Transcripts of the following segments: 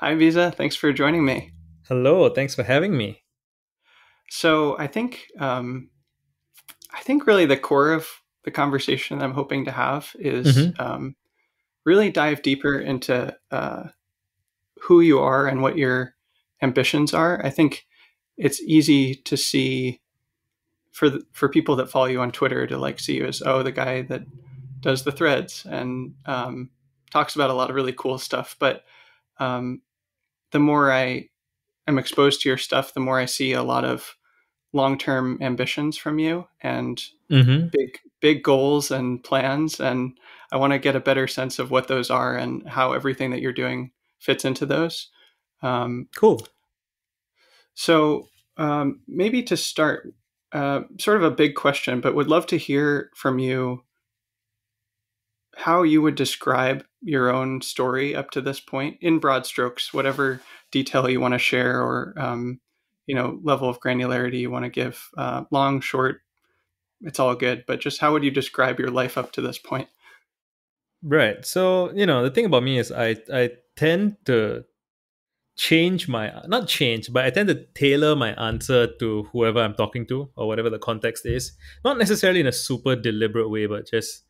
Hi, Visa. Thanks for joining me. Hello. Thanks for having me. So, I think um, I think really the core of the conversation I'm hoping to have is Mhm. um, really dive deeper into uh, who you are and what your ambitions are. I think it's easy to see for the, for people that follow you on Twitter to like see you as oh the guy that does the threads and um, talks about a lot of really cool stuff. But um, the more I am exposed to your stuff, the more I see a lot of long-term ambitions from you and Mhm. big big goals and plans and I want to get a better sense of what those are and how everything that you're doing fits into those. Um, Cool. so um, maybe to start, uh, sort of a big question, but would love to hear from you how you would describe your own story up to this point in broad strokes, whatever detail you want to share or um, you know level of granularity you want to give, uh, long, short, it's all good. But just how would you describe your life up to this point? Right. So, you know, the thing about me is I I tend to change my not change, but I tend to tailor my answer to whoever I'm talking to or whatever the context is. Not necessarily in a super deliberate way, but just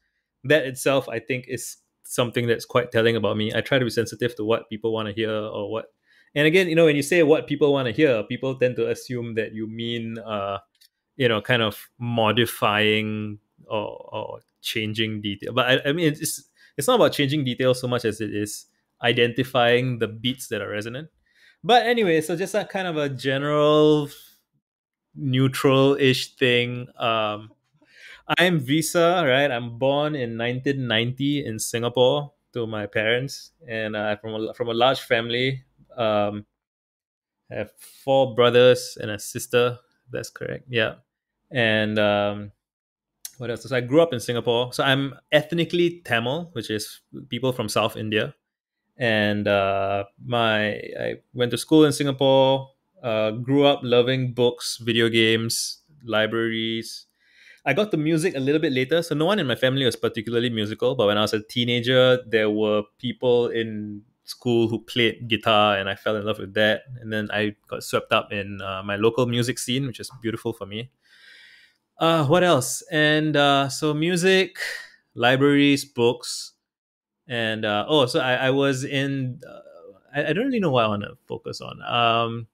that itself I think is something that's quite telling about me. I try to be sensitive to what people want to hear or what and again, you know, when you say what people want to hear, people tend to assume that you mean uh you know, kind of modifying or, or changing detail. But I, I mean, it's it's not about changing details so much as it is identifying the beats that are resonant. But anyway, so just that kind of a general neutral-ish thing. Um, I'm Visa, right? I'm born in 1990 in Singapore to my parents, and uh, from a, from a large family. Um, I have four brothers and a sister. That's correct. Yeah, and um, what else? So I grew up in Singapore. So I'm ethnically Tamil, which is people from South India. And uh, my I went to school in Singapore. Uh, grew up loving books, video games, libraries. I got to music a little bit later, so no one in my family was particularly musical. But when I was a teenager, there were people in school who played guitar, and I fell in love with that. And then I got swept up in uh, my local music scene, which is beautiful for me. Uh, what else? And uh, so music, libraries, books, and uh, oh, so I, I was in. Uh, I, I don't really know what I want to focus on. Um,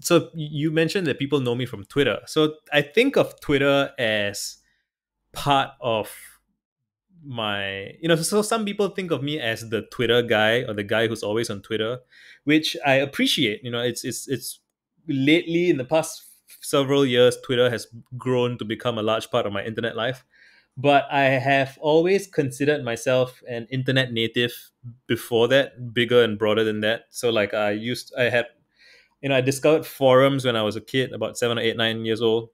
so you mentioned that people know me from Twitter. So I think of Twitter as part of my you know so some people think of me as the twitter guy or the guy who's always on twitter which i appreciate. You know it's it's it's lately in the past several years twitter has grown to become a large part of my internet life. But i have always considered myself an internet native before that bigger and broader than that. So like i used i had you know i discovered forums when i was a kid about seven or eight nine years old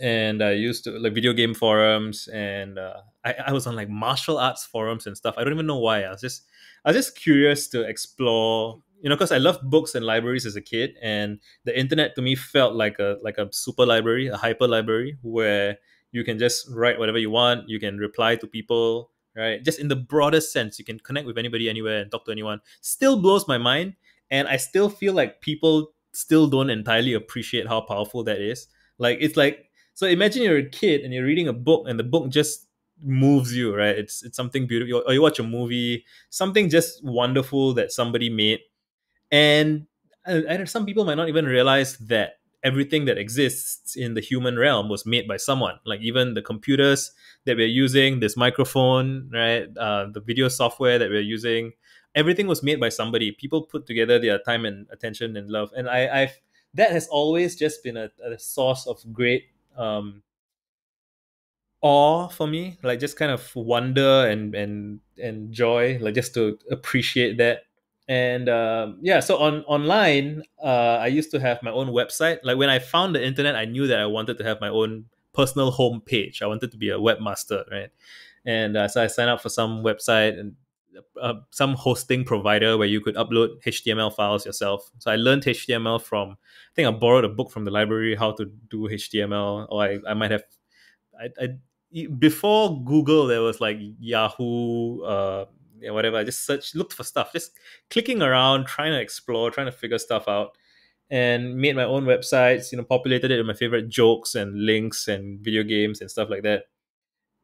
and I used to like video game forums, and uh, I, I was on like martial arts forums and stuff. I don't even know why. I was just I was just curious to explore, you know, because I loved books and libraries as a kid, and the internet to me felt like a like a super library, a hyper library where you can just write whatever you want, you can reply to people, right? Just in the broadest sense, you can connect with anybody anywhere and talk to anyone. Still blows my mind, and I still feel like people still don't entirely appreciate how powerful that is. Like it's like so imagine you're a kid and you're reading a book and the book just moves you, right? It's it's something beautiful. Or you watch a movie, something just wonderful that somebody made, and and some people might not even realize that everything that exists in the human realm was made by someone. Like even the computers that we're using, this microphone, right? Uh, the video software that we're using, everything was made by somebody. People put together their time and attention and love, and I, I've that has always just been a, a source of great um, awe for me, like just kind of wonder and and and joy, like just to appreciate that. And um, yeah, so on online, uh, I used to have my own website. Like when I found the internet, I knew that I wanted to have my own personal home page. I wanted to be a webmaster, right? And uh, so I signed up for some website and uh, some hosting provider where you could upload HTML files yourself. So I learned HTML from, I think I borrowed a book from the library how to do HTML, or I, I might have, I, I before Google there was like Yahoo, uh, whatever. I just searched, looked for stuff, just clicking around, trying to explore, trying to figure stuff out, and made my own websites. You know, populated it with my favorite jokes and links and video games and stuff like that.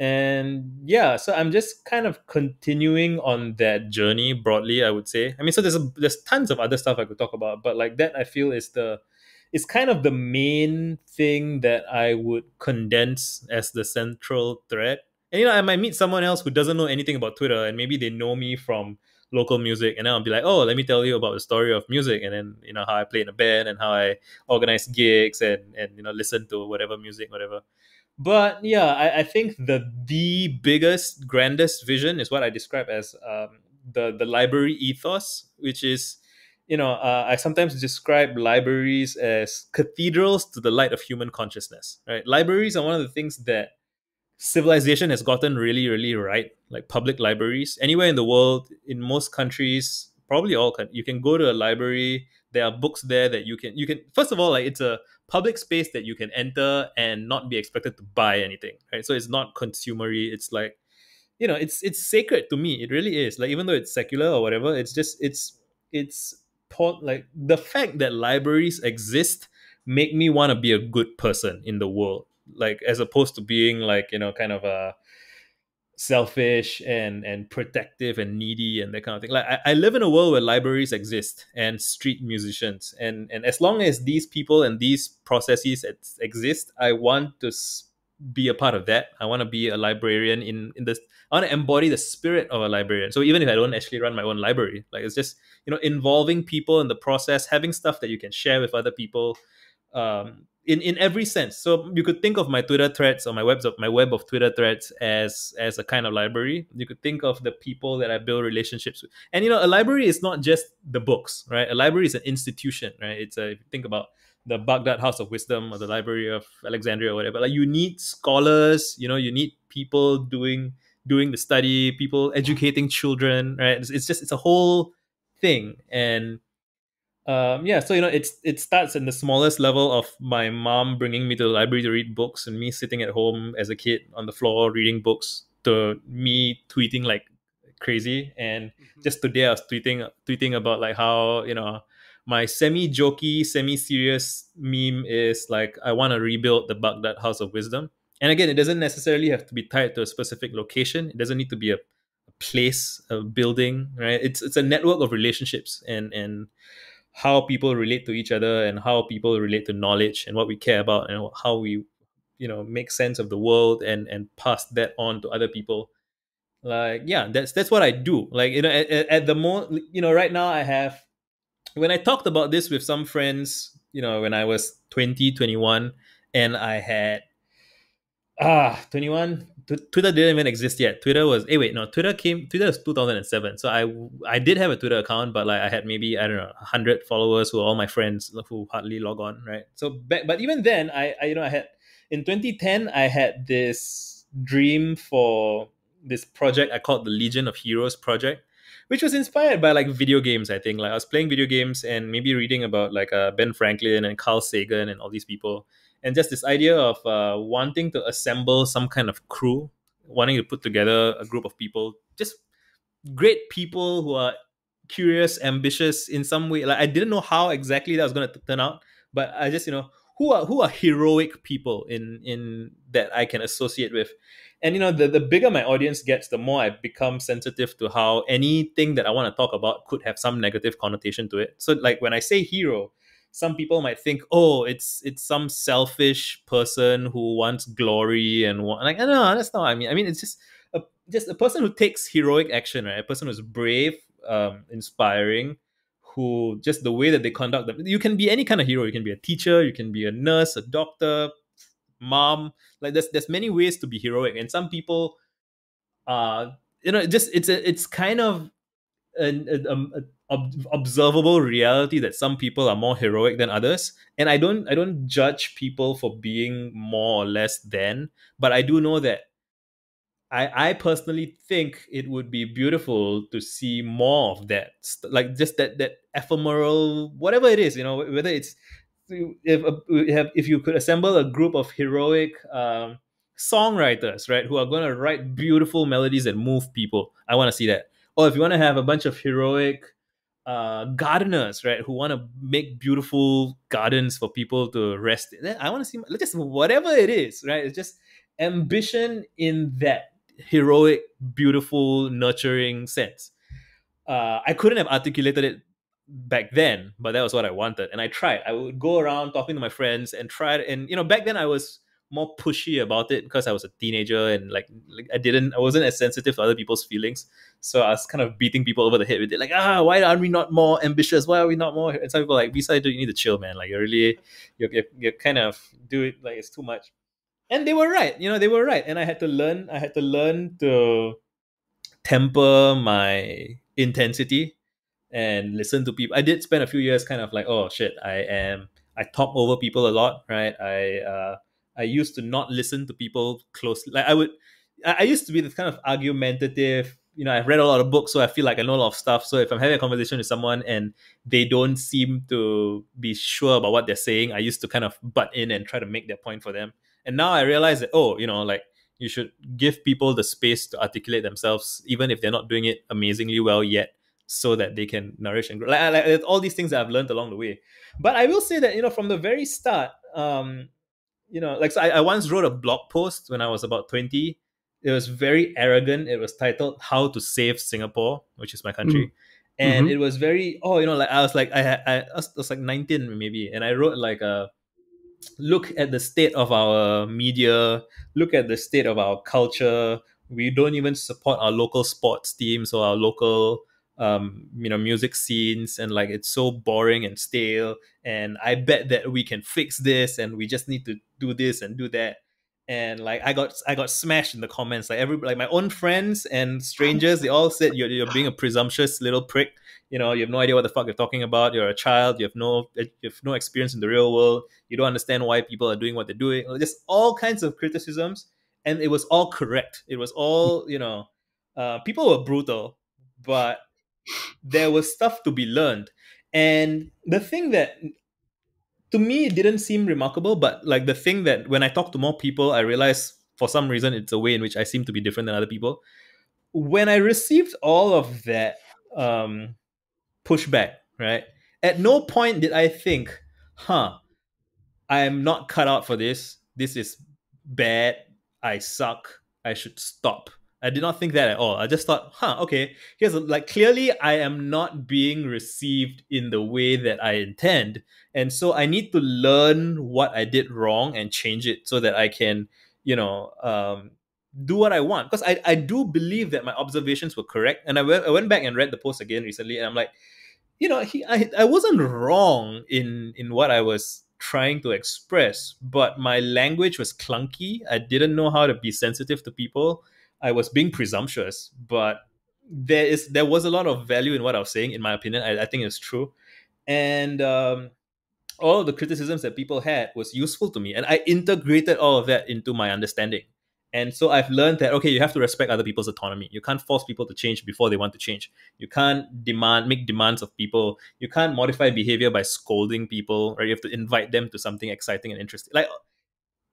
And yeah, so I'm just kind of continuing on that journey broadly. I would say. I mean, so there's a, there's tons of other stuff I could talk about, but like that, I feel is the is kind of the main thing that I would condense as the central thread and you know, I might meet someone else who doesn't know anything about Twitter, and maybe they know me from local music, and then I'll be like, "Oh, let me tell you about the story of music, and then you know how I play in a band and how I organize gigs and and you know listen to whatever music, whatever." But yeah, I, I think the the biggest, grandest vision is what I describe as um, the the library ethos, which is you know, uh, I sometimes describe libraries as cathedrals to the light of human consciousness. Right, libraries are one of the things that civilization has gotten really, really right. Like public libraries, anywhere in the world, in most countries, probably all, you can go to a library. There are books there that you can you can first of all like it's a public space that you can enter and not be expected to buy anything, right? So it's not consumery. It's like you know, it's it's sacred to me. It really is. Like even though it's secular or whatever, it's just it's it's like the fact that libraries exist make me want to be a good person in the world like as opposed to being like you know kind of a selfish and and protective and needy and that kind of thing. Like I, I live in a world where libraries exist and street musicians. And and as long as these people and these processes exist i want to be a part of that. I want to be a librarian in in this i want to embody the spirit of a librarian. So even if i don't actually run my own library like it's just you know involving people in the process having stuff that you can share with other people um, in in every sense. So you could think of my Twitter threads or my webs of my web of Twitter threads as as a kind of library. You could think of the people that I build relationships with. And you know, a library is not just the books, right? A library is an institution, right? It's a think about the Baghdad House of Wisdom or the Library of Alexandria or whatever. Like you need scholars, you know, you need people doing doing the study, people educating children, right? It's, it's just it's a whole thing and um, yeah, so you know, it's it starts in the smallest level of my mom bringing me to the library to read books, and me sitting at home as a kid on the floor reading books, to me tweeting like crazy. And mm-hmm. just today, I was tweeting tweeting about like how you know my semi jokey, semi serious meme is like I want to rebuild the Baghdad House of Wisdom. And again, it doesn't necessarily have to be tied to a specific location. It doesn't need to be a, a place, a building, right? It's it's a network of relationships and and how people relate to each other and how people relate to knowledge and what we care about and how we you know make sense of the world and and pass that on to other people. Like yeah that's that's what i do. Like you know at, at the moment you know right now i have when i talked about this with some friends you know when i was 20 21 and i had ah 21 Twitter didn't even exist yet. Twitter was hey wait no Twitter came Twitter was 2007. So I I did have a Twitter account, but like I had maybe I don't know hundred followers who are all my friends who hardly log on, right? So back, but even then I, I you know I had in 2010 I had this dream for this project I called the Legion of Heroes project, which was inspired by like video games. I think like I was playing video games and maybe reading about like uh, Ben Franklin and Carl Sagan and all these people and just this idea of uh, wanting to assemble some kind of crew, wanting to put together a group of people, just great people who are curious, ambitious in some way. Like I didn't know how exactly that was going to turn out, but I just you know who are who are heroic people in in that I can associate with. And you know, the, the bigger my audience gets, the more I become sensitive to how anything that I want to talk about could have some negative connotation to it. So like when I say hero, some people might think, oh, it's it's some selfish person who wants glory and want, like, no, that's not what I mean. I mean, it's just a just a person who takes heroic action, right? A person who's brave, um, inspiring, who just the way that they conduct them. You can be any kind of hero. You can be a teacher, you can be a nurse, a doctor, mom. Like there's there's many ways to be heroic, and some people, uh, you know, just it's a it's kind of an, a, a, ob- observable reality that some people are more heroic than others and i don't i don't judge people for being more or less than but i do know that I, I personally think it would be beautiful to see more of that, like just that that ephemeral, whatever it is, you know, whether it's if a have if you could assemble a group of heroic um, songwriters, right, who are going to write beautiful melodies that move people. I want to see that or if you want to have a bunch of heroic uh, gardeners, right, who want to make beautiful gardens for people to rest in. I want to see just whatever it is, right? It's just ambition in that heroic, beautiful, nurturing sense. Uh, I couldn't have articulated it back then, but that was what I wanted, and I tried. I would go around talking to my friends and try. And you know, back then I was more pushy about it because I was a teenager and like, like I didn't I wasn't as sensitive to other people's feelings. So I was kind of beating people over the head with it, like, ah, why aren't we not more ambitious? Why are we not more? And some people like, besides, you need to chill, man. Like, you're really, you're, you're, you're kind of do it like it's too much. And they were right, you know, they were right. And I had to learn, I had to learn to temper my intensity and listen to people. I did spend a few years kind of like, oh shit, I am, I talk over people a lot, right? I, uh, I used to not listen to people closely. Like I would, I used to be this kind of argumentative. You know, I've read a lot of books, so I feel like I know a lot of stuff. So if I'm having a conversation with someone and they don't seem to be sure about what they're saying, I used to kind of butt in and try to make their point for them. And now I realize that oh, you know, like you should give people the space to articulate themselves, even if they're not doing it amazingly well yet, so that they can nourish and grow. Like, like all these things that I've learned along the way. But I will say that you know, from the very start, um, you know, like so I, I once wrote a blog post when I was about 20. It was very arrogant. It was titled How to Save Singapore, which is my country. Mm. And mm-hmm. it was very, oh, you know, like I was like, I had, I was, I was like 19 maybe. And I wrote like a, look at the state of our media, look at the state of our culture. We don't even support our local sports teams or our local um, you know music scenes and like it's so boring and stale and i bet that we can fix this and we just need to do this and do that. And like i got i got smashed in the comments. Like every like my own friends and strangers they all said you're, you're being a presumptuous little prick. You know you have no idea what the fuck you're talking about. You're a child. You have no you have no experience in the real world. You don't understand why people are doing what they're doing. Just all kinds of criticisms and it was all correct. It was all you know uh, people were brutal but there was stuff to be learned. And the thing that to me it didn't seem remarkable, but like the thing that when I talk to more people, I realize for some reason it's a way in which I seem to be different than other people. When I received all of that um, pushback, right? At no point did I think, huh, I'm not cut out for this. This is bad. I suck. I should stop. I did not think that at all. I just thought, huh, okay, here's a, like clearly I am not being received in the way that I intend. And so I need to learn what I did wrong and change it so that I can, you know, um, do what I want. Because I, I do believe that my observations were correct. And I went, I went back and read the post again recently and I'm like, you know, he, I, I wasn't wrong in, in what I was trying to express, but my language was clunky. I didn't know how to be sensitive to people I was being presumptuous, but there is there was a lot of value in what I was saying, in my opinion. I, I think it's true, and um, all the criticisms that people had was useful to me, and I integrated all of that into my understanding. And so I've learned that okay, you have to respect other people's autonomy. You can't force people to change before they want to change. You can't demand make demands of people. You can't modify behavior by scolding people, or you have to invite them to something exciting and interesting. Like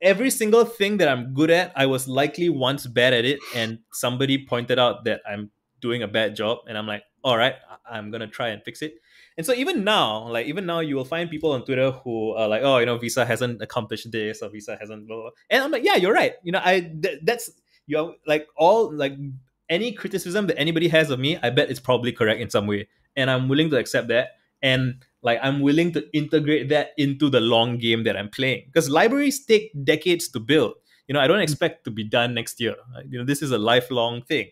every single thing that I'm good at, I was likely once bad at it, and somebody pointed out that I'm doing a bad job, and I'm like, all right, I'm gonna try and fix it. And so even now, like even now, you will find people on Twitter who are like, oh, you know, Visa hasn't accomplished this or Visa hasn't blah, blah. and I'm like, yeah, you're right. You know, I th- that's you're like all like any criticism that anybody has of me, I bet it's probably correct in some way, and I'm willing to accept that. And like i'm willing to integrate that into the long game that i'm playing. Because libraries take decades to build. You know i don't expect to be done next year. You know this is a lifelong thing.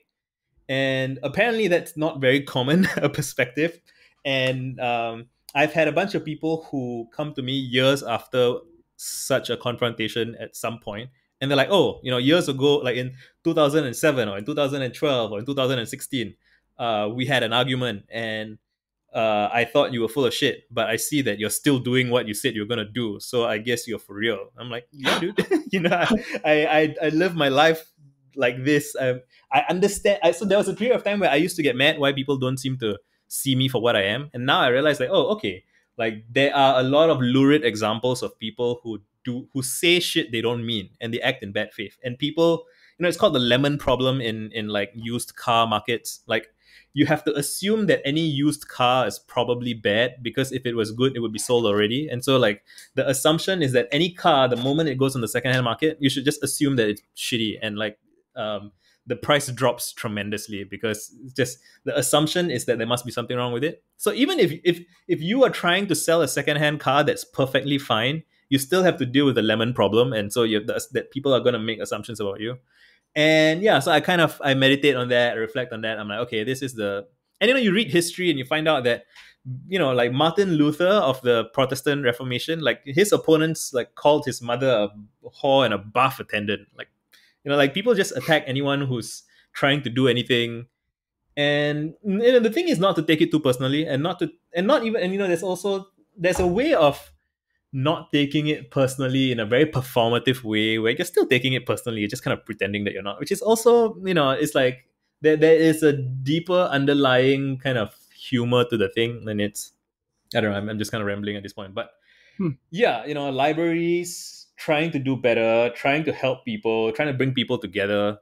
And apparently that's not very common a perspective. And um, i've had a bunch of people who come to me years after such a confrontation at some point and they're like oh you know years ago like in 2007 or in 2012 or in 2016 uh, we had an argument and uh, I thought you were full of shit, but I see that you're still doing what you said you're gonna do. So I guess you're for real. I'm like, yeah, dude. you know, I, I I live my life like this. Um, I understand. I, so there was a period of time where I used to get mad why people don't seem to see me for what I am, and now I realize like, oh, okay, like there are a lot of lurid examples of people who do who say shit they don't mean and they act in bad faith, and people, you know, it's called the lemon problem in in like used car markets, like you have to assume that any used car is probably bad because if it was good, it would be sold already. And so, like, the assumption is that any car, the moment it goes on the secondhand market, you should just assume that it's shitty and like um, the price drops tremendously because just the assumption is that there must be something wrong with it. So even if if if you are trying to sell a secondhand car that's perfectly fine, you still have to deal with the lemon problem, and so you that people are going to make assumptions about you and yeah so i kind of i meditate on that I reflect on that. I'm like okay this is the and you know you read history and you find out that you know like martin luther of the protestant reformation like his opponents like called his mother a whore and a bath attendant. Like you know like people just attack anyone who's trying to do anything. And you know, the thing is not to take it too personally and not to and not even and you know there's also there's a way of not taking it personally in a very performative way where you're still taking it personally you're just kind of pretending that you're not which is also you know it's like there, there is a deeper underlying kind of humor to the thing and it's i don't know i'm, I'm just kind of rambling at this point but hmm. yeah you know libraries trying to do better trying to help people trying to bring people together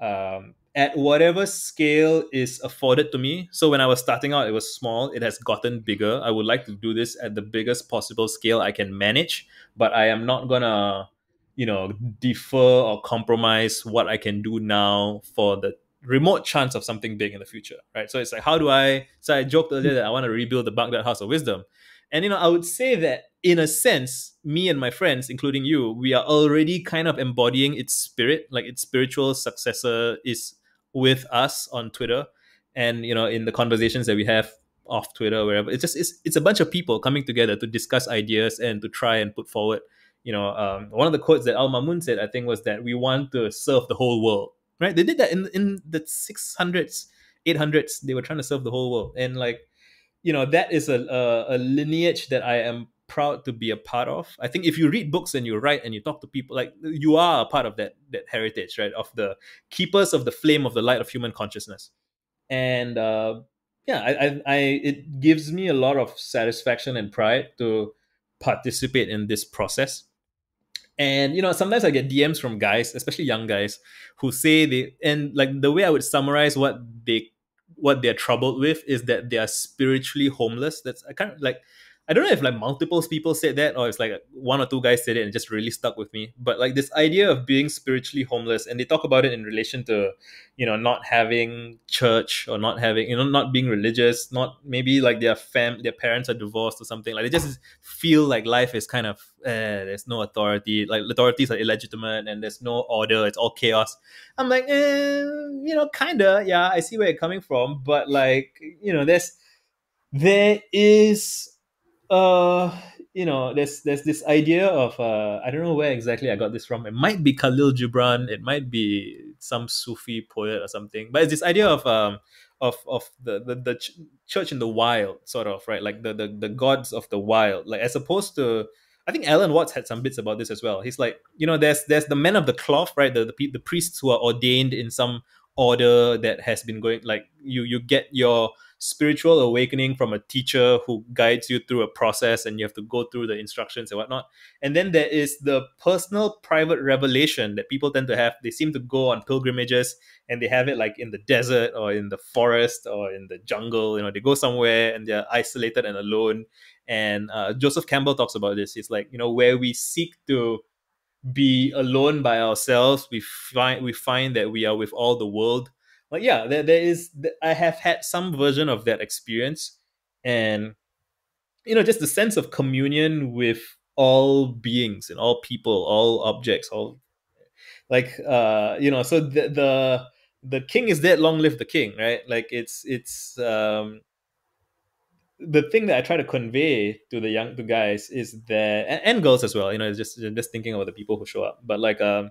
um, at whatever scale is afforded to me. So when I was starting out, it was small. It has gotten bigger. I would like to do this at the biggest possible scale I can manage, but I am not gonna, you know, defer or compromise what I can do now for the remote chance of something big in the future, right? So it's like, how do I? So I joked earlier that I want to rebuild the Baghdad House of Wisdom, and you know, I would say that in a sense, me and my friends, including you, we are already kind of embodying its spirit, like its spiritual successor is with us on Twitter and you know in the conversations that we have off Twitter wherever. It's just it's, it's a bunch of people coming together to discuss ideas and to try and put forward you know um, one of the quotes that Al Mamun said I think was that we want to serve the whole world right? They did that in in the 600s 800s they were trying to serve the whole world. And like you know that is a, a, a lineage that I am proud to be a part of. I think if you read books and you write and you talk to people, like you are a part of that that heritage, right? Of the keepers of the flame of the light of human consciousness. And uh, yeah, I, I, I it gives me a lot of satisfaction and pride to participate in this process. And you know, sometimes I get DMs from guys, especially young guys, who say they and like the way I would summarize what they what they're troubled with is that they are spiritually homeless. That's I kind of like I don't know if like multiple people said that or it's like one or two guys said it and just really stuck with me. But like this idea of being spiritually homeless, and they talk about it in relation to, you know, not having church or not having, you know, not being religious, not maybe like their fam, their parents are divorced or something. Like they just feel like life is kind of eh, there's no authority, like authorities are illegitimate and there's no order. It's all chaos. I'm like, eh, you know, kinda, yeah, I see where you're coming from, but like, you know, there's there is uh you know there's there's this idea of uh i don't know where exactly i got this from. It might be khalil gibran. It might be some sufi poet or something. But it's this idea of um of of the the, the ch- church in the wild sort of right? Like the, the the gods of the wild. Like as opposed to I think Alan Watts had some bits about this as well. He's like, you know, there's there's the men of the cloth, right? The, the the priests who are ordained in some order that has been going like you you get your spiritual awakening from a teacher who guides you through a process and you have to go through the instructions and whatnot. And then there is the personal private revelation that people tend to have. They seem to go on pilgrimages and they have it like in the desert or in the forest or in the jungle. You know, they go somewhere and they're isolated and alone. And uh, Joseph Campbell talks about this. It's like, you know, where we seek to be alone by ourselves, we find we find that we are with all the world like yeah there, there is i have had some version of that experience and you know just the sense of communion with all beings and all people all objects all like uh you know so the the the king is dead long live the king right like it's it's um the thing that I try to convey to the young to guys is that and, and girls as well, you know, just just thinking about the people who show up. But like um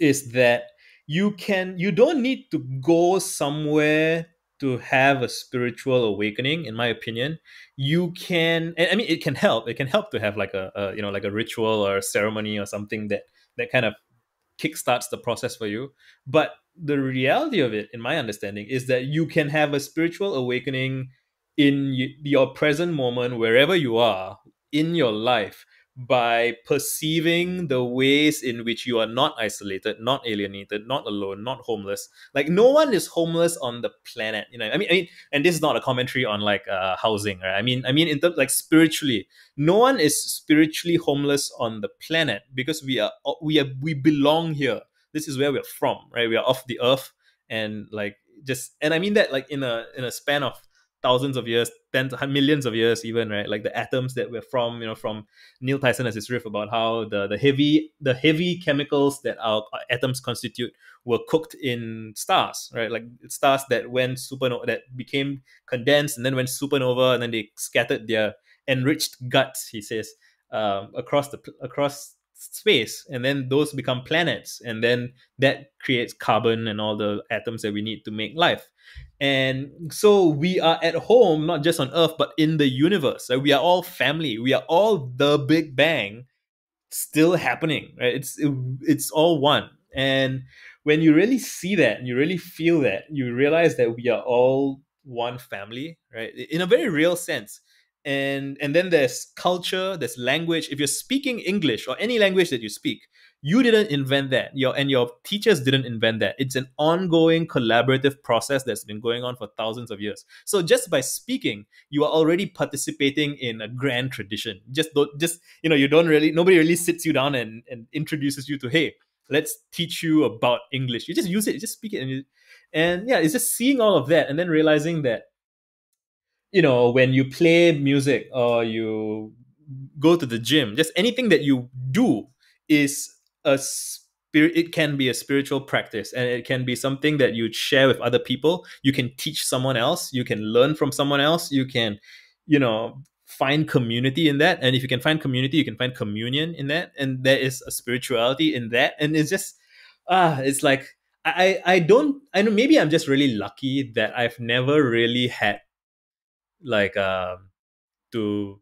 is that you can you don't need to go somewhere to have a spiritual awakening in my opinion. You can i mean it can help. It can help to have like a, a, you know like a ritual or a ceremony or something that that kind of kickstarts the process for you. But the reality of it in my understanding is that you can have a spiritual awakening in your present moment wherever you are in your life by perceiving the ways in which you are not isolated, not alienated, not alone, not homeless. Like no one is homeless on the planet. You know, I mean, I mean, and this is not a commentary on like uh, housing. Right? I mean, I mean, in terms like spiritually, no one is spiritually homeless on the planet because we are we are we belong here. This is where we're from, right? We are off the earth, and like just and I mean that like in a in a span of thousands of years, tens, millions of years, even right, like the atoms that we're from. You know, from Neil Tyson has his riff about how the the heavy the heavy chemicals that our atoms constitute were cooked in stars, right? Like stars that went supernova, that became condensed and then went supernova, and then they scattered their enriched guts. He says um, across the across space and then those become planets and then that creates carbon and all the atoms that we need to make life. And so we are at home not just on earth but in the universe. So we are all family. We are all the big bang still happening right? It's it, it's all one. And when you really see that and you really feel that you realize that we are all one family right? In a very real sense and and then there's culture there's language. If you're speaking english or any language that you speak you didn't invent that. Your and your teachers didn't invent that. It's an ongoing collaborative process that's been going on for thousands of years. So just by speaking you are already participating in a grand tradition. Just don't just you know you don't really nobody really sits you down and, and introduces you to hey let's teach you about english. You just use it you just speak it and you, and yeah it's just seeing all of that and then realizing that you know when you play music or you go to the gym just anything that you do is a spirit it can be a spiritual practice and it can be something that you share with other people. You can teach someone else. You can learn from someone else. You can you know find community in that. And if you can find community you can find communion in that. And there is a spirituality in that. And it's just ah it's like i i don't i know maybe i'm just really lucky that i've never really had like uh, to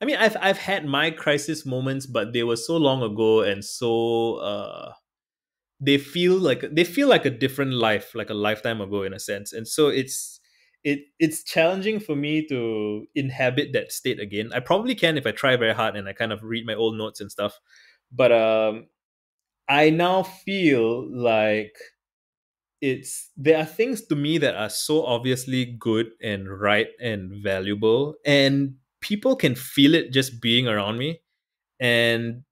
I mean I've I've had my crisis moments but they were so long ago and so uh they feel like they feel like a different life like a lifetime ago in a sense. And so it's it it's challenging for me to inhabit that state again. I probably can if i try very hard and i kind of read my old notes and stuff. But um i now feel like it's there are things to me that are so obviously good and right and valuable and people can feel it just being around me. And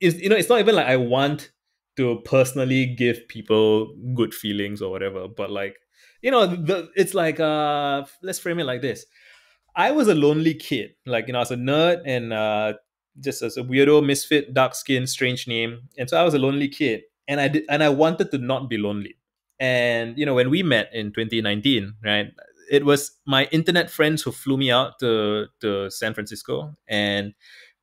it's you know it's not even like i want to personally give people good feelings or whatever but like you know the, it's like uh let's frame it like this. I was a lonely kid like you know i was a nerd and uh just as a weirdo misfit dark skin strange name. And so i was a lonely kid and i did and i wanted to not be lonely and you know, when we met in 2019, right, it was my internet friends who flew me out to to San Francisco, and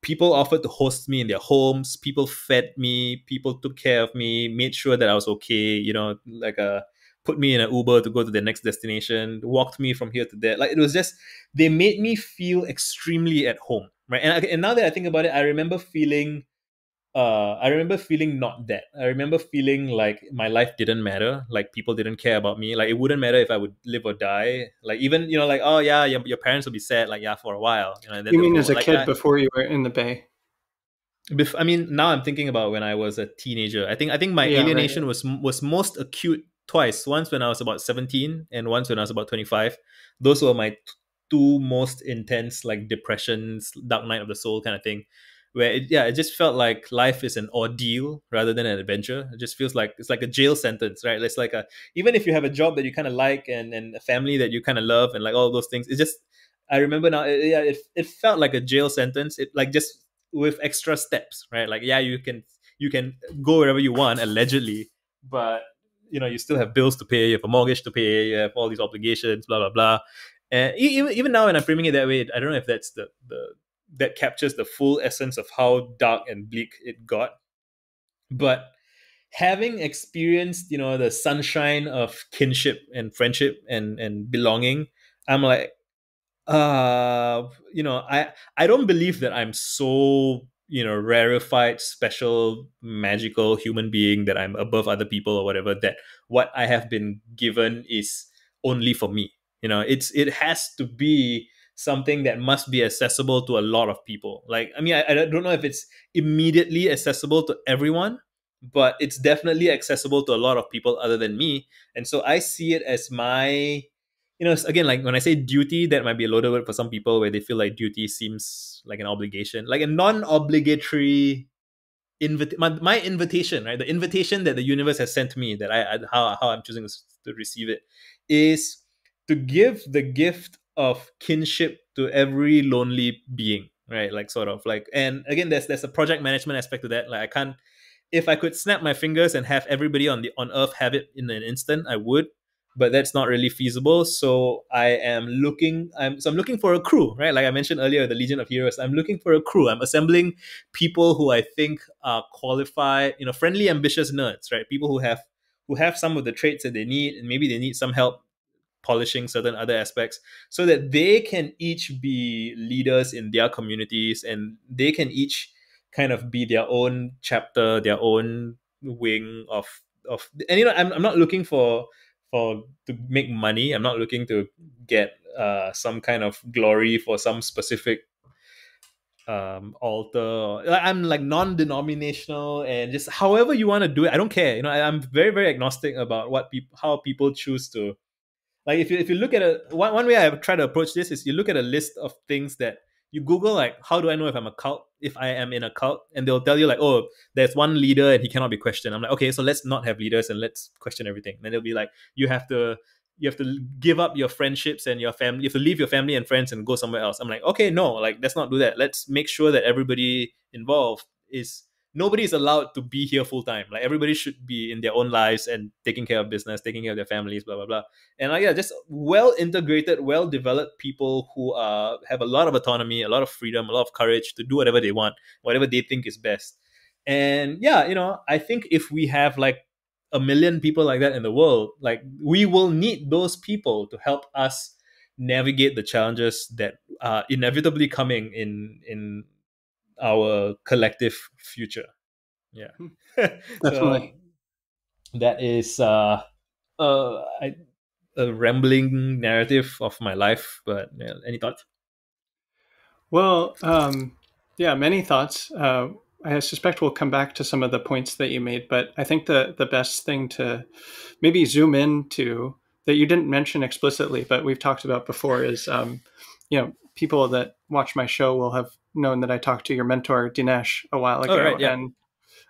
people offered to host me in their homes. People fed me. People took care of me, made sure that I was okay. You know, like a uh, put me in an Uber to go to the next destination, walked me from here to there. Like it was just they made me feel extremely at home, right? And and now that I think about it, I remember feeling uh, I remember feeling not that. I remember feeling like my life didn't matter. Like people didn't care about me. Like it wouldn't matter if I would live or die. Like even you know, like oh yeah, your, your parents will be sad. Like yeah, for a while. You, know, you mean as a like, kid before you were in the Bay? Bef- I mean, now I'm thinking about when I was a teenager. I think I think my yeah, alienation right. was was most acute twice. Once when I was about 17, and once when I was about 25. Those were my two most intense like depressions, dark night of the soul kind of thing where it, yeah, it just felt like life is an ordeal rather than an adventure. It just feels like it's like a jail sentence, right? It's like a even if you have a job that you kind of like and and a family that you kind of love and like all those things. it just I remember now, it, yeah, it it felt like a jail sentence. It like just with extra steps, right? Like yeah, you can you can go wherever you want allegedly, but you know you still have bills to pay, you have a mortgage to pay, you have all these obligations, blah blah blah. And even even now, when I'm framing it that way, I don't know if that's the the that captures the full essence of how dark and bleak it got. But having experienced, you know, the sunshine of kinship and friendship and and belonging, I'm like, uh, you know, I I don't believe that I'm so you know rarefied special magical human being that i'm above other people or whatever that what i have been given is only for me you know it's it has to be something that must be accessible to a lot of people. Like, I mean, I, I don't know if it's immediately accessible to everyone, but it's definitely accessible to a lot of people other than me. And so I see it as my, you know, again, like when I say duty, that might be a loaded word for some people where they feel like duty seems like an obligation, like a non obligatory invite my, my invitation right the invitation that the universe has sent me that i, I how, how i'm choosing to receive it is to give the gift of kinship to every lonely being right? Like sort of like and again there's there's a project management aspect to that. Like i can't if i could snap my fingers and have everybody on the on earth have it in an instant i would but that's not really feasible. So i am looking i'm so i'm looking for a crew right? Like i mentioned earlier the legion of heroes i'm looking for a crew. I'm assembling people who i think are qualified you know friendly ambitious nerds right? People who have who have some of the traits that they need and maybe they need some help polishing certain other aspects so that they can each be leaders in their communities and they can each kind of be their own chapter their own wing of of and you know i'm, I'm not looking for for to make money. I'm not looking to get uh some kind of glory for some specific um altar i'm like non-denominational and just however you want to do it i don't care. You know I, i'm very very agnostic about what people how people choose to like if you if you look at a one, one way I try to approach this is you look at a list of things that you Google like how do I know if I'm a cult if I am in a cult and they'll tell you like oh there's one leader and he cannot be questioned. I'm like okay so let's not have leaders and let's question everything. And then they'll be like you have to you have to give up your friendships and your family. You have to leave your family and friends and go somewhere else. I'm like okay no like let's not do that. Let's make sure that everybody involved is nobody is allowed to be here full time. Like everybody should be in their own lives and taking care of business, taking care of their families, blah blah blah. And like yeah, just well integrated, well developed people who uh have a lot of autonomy, a lot of freedom, a lot of courage to do whatever they want, whatever they think is best. And yeah, you know, I think if we have like a million people like that in the world, like we will need those people to help us navigate the challenges that are inevitably coming in in our collective future. Yeah, hmm. definitely. so that is uh, uh, I, a rambling narrative of my life. But yeah, any thoughts? Well, um, yeah, many thoughts. Uh, I suspect we'll come back to some of the points that you made, but I think the the best thing to maybe zoom in to that you didn't mention explicitly, but we've talked about before is, um, you know, people that watch my show will have known that I talked to your mentor Dinesh a while ago, oh, right, yeah. and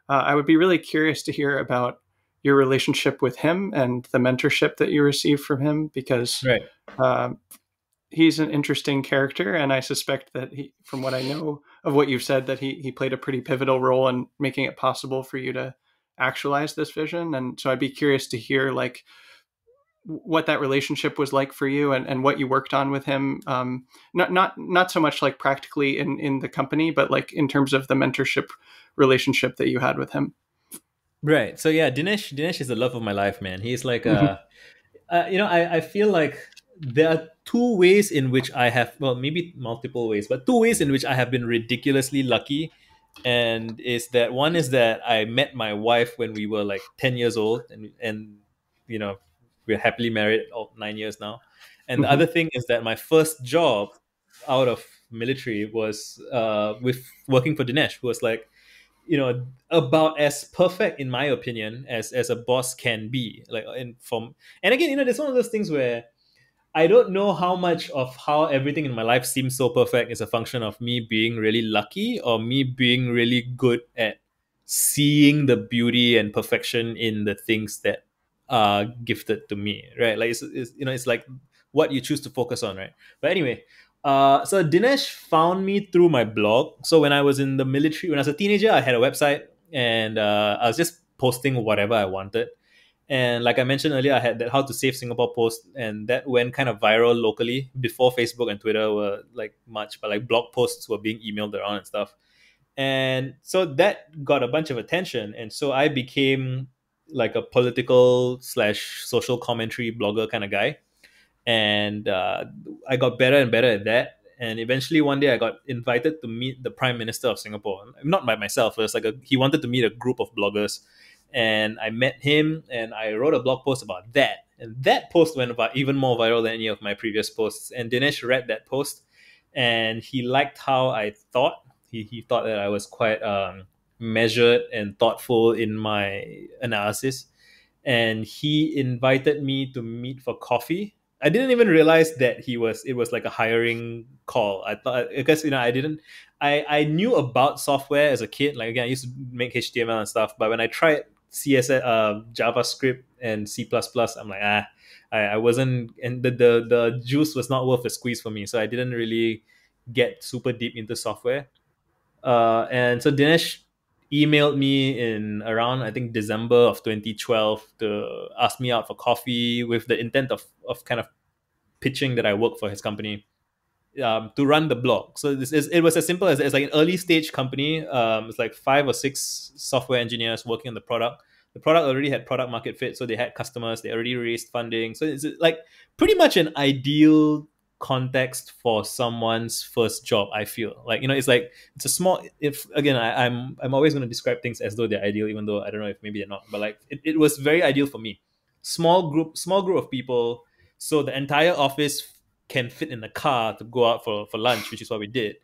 uh, I would be really curious to hear about your relationship with him and the mentorship that you received from him because right. uh, he's an interesting character, and I suspect that he, from what I know of what you've said, that he he played a pretty pivotal role in making it possible for you to actualize this vision. And so I'd be curious to hear like what that relationship was like for you and, and what you worked on with him um, not not not so much like practically in in the company but like in terms of the mentorship relationship that you had with him? Right. So yeah dinesh dinesh is the love of my life man. He's like mm-hmm. uh, uh, you know I, I feel like there are two ways in which i have well maybe multiple ways but two ways in which i have been ridiculously lucky. And is that one is that i met my wife when we were like 10 years old and and you know we're happily married oh, nine years now. And the mm-hmm. other thing is that my first job out of military was uh, with working for Dinesh, who was like, you know, about as perfect in my opinion as as a boss can be. Like in from and again, you know, there's one of those things where I don't know how much of how everything in my life seems so perfect is a function of me being really lucky or me being really good at seeing the beauty and perfection in the things that uh, gifted to me, right? Like it's, it's you know it's like what you choose to focus on, right? But anyway, uh, so Dinesh found me through my blog. So when I was in the military, when I was a teenager, I had a website and uh, I was just posting whatever I wanted. And like I mentioned earlier, I had that How to Save Singapore post, and that went kind of viral locally before Facebook and Twitter were like much, but like blog posts were being emailed around and stuff. And so that got a bunch of attention. And so I became like a political slash social commentary blogger kind of guy, and uh, I got better and better at that. And eventually, one day, I got invited to meet the Prime Minister of Singapore. Not by myself. It was like a, he wanted to meet a group of bloggers, and I met him, and I wrote a blog post about that. And that post went about even more viral than any of my previous posts. And Dinesh read that post, and he liked how I thought. He he thought that I was quite um, measured and thoughtful in my analysis, and he invited me to meet for coffee. I didn't even realize that he was it was like a hiring call. I thought because you know I didn't I I knew about software as a kid. Like again, I used to make HTML and stuff, but when I tried CSS, uh, JavaScript, and C++, I'm like ah, I, I wasn't, and the, the the juice was not worth the squeeze for me. So I didn't really get super deep into software. Uh, and so Dinesh emailed me in around I think December of 2012 to ask me out for coffee with the intent of of kind of pitching that I work for his company um, to run the blog. So this is it was as simple as it's like an early stage company. Um, it's like five or six software engineers working on the product. The product already had product market fit, so they had customers. They already raised funding. So it's like pretty much an ideal context for someone's first job i feel. Like you know it's like it's a small if again I, am I'm, I'm always going to describe things as though they're ideal even though i don't know if maybe they're not but like it, it was very ideal for me. Small group small group of people so the entire office can fit in the car to go out for, for lunch which is what we did.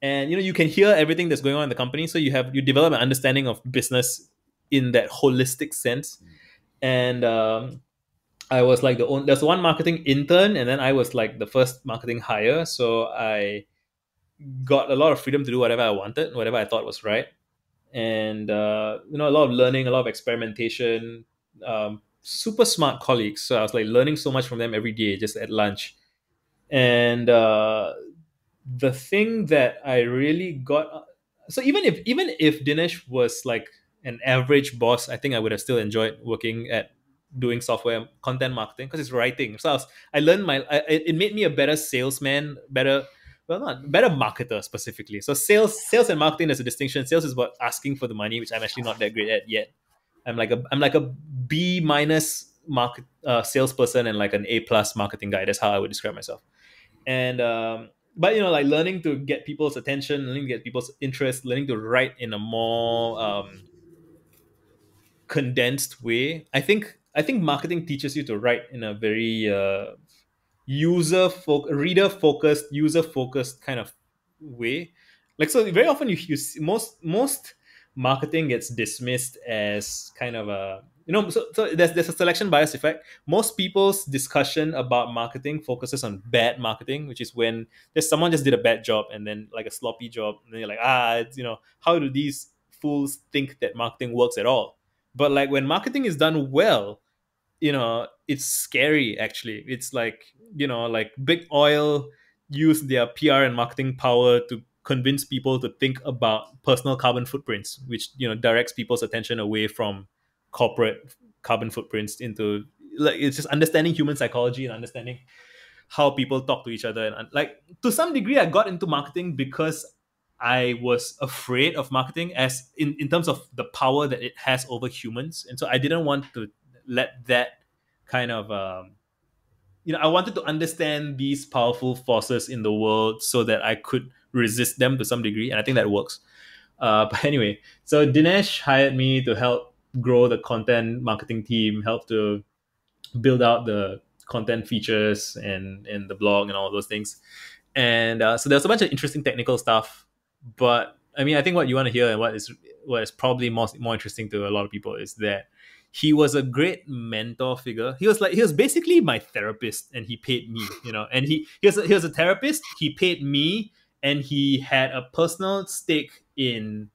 And you know you can hear everything that's going on in the company so you have you develop an understanding of business in that holistic sense. And um, I was like the only there's one marketing intern, and then I was like the first marketing hire. So I got a lot of freedom to do whatever I wanted, whatever I thought was right, and uh, you know a lot of learning, a lot of experimentation. Um, super smart colleagues, so I was like learning so much from them every day, just at lunch. And uh, the thing that I really got, so even if even if Dinesh was like an average boss, I think I would have still enjoyed working at doing software content marketing because it's writing. So I, was, I learned my I, it made me a better salesman, better well not better marketer specifically. So sales sales and marketing there's a distinction. Sales is about asking for the money, which I'm actually not that great at yet. I'm like a I'm like a B minus market uh, salesperson and like an A plus marketing guy. That's how I would describe myself. And um, but you know like learning to get people's attention, learning to get people's interest, learning to write in a more um, condensed way. I think I think marketing teaches you to write in a very uh, user fo- reader focused, user focused kind of way. Like so, very often you, you see, most most marketing gets dismissed as kind of a you know so, so there's, there's a selection bias effect most people's discussion about marketing focuses on bad marketing which is when there's someone just did a bad job and then like a sloppy job and then you're like ah you know how do these fools think that marketing works at all but like when marketing is done well, you know, it's scary actually. It's like, you know, like big oil use their PR and marketing power to convince people to think about personal carbon footprints, which, you know, directs people's attention away from corporate carbon footprints into like it's just understanding human psychology and understanding how people talk to each other and like to some degree i got into marketing because I was afraid of marketing as in, in terms of the power that it has over humans. And so I didn't want to let that kind of um, you know, I wanted to understand these powerful forces in the world so that I could resist them to some degree. And I think that works. Uh, but anyway, so Dinesh hired me to help grow the content marketing team, help to build out the content features and, and the blog and all those things. And uh, so there's a bunch of interesting technical stuff but I mean, I think what you want to hear and what is what is probably most more interesting to a lot of people is that he was a great mentor figure. He was like he was basically my therapist, and he paid me, you know. And he he was a, he was a therapist. He paid me, and he had a personal stake in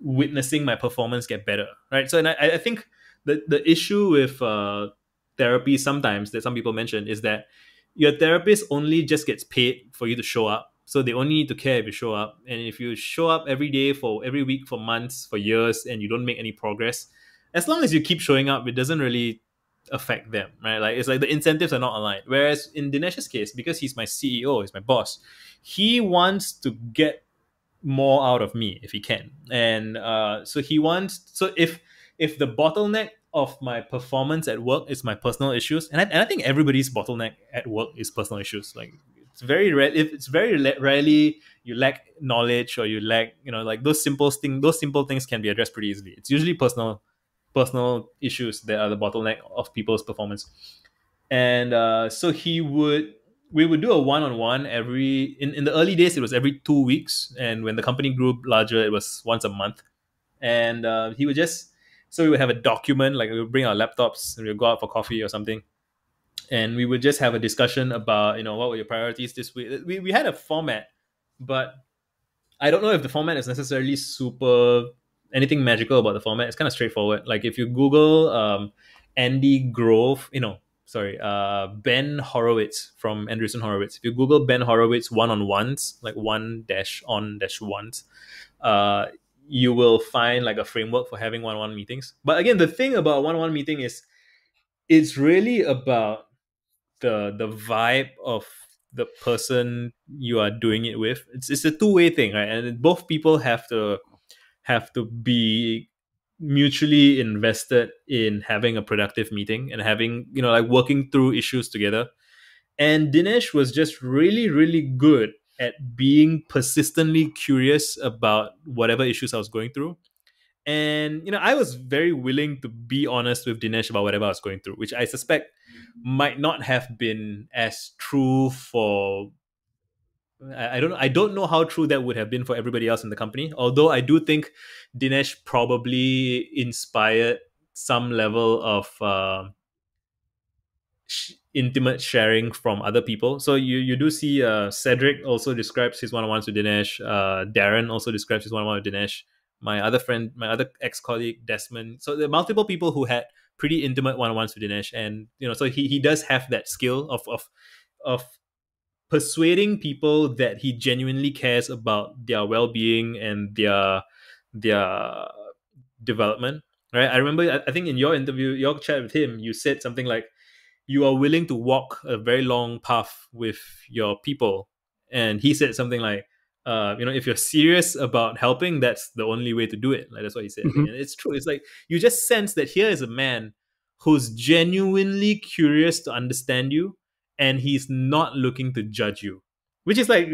witnessing my performance get better, right? So, and I, I think the the issue with uh, therapy sometimes that some people mention is that your therapist only just gets paid for you to show up so they only need to care if you show up. And if you show up every day for every week for months, for years, and you don't make any progress, as long as you keep showing up, it doesn't really affect them, right? Like it's like the incentives are not aligned. Whereas in Dinesh's case, because he's my CEO, he's my boss, he wants to get more out of me if he can, and uh, so he wants. So if if the bottleneck of my performance at work is my personal issues, and I, and I think everybody's bottleneck at work is personal issues. Like it's very rare. If it's very rarely you lack knowledge or you lack, you know, like those simple things. Those simple things can be addressed pretty easily. It's usually personal, personal issues that are the bottleneck of people's performance. And uh, so he would we would do a one-on-one every in, in the early days it was every two weeks and when the company grew larger it was once a month and uh, he would just so we would have a document like we would bring our laptops and we would go out for coffee or something and we would just have a discussion about you know what were your priorities this week we, we had a format but i don't know if the format is necessarily super anything magical about the format it's kind of straightforward like if you google um, andy grove you know sorry, uh, Ben Horowitz from Andreessen Horowitz. If you Google Ben Horowitz one on ones, like one dash on dash ones, uh, you will find like a framework for having one on one meetings. But again, the thing about one on one meeting is it's really about the the vibe of the person you are doing it with. It's it's a two way thing, right? And both people have to have to be mutually invested in having a productive meeting and having you know like working through issues together and dinesh was just really really good at being persistently curious about whatever issues i was going through and you know i was very willing to be honest with dinesh about whatever i was going through which i suspect might not have been as true for I don't I don't know how true that would have been for everybody else in the company. Although I do think Dinesh probably inspired some level of uh, sh- intimate sharing from other people. So you you do see uh, Cedric also describes his one on ones with Dinesh. Uh, Darren also describes his one on one with Dinesh. My other friend, my other ex colleague Desmond. So there are multiple people who had pretty intimate one on ones with Dinesh, and you know, so he he does have that skill of of of persuading people that he genuinely cares about their well-being and their their development right? I remember i think in your interview your chat with him you said something like you are willing to walk a very long path with your people. And he said something like uh, you know if you're serious about helping that's the only way to do it like that's what he said mm-hmm. and it's true it's like you just sense that here is a man who's genuinely curious to understand you and he's not looking to judge you, which is like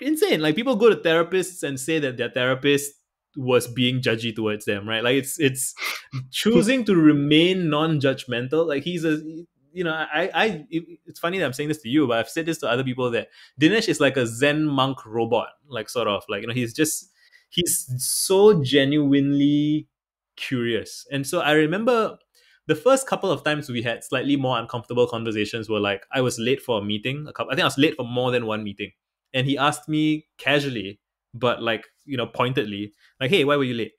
insane. Like people go to therapists and say that their therapist was being judgy towards them, right? Like it's it's choosing to remain non-judgmental. Like he's a you know, I, I, it's funny that I'm saying this to you, but I've said this to other people that Dinesh is like a Zen monk robot, like sort of like, you know, he's just, he's so genuinely curious. And so I remember the first couple of times we had slightly more uncomfortable conversations were like I was late for a meeting. A couple, I think I was late for more than one meeting, and he asked me casually, but like you know pointedly, like, "Hey, why were you late?"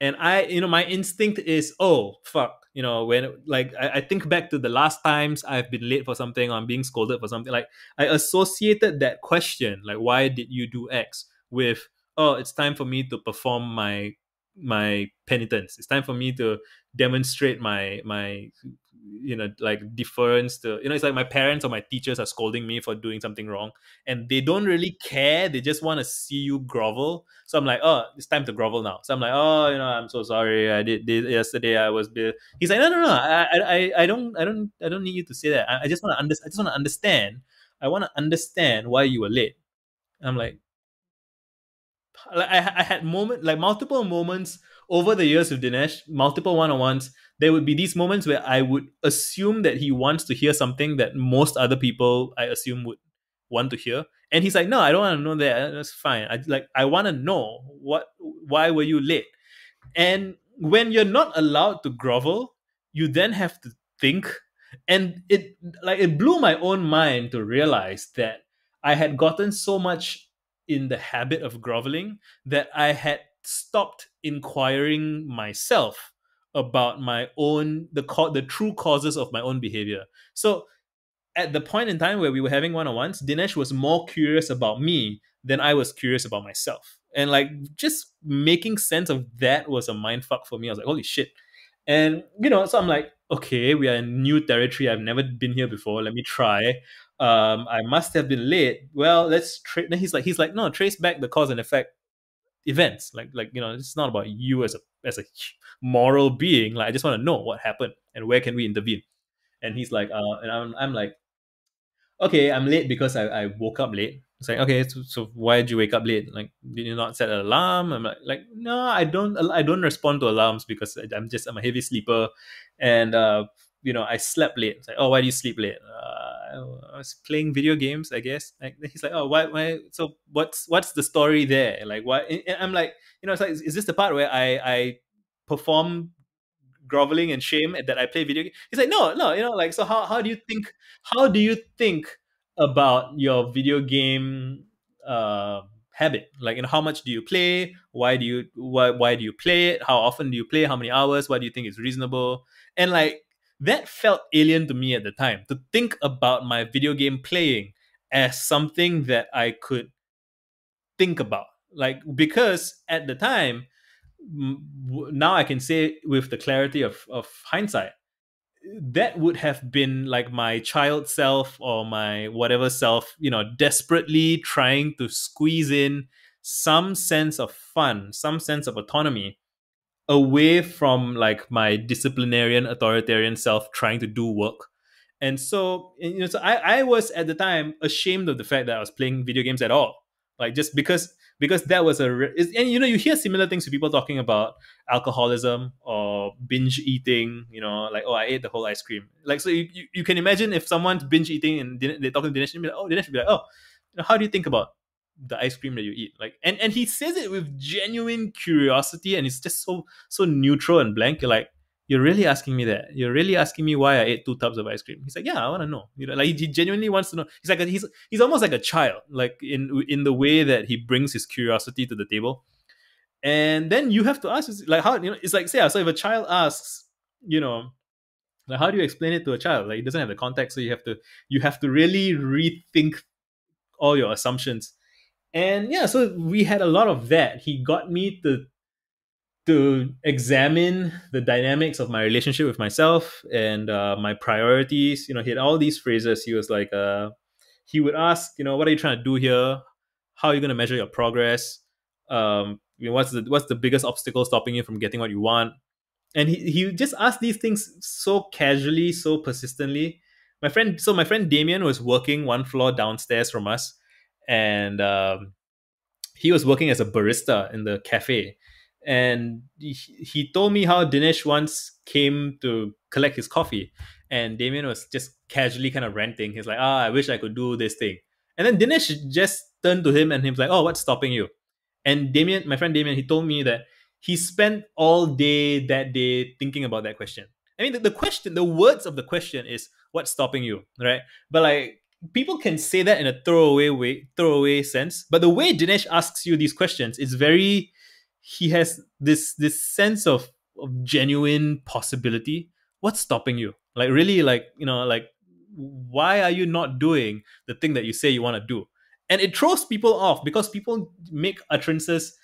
And I, you know, my instinct is, "Oh, fuck." You know, when like I, I think back to the last times I've been late for something or I'm being scolded for something, like I associated that question, like, "Why did you do X?" with, "Oh, it's time for me to perform my my penitence. It's time for me to demonstrate my my you know like deference to you know it's like my parents or my teachers are scolding me for doing something wrong and they don't really care they just want to see you grovel. So i'm like oh it's time to grovel now. So i'm like oh you know i'm so sorry. I did this yesterday i was he's like no no no. I i i don't i don't i don't need you to say that. I, I just want to understand i just want to understand i want to understand why you were late. I'm like like I, I had moment like multiple moments over the years with Dinesh, multiple one-on-ones, there would be these moments where I would assume that he wants to hear something that most other people I assume would want to hear. And he's like, no, I don't want to know that. That's fine. I like I want to know what why were you late? And when you're not allowed to grovel, you then have to think. And it like it blew my own mind to realize that I had gotten so much in the habit of groveling that I had stopped inquiring myself about my own the co- the true causes of my own behavior. So at the point in time where we were having one-on-ones, Dinesh was more curious about me than I was curious about myself. And like just making sense of that was a mind fuck for me. I was like, holy shit. And you know, so I'm like, okay, we are in new territory. I've never been here before. Let me try um, I must have been late. Well, let's trace. He's like, he's like, no, trace back the cause and effect events. Like, like you know, it's not about you as a as a moral being. Like, I just want to know what happened and where can we intervene. And he's like, uh, and I'm, I'm like, okay, I'm late because I, I woke up late. It's like, okay, so, so why did you wake up late? Like, did you not set an alarm? I'm like, like, no, I don't, I don't respond to alarms because I'm just, I'm a heavy sleeper, and uh, you know, I slept late. It's like, oh, why do you sleep late? Uh, I was playing video games, I guess. Like he's like, oh, why, why? So what's what's the story there? Like, why? And I'm like, you know, it's like, is this the part where I I perform groveling and shame that I play video games? He's like, no, no, you know, like, so how how do you think? How do you think about your video game? Uh, habit like you know how much do you play why do you why, why do you play it how often do you play how many hours what do you think is reasonable and like that felt alien to me at the time to think about my video game playing as something that I could think about. Like, because at the time, now I can say with the clarity of, of hindsight, that would have been like my child self or my whatever self, you know, desperately trying to squeeze in some sense of fun, some sense of autonomy away from like my disciplinarian authoritarian self trying to do work. And so you know so I, I was at the time ashamed of the fact that i was playing video games at all. Like just because because that was a and you know you hear similar things to people talking about alcoholism or binge eating you know like oh i ate the whole ice cream. Like so you, you, you can imagine if someone's binge eating and they're talking to Dinesh, be like, oh Dinesh be like oh how do you think about the ice cream that you eat. Like and and he says it with genuine curiosity and it's just so so neutral and blank. You're like you're really asking me that. You're really asking me why i ate two tubs of ice cream. He's like yeah i want to know. You know like he genuinely wants to know. He's like a, he's he's almost like a child like in in the way that he brings his curiosity to the table. And then you have to ask like how you know it's like say so if a child asks you know like how do you explain it to a child? Like it doesn't have the context so you have to you have to really rethink all your assumptions and yeah so we had a lot of that. He got me to to examine the dynamics of my relationship with myself and uh, my priorities. You know he had all these phrases. He was like uh, he would ask you know what are you trying to do here? How are you going to measure your progress? Um, you know, what's the what's the biggest obstacle stopping you from getting what you want? And he, he just asked these things so casually so persistently. My friend so my friend damien was working one floor downstairs from us and um, he was working as a barista in the cafe. And he, he told me how Dinesh once came to collect his coffee, and Damien was just casually kind of ranting. He's like, "Ah, I wish I could do this thing." And then Dinesh just turned to him and he was like, "Oh, what's stopping you?" And Damien, my friend Damien, he told me that he spent all day that day thinking about that question. I mean, the, the question, the words of the question is, "What's stopping you?" Right? But like people can say that in a throwaway way, throwaway sense. But the way Dinesh asks you these questions is very. He has this this sense of of genuine possibility. What's stopping you? Like really, like you know, like why are you not doing the thing that you say you want to do? And it throws people off because people make utterances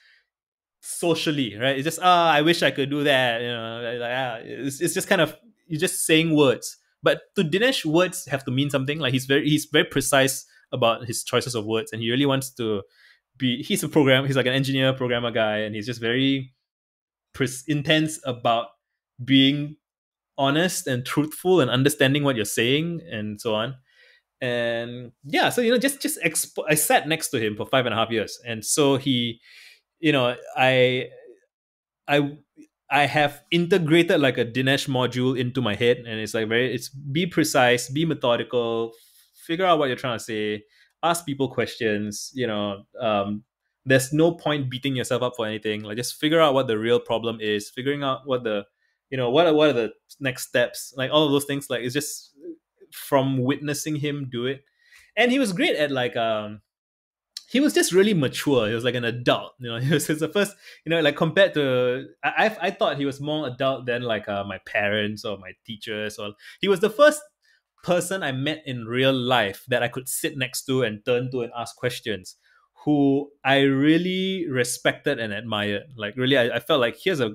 socially, right? It's just ah, I wish I could do that. You know, like, ah, it's, it's just kind of you're just saying words but to Dinesh, words have to mean something. Like he's very he's very precise about his choices of words, and he really wants to be. He's a program. He's like an engineer, programmer guy, and he's just very intense about being honest and truthful and understanding what you're saying and so on and yeah so you know just just expo- i sat next to him for five and a half years and so he you know i i I have integrated like a Dinesh module into my head, and it's like very it's be precise, be methodical, figure out what you're trying to say, ask people questions. You know, um, there's no point beating yourself up for anything. Like just figure out what the real problem is, figuring out what the you know what are what are the next steps, like all of those things. Like it's just from witnessing him do it, and he was great at like um he was just really mature. He was like an adult, you know. He was, he was the first, you know, like compared to I, I, I thought he was more adult than like uh, my parents or my teachers. Or he was the first person I met in real life that I could sit next to and turn to and ask questions. Who I really respected and admired. Like really, I, I felt like here's a,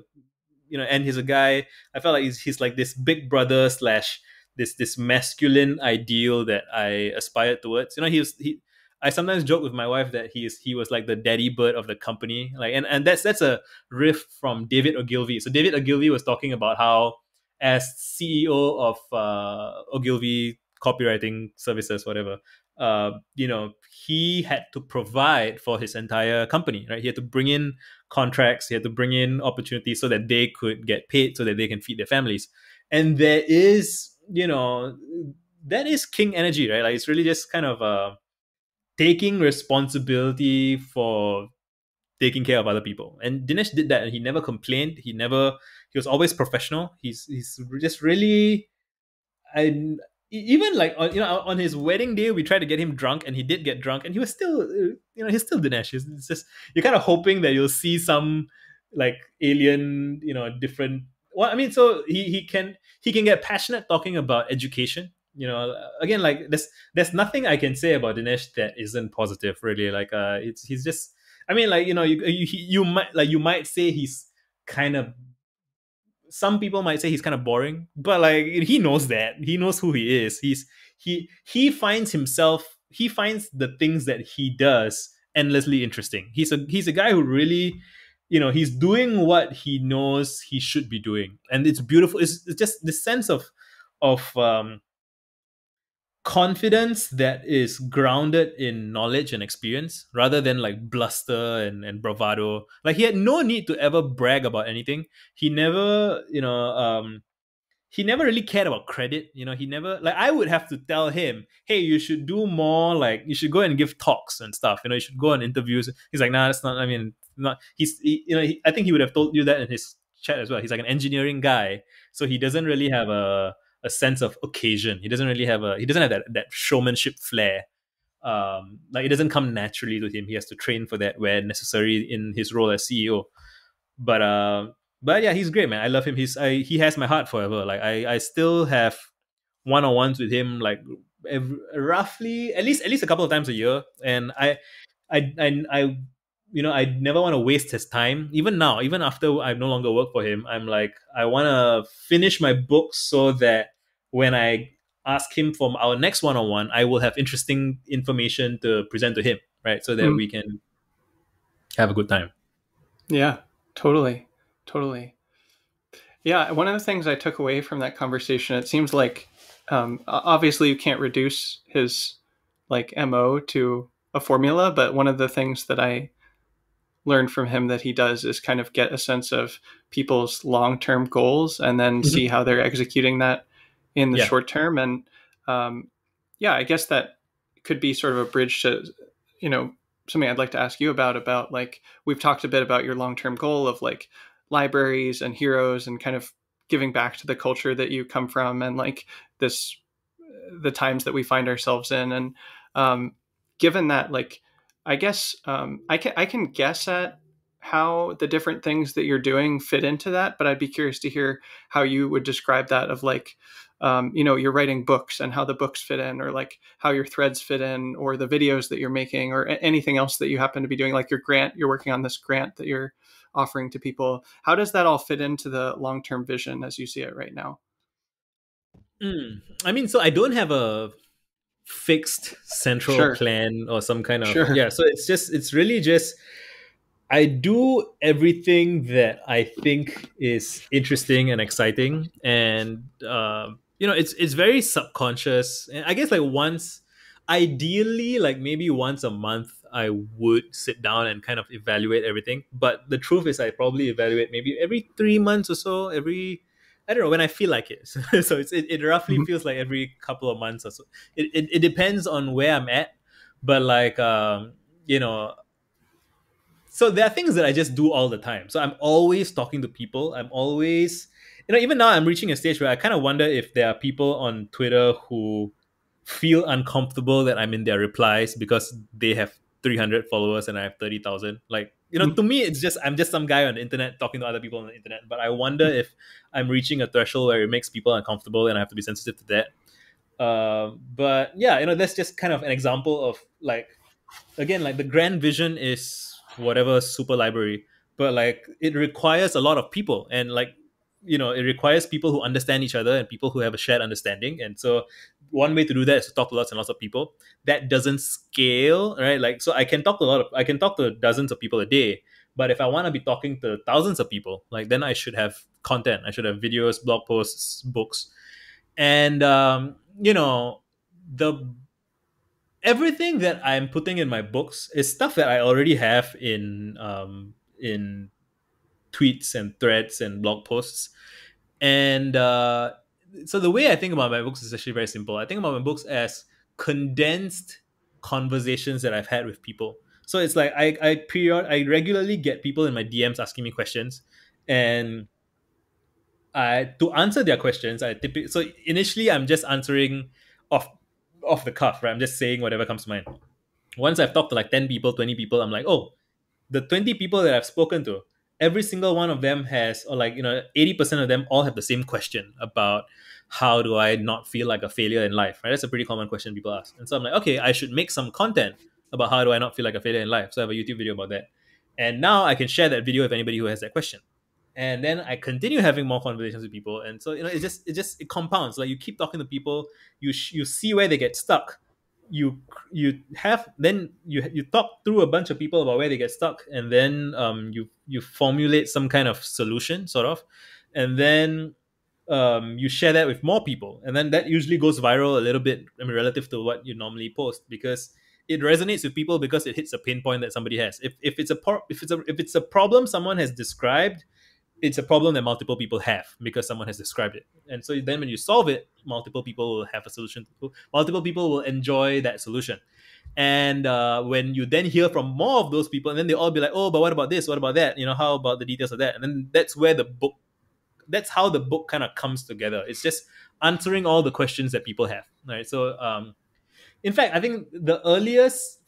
you know, and he's a guy. I felt like he's he's like this big brother slash this this masculine ideal that I aspired towards. You know, he was he I sometimes joke with my wife that he is he was like the daddy bird of the company. Like and, and that's that's a riff from David Ogilvy. So David Ogilvy was talking about how as CEO of uh, Ogilvy copywriting services, whatever, uh, you know, he had to provide for his entire company, right? He had to bring in contracts, he had to bring in opportunities so that they could get paid, so that they can feed their families. And there is you know that is king energy right like it's really just kind of uh taking responsibility for taking care of other people. And dinesh did that and he never complained. He never he was always professional. He's he's just really and even like you know on his wedding day we tried to get him drunk and he did get drunk and he was still you know he's still dinesh. It's just you're kind of hoping that you'll see some like alien you know different well i mean so he he can he can get passionate talking about education you know again like there's there's nothing i can say about dinesh that isn't positive really. Like uh it's he's just i mean like you know you you, you might like you might say he's kind of some people might say he's kind of boring but like he knows that. He knows who he is. He's he he finds himself he finds the things that he does endlessly interesting. He's a he's a guy who really you know he's doing what he knows he should be doing. And it's beautiful. It's, it's just the sense of of um confidence that is grounded in knowledge and experience rather than like bluster and, and bravado. Like he had no need to ever brag about anything. He never you know um he never really cared about credit you know. He never like i would have to tell him hey you should do more like you should go and give talks and stuff you know you should go on interviews. He's like nah that's not i mean not he's he, you know he, i think he would have told you that in his chat as well. He's like an engineering guy so he doesn't really have a a sense of occasion. He doesn't really have a he doesn't have that that showmanship flair. Um, like it doesn't come naturally to him. He has to train for that where necessary in his role as CEO. But uh, but yeah, he's great, man. I love him. He's I, he has my heart forever. Like I I still have one on ones with him like every, roughly at least at least a couple of times a year, and I I I, I you know, I never want to waste his time. Even now, even after I no longer work for him, I'm like, I want to finish my book so that when I ask him for our next one on one, I will have interesting information to present to him, right? So that mm. we can have a good time. Yeah, totally. Totally. Yeah, one of the things I took away from that conversation, it seems like um, obviously you can't reduce his like MO to a formula, but one of the things that I learned from him that he does is kind of get a sense of people's long-term goals and then mm-hmm. see how they're executing that in the yeah. short term and um, yeah i guess that could be sort of a bridge to you know something i'd like to ask you about about like we've talked a bit about your long-term goal of like libraries and heroes and kind of giving back to the culture that you come from and like this the times that we find ourselves in and um, given that like I guess um, I can I can guess at how the different things that you're doing fit into that, but I'd be curious to hear how you would describe that of like, um, you know, you're writing books and how the books fit in, or like how your threads fit in, or the videos that you're making, or anything else that you happen to be doing, like your grant, you're working on this grant that you're offering to people. How does that all fit into the long term vision as you see it right now? Mm. I mean, so I don't have a fixed central sure. plan or some kind of sure. yeah so it's just it's really just i do everything that i think is interesting and exciting and uh, you know it's it's very subconscious and i guess like once ideally like maybe once a month i would sit down and kind of evaluate everything but the truth is i probably evaluate maybe every three months or so every I don't know when I feel like it. so it's, it, it roughly mm-hmm. feels like every couple of months or so. It, it, it depends on where I'm at, but like um, you know, so there are things that I just do all the time. So I'm always talking to people. I'm always you know even now I'm reaching a stage where I kind of wonder if there are people on Twitter who feel uncomfortable that I'm in their replies because they have 300 followers and I have 30,000. Like, you know, mm-hmm. to me, it's just, I'm just some guy on the internet talking to other people on the internet. But I wonder mm-hmm. if I'm reaching a threshold where it makes people uncomfortable and I have to be sensitive to that. Uh, but yeah, you know, that's just kind of an example of like, again, like the grand vision is whatever super library, but like it requires a lot of people. And like, you know, it requires people who understand each other and people who have a shared understanding. And so one way to do that is to talk to lots and lots of people. That doesn't scale, right? Like, so I can talk to a lot of, I can talk to dozens of people a day. But if I want to be talking to thousands of people, like then I should have content. I should have videos, blog posts, books, and um, you know, the everything that I'm putting in my books is stuff that I already have in um, in tweets and threads and blog posts, and uh, so the way I think about my books is actually very simple. I think about my books as condensed conversations that I've had with people. So it's like I I period I regularly get people in my DMs asking me questions, and I to answer their questions I typically so initially I'm just answering off off the cuff, right? I'm just saying whatever comes to mind. Once I've talked to like ten people, twenty people, I'm like, oh, the twenty people that I've spoken to, every single one of them has, or like you know, eighty percent of them all have the same question about how do I not feel like a failure in life? Right? That's a pretty common question people ask. And so I'm like, okay, I should make some content about how do I not feel like a failure in life. So I have a YouTube video about that. And now I can share that video with anybody who has that question. And then I continue having more conversations with people. And so, you know, it just, it just, it compounds. Like you keep talking to people, you, sh- you see where they get stuck. You, you have, then you, you talk through a bunch of people about where they get stuck. And then um, you, you formulate some kind of solution sort of. And then um, you share that with more people, and then that usually goes viral a little bit, I mean, relative to what you normally post because it resonates with people because it hits a pain point that somebody has. If, if it's a por- if it's a if it's a problem someone has described, it's a problem that multiple people have because someone has described it. And so then when you solve it, multiple people will have a solution. Multiple people will enjoy that solution. And uh, when you then hear from more of those people, and then they all be like, "Oh, but what about this? What about that? You know, how about the details of that?" And then that's where the book that's how the book kind of comes together. It's just answering all the questions that people have. Right. So um, in fact, I think the earliest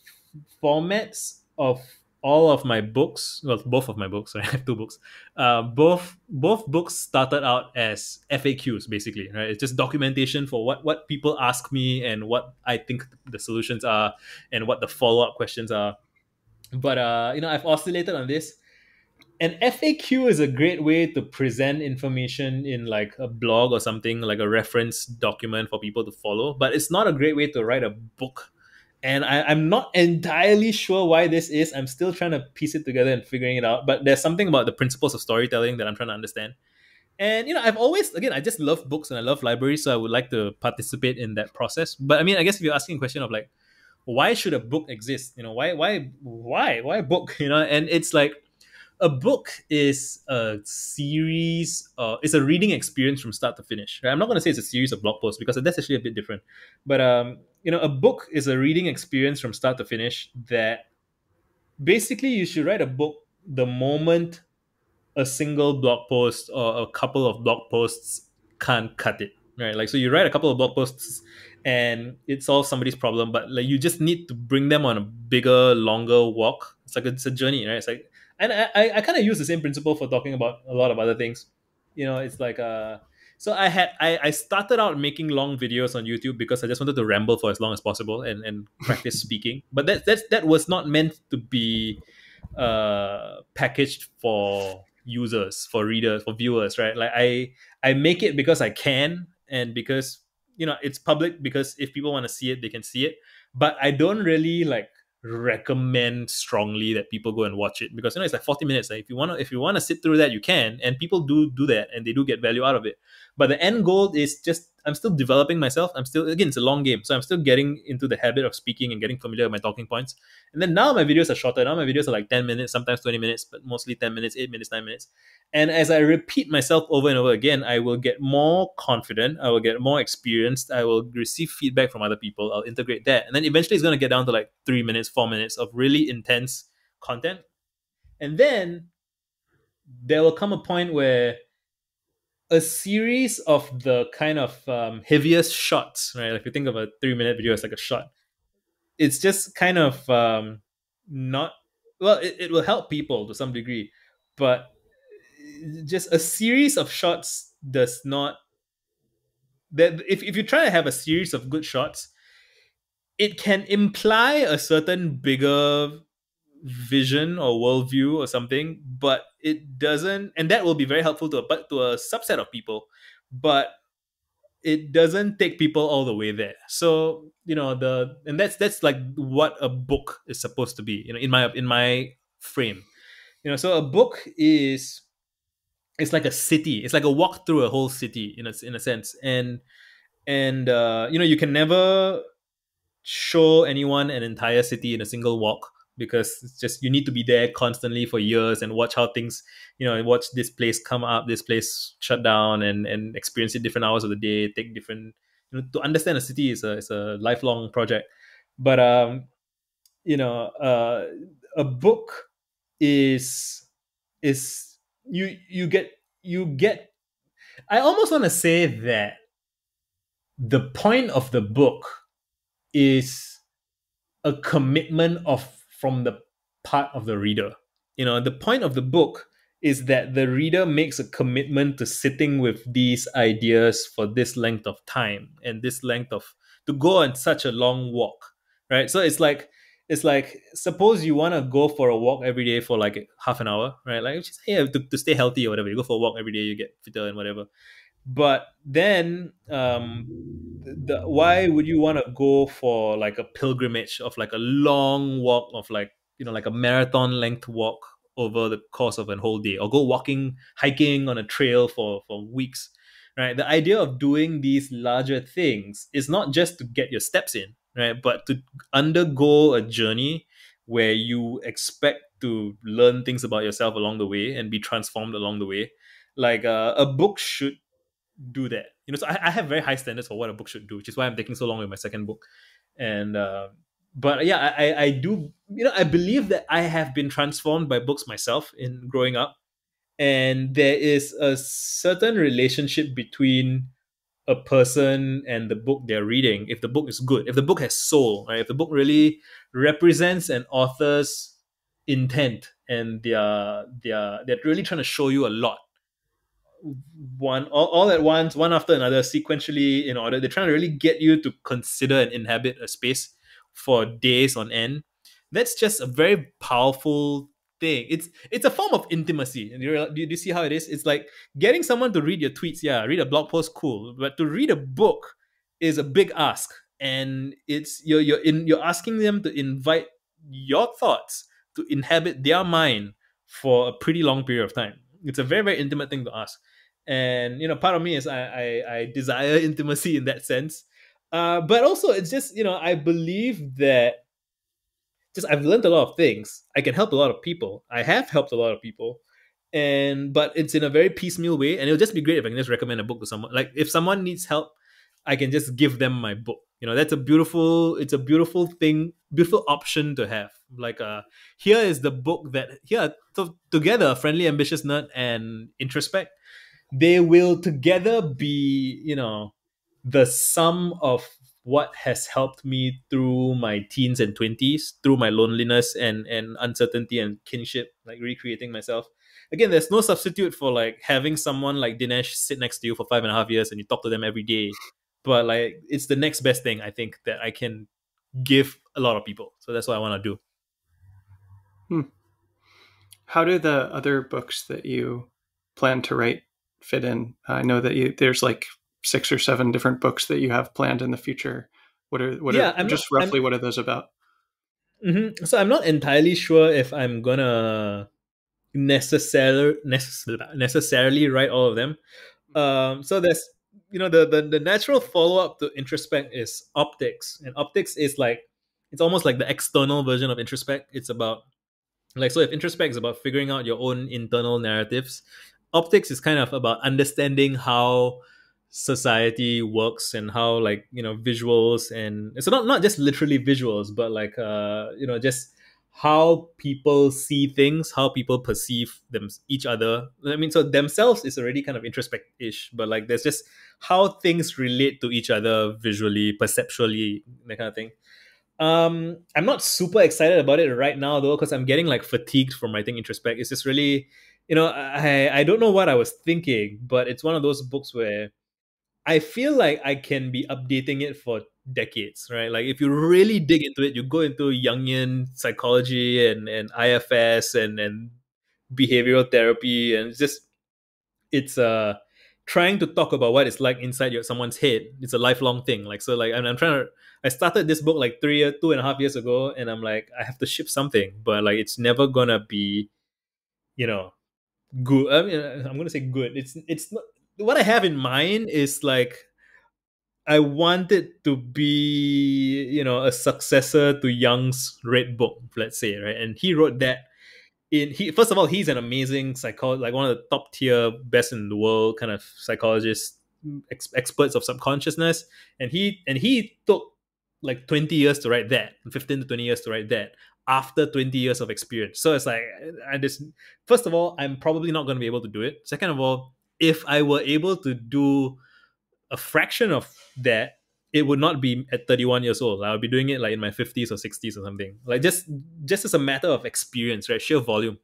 formats of all of my books, well, both of my books, I have two books. Uh, both both books started out as FAQs, basically, right? It's just documentation for what what people ask me and what I think the solutions are and what the follow up questions are. But uh, you know, I've oscillated on this an FAQ is a great way to present information in like a blog or something like a reference document for people to follow, but it's not a great way to write a book. And I, I'm not entirely sure why this is. I'm still trying to piece it together and figuring it out. But there's something about the principles of storytelling that I'm trying to understand. And you know, I've always again, I just love books and I love libraries, so I would like to participate in that process. But I mean, I guess if you're asking a question of like, why should a book exist? You know, why, why, why, why book? You know, and it's like a book is a series uh, it's a reading experience from start to finish right? i'm not going to say it's a series of blog posts because that's actually a bit different. But um, you know a book is a reading experience from start to finish that basically you should write a book the moment a single blog post or a couple of blog posts can't cut it right? Like so you write a couple of blog posts and it solves somebody's problem but like you just need to bring them on a bigger longer walk. It's like it's a journey right? It's like and I, I, kind of use the same principle for talking about a lot of other things. You know, it's like uh so I had I, I started out making long videos on YouTube because I just wanted to ramble for as long as possible and, and practice speaking. But that that's that was not meant to be uh packaged for users, for readers, for viewers, right? Like I I make it because I can and because you know it's public because if people want to see it, they can see it. But I don't really like recommend strongly that people go and watch it because you know it's like 40 minutes. Like if you want to if you want to sit through that you can. And people do do that and they do get value out of it but the end goal is just i'm still developing myself i'm still again it's a long game so i'm still getting into the habit of speaking and getting familiar with my talking points and then now my videos are shorter now my videos are like 10 minutes sometimes 20 minutes but mostly 10 minutes 8 minutes 9 minutes and as I repeat myself over and over again, I will get more confident. I will get more experienced. I will receive feedback from other people. I'll integrate that. And then eventually it's going to get down to like three minutes, four minutes of really intense content. And then there will come a point where a series of the kind of um, heaviest shots, right? If you think of a three minute video as like a shot, it's just kind of um, not, well, it, it will help people to some degree, but just a series of shots does not that if, if you try to have a series of good shots it can imply a certain bigger vision or worldview or something but it doesn't and that will be very helpful to a but to a subset of people but it doesn't take people all the way there. So you know the and that's that's like what a book is supposed to be you know in my in my frame. You know so a book is it's like a city. It's like a walk through a whole city in a in a sense, and and uh, you know you can never show anyone an entire city in a single walk, because it's just you need to be there constantly for years and watch how things you know watch this place come up this place shut down and and experience it different hours of the day take different you know to understand a city is a is a lifelong project. But um you know uh a book is is you you get you get i almost want to say that the point of the book is a commitment of from the part of the reader. You know, the point of the book is that the reader makes a commitment to sitting with these ideas for this length of time and this length of to go on such a long walk, right? So it's like it's like suppose you want to go for a walk every day for like half an hour, right? Like just yeah, to, to stay healthy or whatever. You go for a walk every day, you get fitter and whatever but then um the, why would you want to go for like a pilgrimage of like a long walk of like you know like a marathon length walk over the course of a whole day or go walking hiking on a trail for for weeks right? The idea of doing these larger things is not just to get your steps in right? But to undergo a journey where you expect to learn things about yourself along the way and be transformed along the way. Like uh, a book should do that. You know, so I, I have very high standards for what a book should do, which is why I'm taking so long with my second book. And uh, but yeah, I I do you know I believe that I have been transformed by books myself in growing up, and there is a certain relationship between a person and the book they're reading if the book is good if the book has soul right if the book really represents an author's intent and they're they're they're really trying to show you a lot one all, all at once, one after another, sequentially in order. They're trying to really get you to consider and inhabit a space for days on end. That's just a very powerful thing. It's it's a form of intimacy. And you do you see how it is? It's like getting someone to read your tweets. Yeah, read a blog post, cool. But to read a book is a big ask, and it's you're you're in you're asking them to invite your thoughts to inhabit their mind for a pretty long period of time. It's a very very intimate thing to ask and you know part of me is i i, I desire intimacy in that sense. Uh, but also it's just you know i believe that just i've learned a lot of things. I can help a lot of people. I have helped a lot of people. And but it's in a very piecemeal way. And it'll just be great if i can just recommend a book to someone. Like if someone needs help i can just give them my book. You know that's a beautiful it's a beautiful thing beautiful option to have. Like uh here is the book that here so together friendly ambitious nerd and introspect they will together be you know the sum of what has helped me through my teens and 20s through my loneliness and and uncertainty and kinship like recreating myself. Again there's no substitute for like having someone like dinesh sit next to you for five and a half years and you talk to them every day. But like it's the next best thing i think that i can give a lot of people. So that's what i want to do. Hmm. how do the other books that you plan to write fit in? I know that you, there's like six or seven different books that you have planned in the future. What are what yeah, are I'm just not, roughly I'm, what are those about? Mm-hmm. So I'm not entirely sure if I'm gonna necessarily necessarily write all of them. Um, so there's you know the the, the natural follow up to introspect is optics, and optics is like it's almost like the external version of introspect. It's about like so if introspect is about figuring out your own internal narratives optics is kind of about understanding how society works and how like you know visuals and it's not not just literally visuals but like uh you know just how people see things how people perceive them each other. I mean so themselves is already kind of introspect-ish but like there's just how things relate to each other visually perceptually that kind of thing. Um i'm not super excited about it right now though because i'm getting like fatigued from writing introspect. It's just really you know, I I don't know what I was thinking, but it's one of those books where I feel like I can be updating it for decades, right? Like if you really dig into it, you go into Jungian psychology and, and IFS and, and behavioral therapy and it's just it's uh trying to talk about what it's like inside your someone's head. It's a lifelong thing. Like so like I'm, I'm trying to I started this book like three or two and a half years ago and I'm like I have to ship something, but like it's never gonna be, you know, good. I mean, uh, I'm gonna say good. It's it's not what I have in mind is like I want it to be, you know, a successor to Jung's Red Book, let's say, right? And he wrote that in he first of all, he's an amazing psychologist, like one of the top tier, best in the world kind of psychologists, ex- experts of subconsciousness, and he and he took like 20 years to write that, 15 to 20 years to write that after 20 years of experience. So it's like I just first of all, I'm probably not going to be able to do it. Second of all, if I were able to do a fraction of that, it would not be at 31 years old. I would be doing it like in my 50s or 60s or something. Like just just as a matter of experience, right? Sheer volume.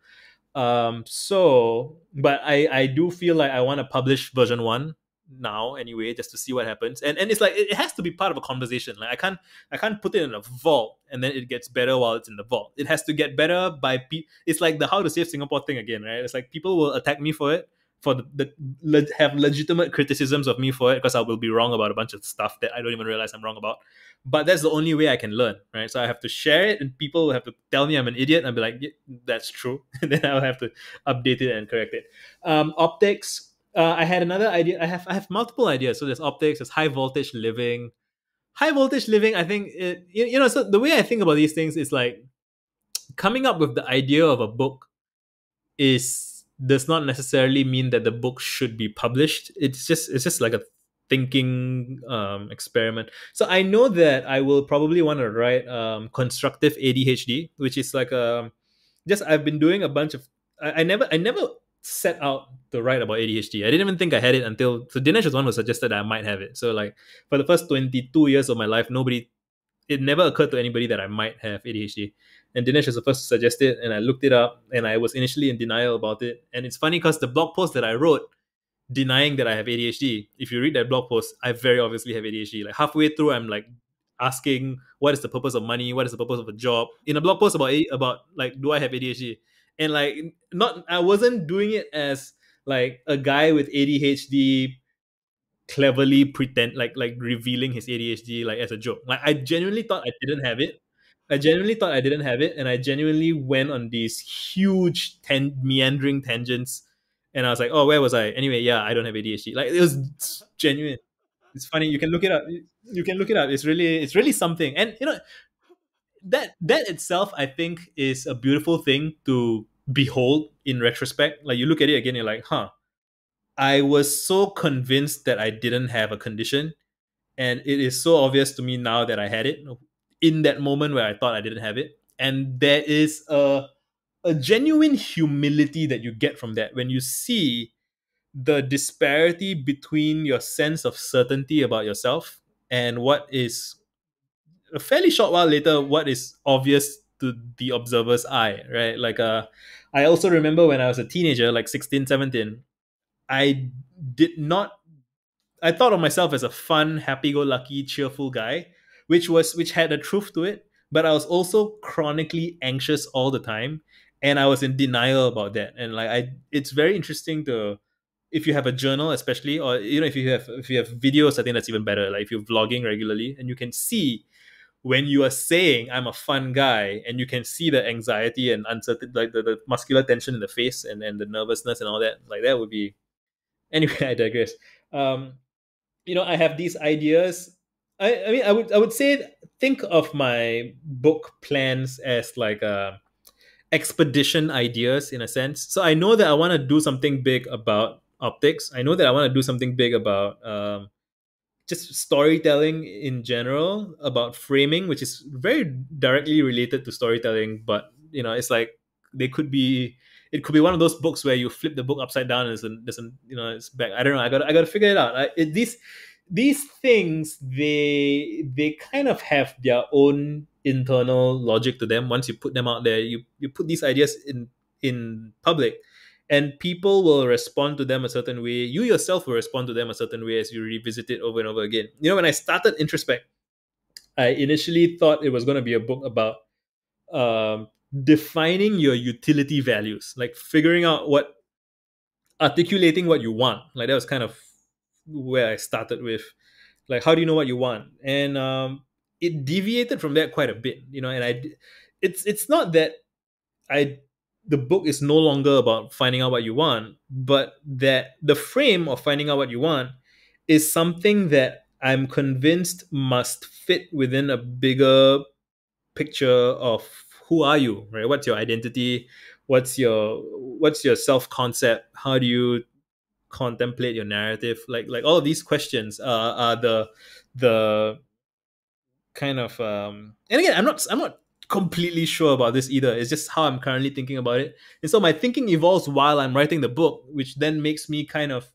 Um, so but I I do feel like I want to publish version one now anyway, just to see what happens. And and it's like it has to be part of a conversation. Like I can't I can't put it in a vault and then it gets better while it's in the vault. It has to get better by pe- it's like the how to save Singapore thing again, right? It's like people will attack me for it for the, the le- have legitimate criticisms of me for it because I will be wrong about a bunch of stuff that I don't even realize I'm wrong about. But that's the only way I can learn, right? So I have to share it, and people will have to tell me I'm an idiot, and be like, yeah, "That's true," and then I'll have to update it and correct it. Um, optics. Uh, I had another idea. I have I have multiple ideas. So there's optics. There's high voltage living. High voltage living. I think it, you, you know. So the way I think about these things is like coming up with the idea of a book is does not necessarily mean that the book should be published. It's just it's just like a thinking um, experiment. So I know that I will probably want to write um, constructive ADHD, which is like a um, just I've been doing a bunch of I, I never I never set out to write about ADHD. I didn't even think I had it until so Dinesh was one who suggested that I might have it. So like for the first 22 years of my life, nobody it never occurred to anybody that I might have ADHD. And Dinesh was the first to suggest it, and I looked it up, and I was initially in denial about it. And it's funny because the blog post that I wrote denying that I have ADHD, if you read that blog post, I very obviously have ADHD. Like halfway through, I'm like asking, what is the purpose of money? What is the purpose of a job? In a blog post about about like, do I have ADHD? And like, not I wasn't doing it as like a guy with ADHD cleverly pretend like like revealing his ADHD like as a joke. Like I genuinely thought I didn't have it. I genuinely thought I didn't have it, and I genuinely went on these huge ten meandering tangents, and I was like, "Oh, where was I?" Anyway, yeah, I don't have ADHD. Like it was genuine. It's funny. You can look it up. You can look it up. It's really, it's really something. And you know, that that itself, I think, is a beautiful thing to behold in retrospect. Like you look at it again, you're like, "Huh." I was so convinced that I didn't have a condition, and it is so obvious to me now that I had it in that moment where I thought I didn't have it. And there is a a genuine humility that you get from that when you see the disparity between your sense of certainty about yourself and what is a fairly short while later what is obvious to the observer's eye right like uh i also remember when i was a teenager like 16 17 I did not. I thought of myself as a fun, happy-go-lucky, cheerful guy, which was which had a truth to it. But I was also chronically anxious all the time, and I was in denial about that. And like I, it's very interesting to if you have a journal, especially, or you know, if you have if you have videos, I think that's even better. Like if you're vlogging regularly, and you can see when you are saying I'm a fun guy, and you can see the anxiety and uncertainty, like the, the muscular tension in the face and, and the nervousness and all that, like that would be anyway i digress. Um you know i have these ideas. I i mean i would i would say think of my book plans as like uh expedition ideas in a sense. So i know that i want to do something big about optics. I know that i want to do something big about um just storytelling in general about framing which is very directly related to storytelling but you know it's like they could be it could be one of those books where you flip the book upside down and there's a you know it's back. I don't know. I got I got to figure it out. I, it, these these things they they kind of have their own internal logic to them. Once you put them out there, you you put these ideas in in public, and people will respond to them a certain way. You yourself will respond to them a certain way as you revisit it over and over again. You know, when I started Introspect, I initially thought it was going to be a book about um, defining your utility values, like figuring out what, articulating what you want. Like that was kind of where I started with, like how do you know what you want? And um, it deviated from that quite a bit, you know. And I, it's it's not that I the book is no longer about finding out what you want, but that the frame of finding out what you want is something that I'm convinced must fit within a bigger picture of who are you, right? What's your identity? What's your what's your self concept? How do you contemplate your narrative? Like like all of these questions are, are the the kind of um and again I'm not I'm not completely sure about this either. It's just how I'm currently thinking about it. And so my thinking evolves while I'm writing the book, which then makes me kind of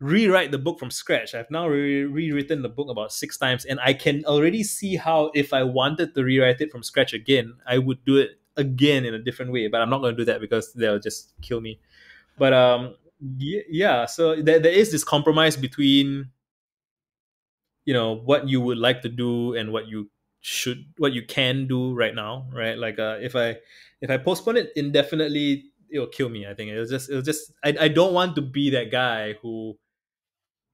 rewrite the book from scratch. I've now re- rewritten the book about six times, and I can already see how if I wanted to rewrite it from scratch again, I would do it again in a different way. But I'm not going to do that because they'll just kill me. But um, yeah. So there, there is this compromise between, you know, what you would like to do and what you should, what you can do right now, right? Like, uh, if I if I postpone it indefinitely, it'll kill me. I think it'll just it'll just I, I don't want to be that guy who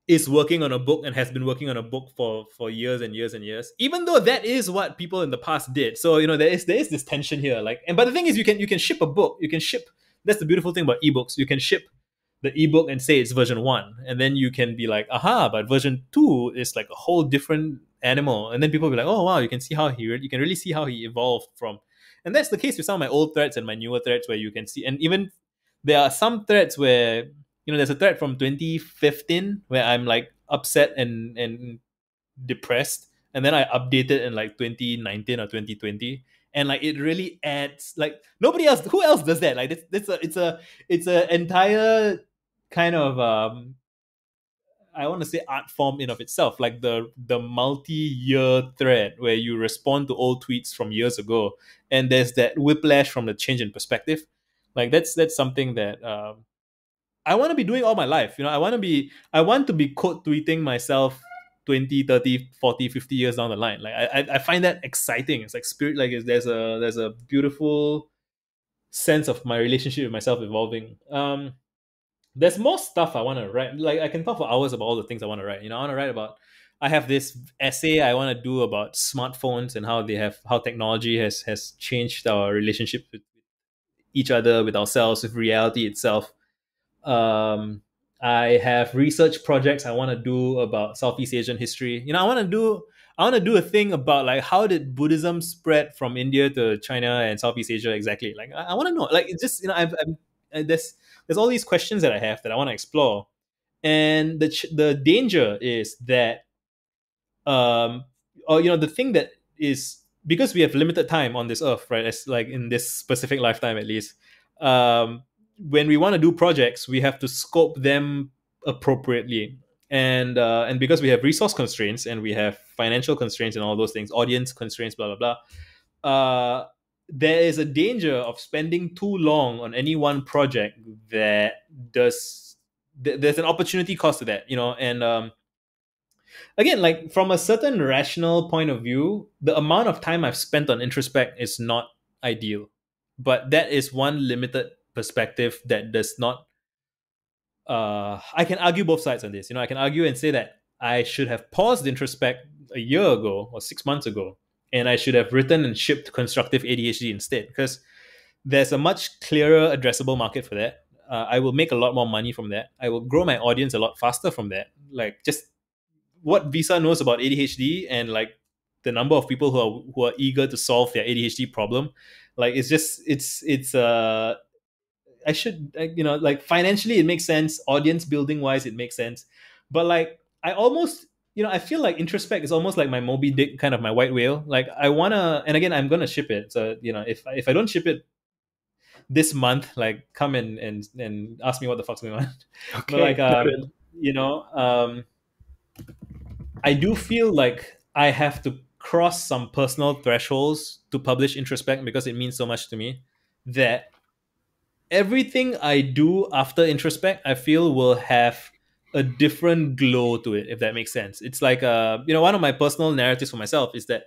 is working on a book and has been working on a book for for years and years and years even though that is what people in the past did so you know there is there is this tension here like and but the thing is you can you can ship a book you can ship that's the beautiful thing about ebooks you can ship the ebook and say it's version 1 and then you can be like aha but version 2 is like a whole different animal and then people will be like oh wow you can see how he you can really see how he evolved from and that's the case with some of my old threads and my newer threads where you can see and even there are some threads where you know, there's a thread from 2015 where I'm like upset and and depressed, and then I updated in like 2019 or 2020, and like it really adds like nobody else. Who else does that? Like it's it's a it's a it's an entire kind of um I want to say art form in of itself, like the the multi-year thread where you respond to old tweets from years ago, and there's that whiplash from the change in perspective. Like that's that's something that um, I want to be doing all my life. You know, I want to be I want to be quote tweeting myself 20, 30, 40, 50 years down the line. Like I I find that exciting. It's like spirit like there's a there's a beautiful sense of my relationship with myself evolving. Um there's more stuff I want to write. Like I can talk for hours about all the things I want to write. You know, I want to write about I have this essay I want to do about smartphones and how they have how technology has has changed our relationship with each other, with ourselves, with reality itself. Um, I have research projects I want to do about Southeast Asian history. You know, I want to do I want to do a thing about like how did Buddhism spread from India to China and Southeast Asia exactly? Like I, I want to know. Like it's just you know I've, I've uh, there's there's all these questions that I have that I want to explore, and the ch- the danger is that um or you know the thing that is because we have limited time on this earth, right? As like in this specific lifetime at least. Um, when we want to do projects, we have to scope them appropriately. And uh, and because we have resource constraints and we have financial constraints and all those things, audience constraints, blah blah blah, uh, there is a danger of spending too long on any one project that does. Th- there's an opportunity cost to that, you know, and um, again, like from a certain rational point of view, the amount of time I've spent on introspect is not ideal, but that is one limited perspective that does not uh I can argue both sides on this. You know, I can argue and say that I should have paused introspect a year ago or six months ago, and I should have written and shipped constructive ADHD instead because there's a much clearer addressable market for that. Uh, I will make a lot more money from that. I will grow my audience a lot faster from that. Like just what Visa knows about ADHD and like the number of people who are who are eager to solve their ADHD problem, like it's just it's it's uh I should, you know, like financially it makes sense, audience building wise it makes sense, but like I almost, you know, I feel like introspect is almost like my Moby Dick, kind of my white whale. Like I wanna, and again, I'm gonna ship it. So you know, if if I don't ship it this month, like come and and and ask me what the fuck's going on. Okay. But like, um, you know, um, I do feel like I have to cross some personal thresholds to publish introspect because it means so much to me that everything I do after introspect, I feel will have a different glow to it, if that makes sense. It's like uh, you know, one of my personal narratives for myself is that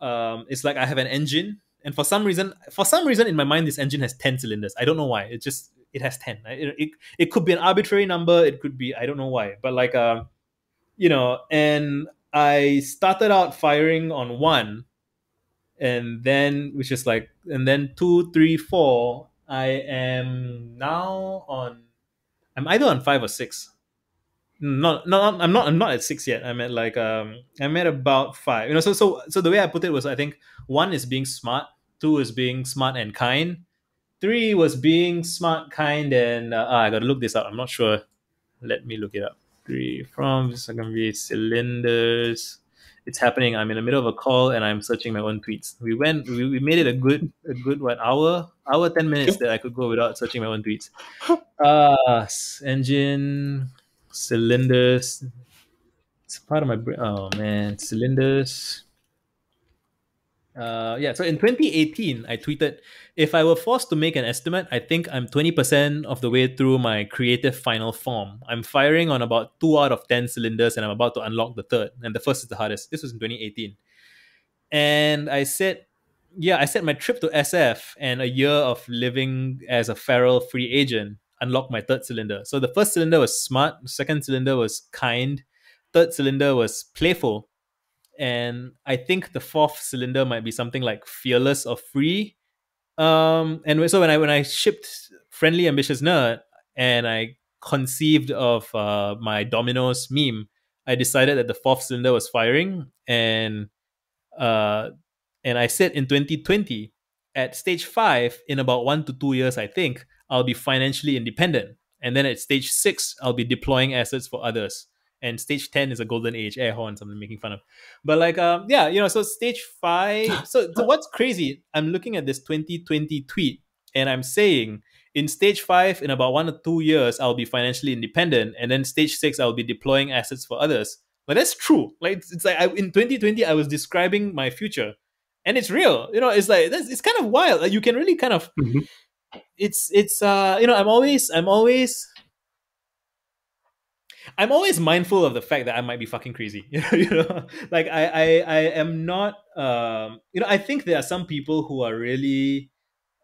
um, it's like I have an engine, and for some reason, for some reason in my mind, this engine has ten cylinders. I don't know why. It just it has ten. It, it, it could be an arbitrary number. It could be I don't know why, but like uh, you know, and I started out firing on one, and then which is like, and then two, three, four, I am now on. I'm either on five or six. Not not I'm not I'm not at six yet. I'm at like um I'm at about five. You know, so so so the way I put it was I think one is being smart, two is being smart and kind, three was being smart, kind, and uh, ah, I gotta look this up. I'm not sure. Let me look it up. Three from secondary cylinders. It's happening. I'm in the middle of a call and I'm searching my own tweets. We went. We, we made it a good a good what hour hour ten minutes that I could go without searching my own tweets. Uh engine cylinders. It's part of my brain. Oh man, cylinders. Uh, yeah, so in 2018, I tweeted, if I were forced to make an estimate, I think I'm 20% of the way through my creative final form. I'm firing on about two out of 10 cylinders and I'm about to unlock the third. And the first is the hardest. This was in 2018. And I said, yeah, I said my trip to SF and a year of living as a feral free agent unlocked my third cylinder. So the first cylinder was smart, second cylinder was kind, third cylinder was playful, and I think the fourth cylinder might be something like fearless or free. Um, and so when I when I shipped friendly ambitious nerd and I conceived of uh, my Domino's meme, I decided that the fourth cylinder was firing, and uh, and I said in 2020 at stage five in about one to two years, I think I'll be financially independent, and then at stage six, I'll be deploying assets for others. And stage 10 is a golden age air horns i'm making fun of. But like um yeah you know so stage 5 so, so what's crazy i'm looking at this 2020 tweet and i'm saying in stage 5 in about 1 or 2 years i'll be financially independent. And then stage 6 i'll be deploying assets for others. But that's true. Like it's, it's like I, in 2020 i was describing my future. And it's real. You know it's like that's, it's kind of wild. Like you can really kind of mm-hmm. It's it's uh you know i'm always i'm always I'm always mindful of the fact that I might be fucking crazy. you know, like I, I, I am not. Um, you know, I think there are some people who are really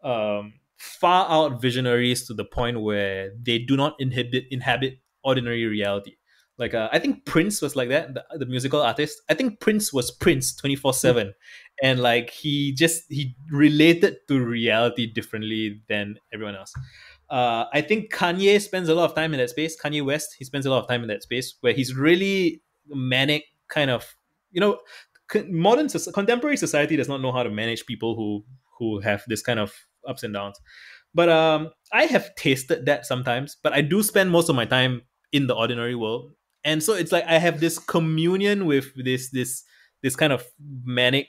um, far out visionaries to the point where they do not inhibit inhabit ordinary reality. Like uh, I think Prince was like that, the, the musical artist. I think Prince was Prince twenty four seven, and like he just he related to reality differently than everyone else uh, I think Kanye spends a lot of time in that space. Kanye West, he spends a lot of time in that space where he's really manic, kind of, you know, modern contemporary society does not know how to manage people who who have this kind of ups and downs. But um, I have tasted that sometimes, but I do spend most of my time in the ordinary world, and so it's like I have this communion with this this this kind of manic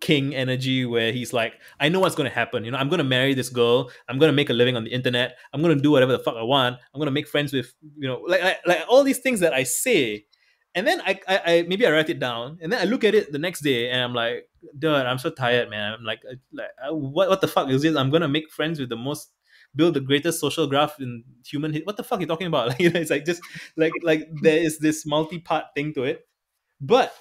king energy where he's like, I know what's gonna happen. You know, I'm gonna marry this girl. I'm gonna make a living on the internet. I'm gonna do whatever the fuck I want. I'm gonna make friends with you know, like like, like all these things that I say, and then I, I, I maybe I write it down, and then I look at it the next day, and I'm like, dude, I'm so tired, man. I'm like, like uh, what what the fuck is this? I'm gonna make friends with the most build the greatest social graph in human what the fuck are you talking about like, you know, it's like just like like there is this multi-part thing to it but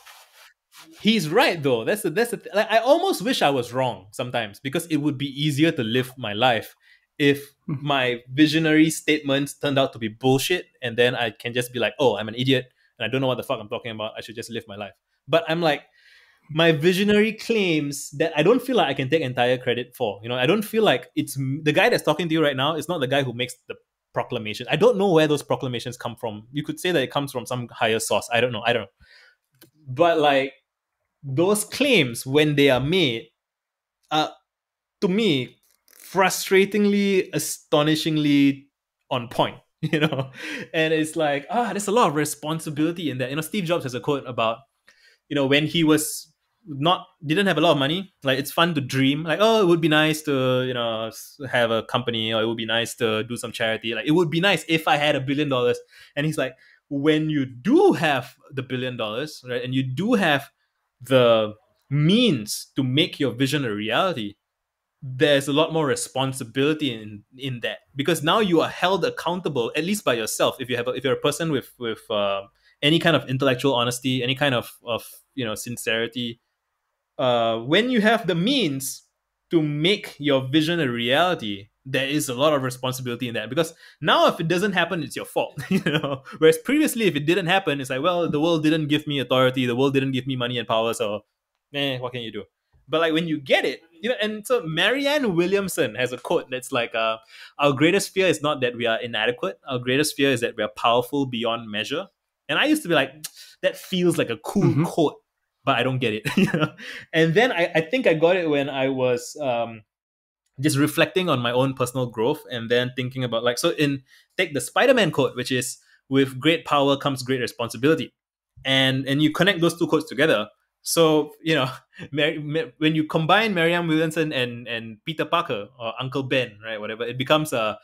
he's right though. That's the that's the th- like I almost wish I was wrong sometimes because it would be easier to live my life if hmm. my visionary statements turned out to be bullshit and then I can just be like, "Oh, I'm an idiot and I don't know what the fuck I'm talking about. I should just live my life." But I'm like my visionary claims that I don't feel like I can take entire credit for. You know, I don't feel like it's the guy that's talking to you right now is not the guy who makes the proclamation. I don't know where those proclamations come from. You could say that it comes from some higher source. I don't know. I don't know. But like those claims when they are made are to me frustratingly astonishingly on point you know and it's like ah there's a lot of responsibility in that you know steve jobs has a quote about you know when he was not didn't have a lot of money. Like it's fun to dream. Like oh it would be nice to you know have a company or it would be nice to do some charity. Like it would be nice if i had a billion dollars. And he's like when you do have the billion dollars right and you do have the means to make your vision a reality, there's a lot more responsibility in in that. Because now you are held accountable at least by yourself. If you have a, if you're a person with with uh, any kind of intellectual honesty, any kind of of you know sincerity, uh, when you have the means to make your vision a reality, there is a lot of responsibility in that. Because now if it doesn't happen it's your fault you know? Whereas previously if it didn't happen it's like well the world didn't give me authority the world didn't give me money and power so eh what can you do? But like when you get it you know and so marianne williamson has a quote that's like uh, our greatest fear is not that we are inadequate. Our greatest fear is that we are powerful beyond measure. And i used to be like that feels like a cool mm-hmm. quote but i don't get it. And then I, I think i got it when i was um, just reflecting on my own personal growth and then thinking about like so in take the spider-man quote which is with great power comes great responsibility. And and you connect those two quotes together. So you know Mary, when you combine marianne williamson and and peter parker or uncle ben right whatever it becomes a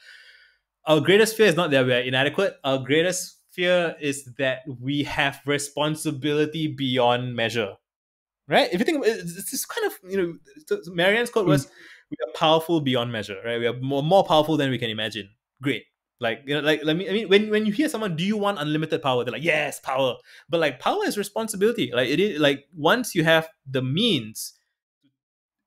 our greatest fear is not that we are inadequate. Our greatest fear is that we have responsibility beyond measure right if you think it, it's just kind of you know marianne's quote was mm. we are powerful beyond measure right we are more, more powerful than we can imagine great like you know, like let me I mean when when you hear someone, do you want unlimited power? They're like, yes, power. But like power is responsibility. Like it is like once you have the means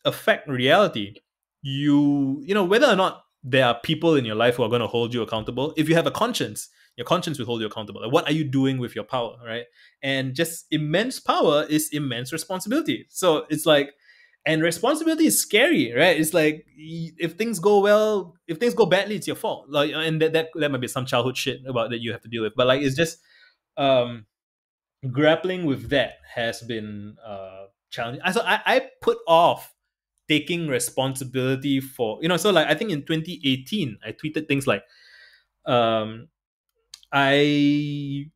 to affect reality, you you know, whether or not there are people in your life who are going to hold you accountable, if you have a conscience, your conscience will hold you accountable. Like what are you doing with your power, right? And just immense power is immense responsibility. So it's like and responsibility is scary right it's like if things go well if things go badly it's your fault like and that that, that might be some childhood shit about that you have to deal with but like it's just um grappling with that has been uh challenging so I, I put off taking responsibility for you know so like i think in 2018 i tweeted things like um i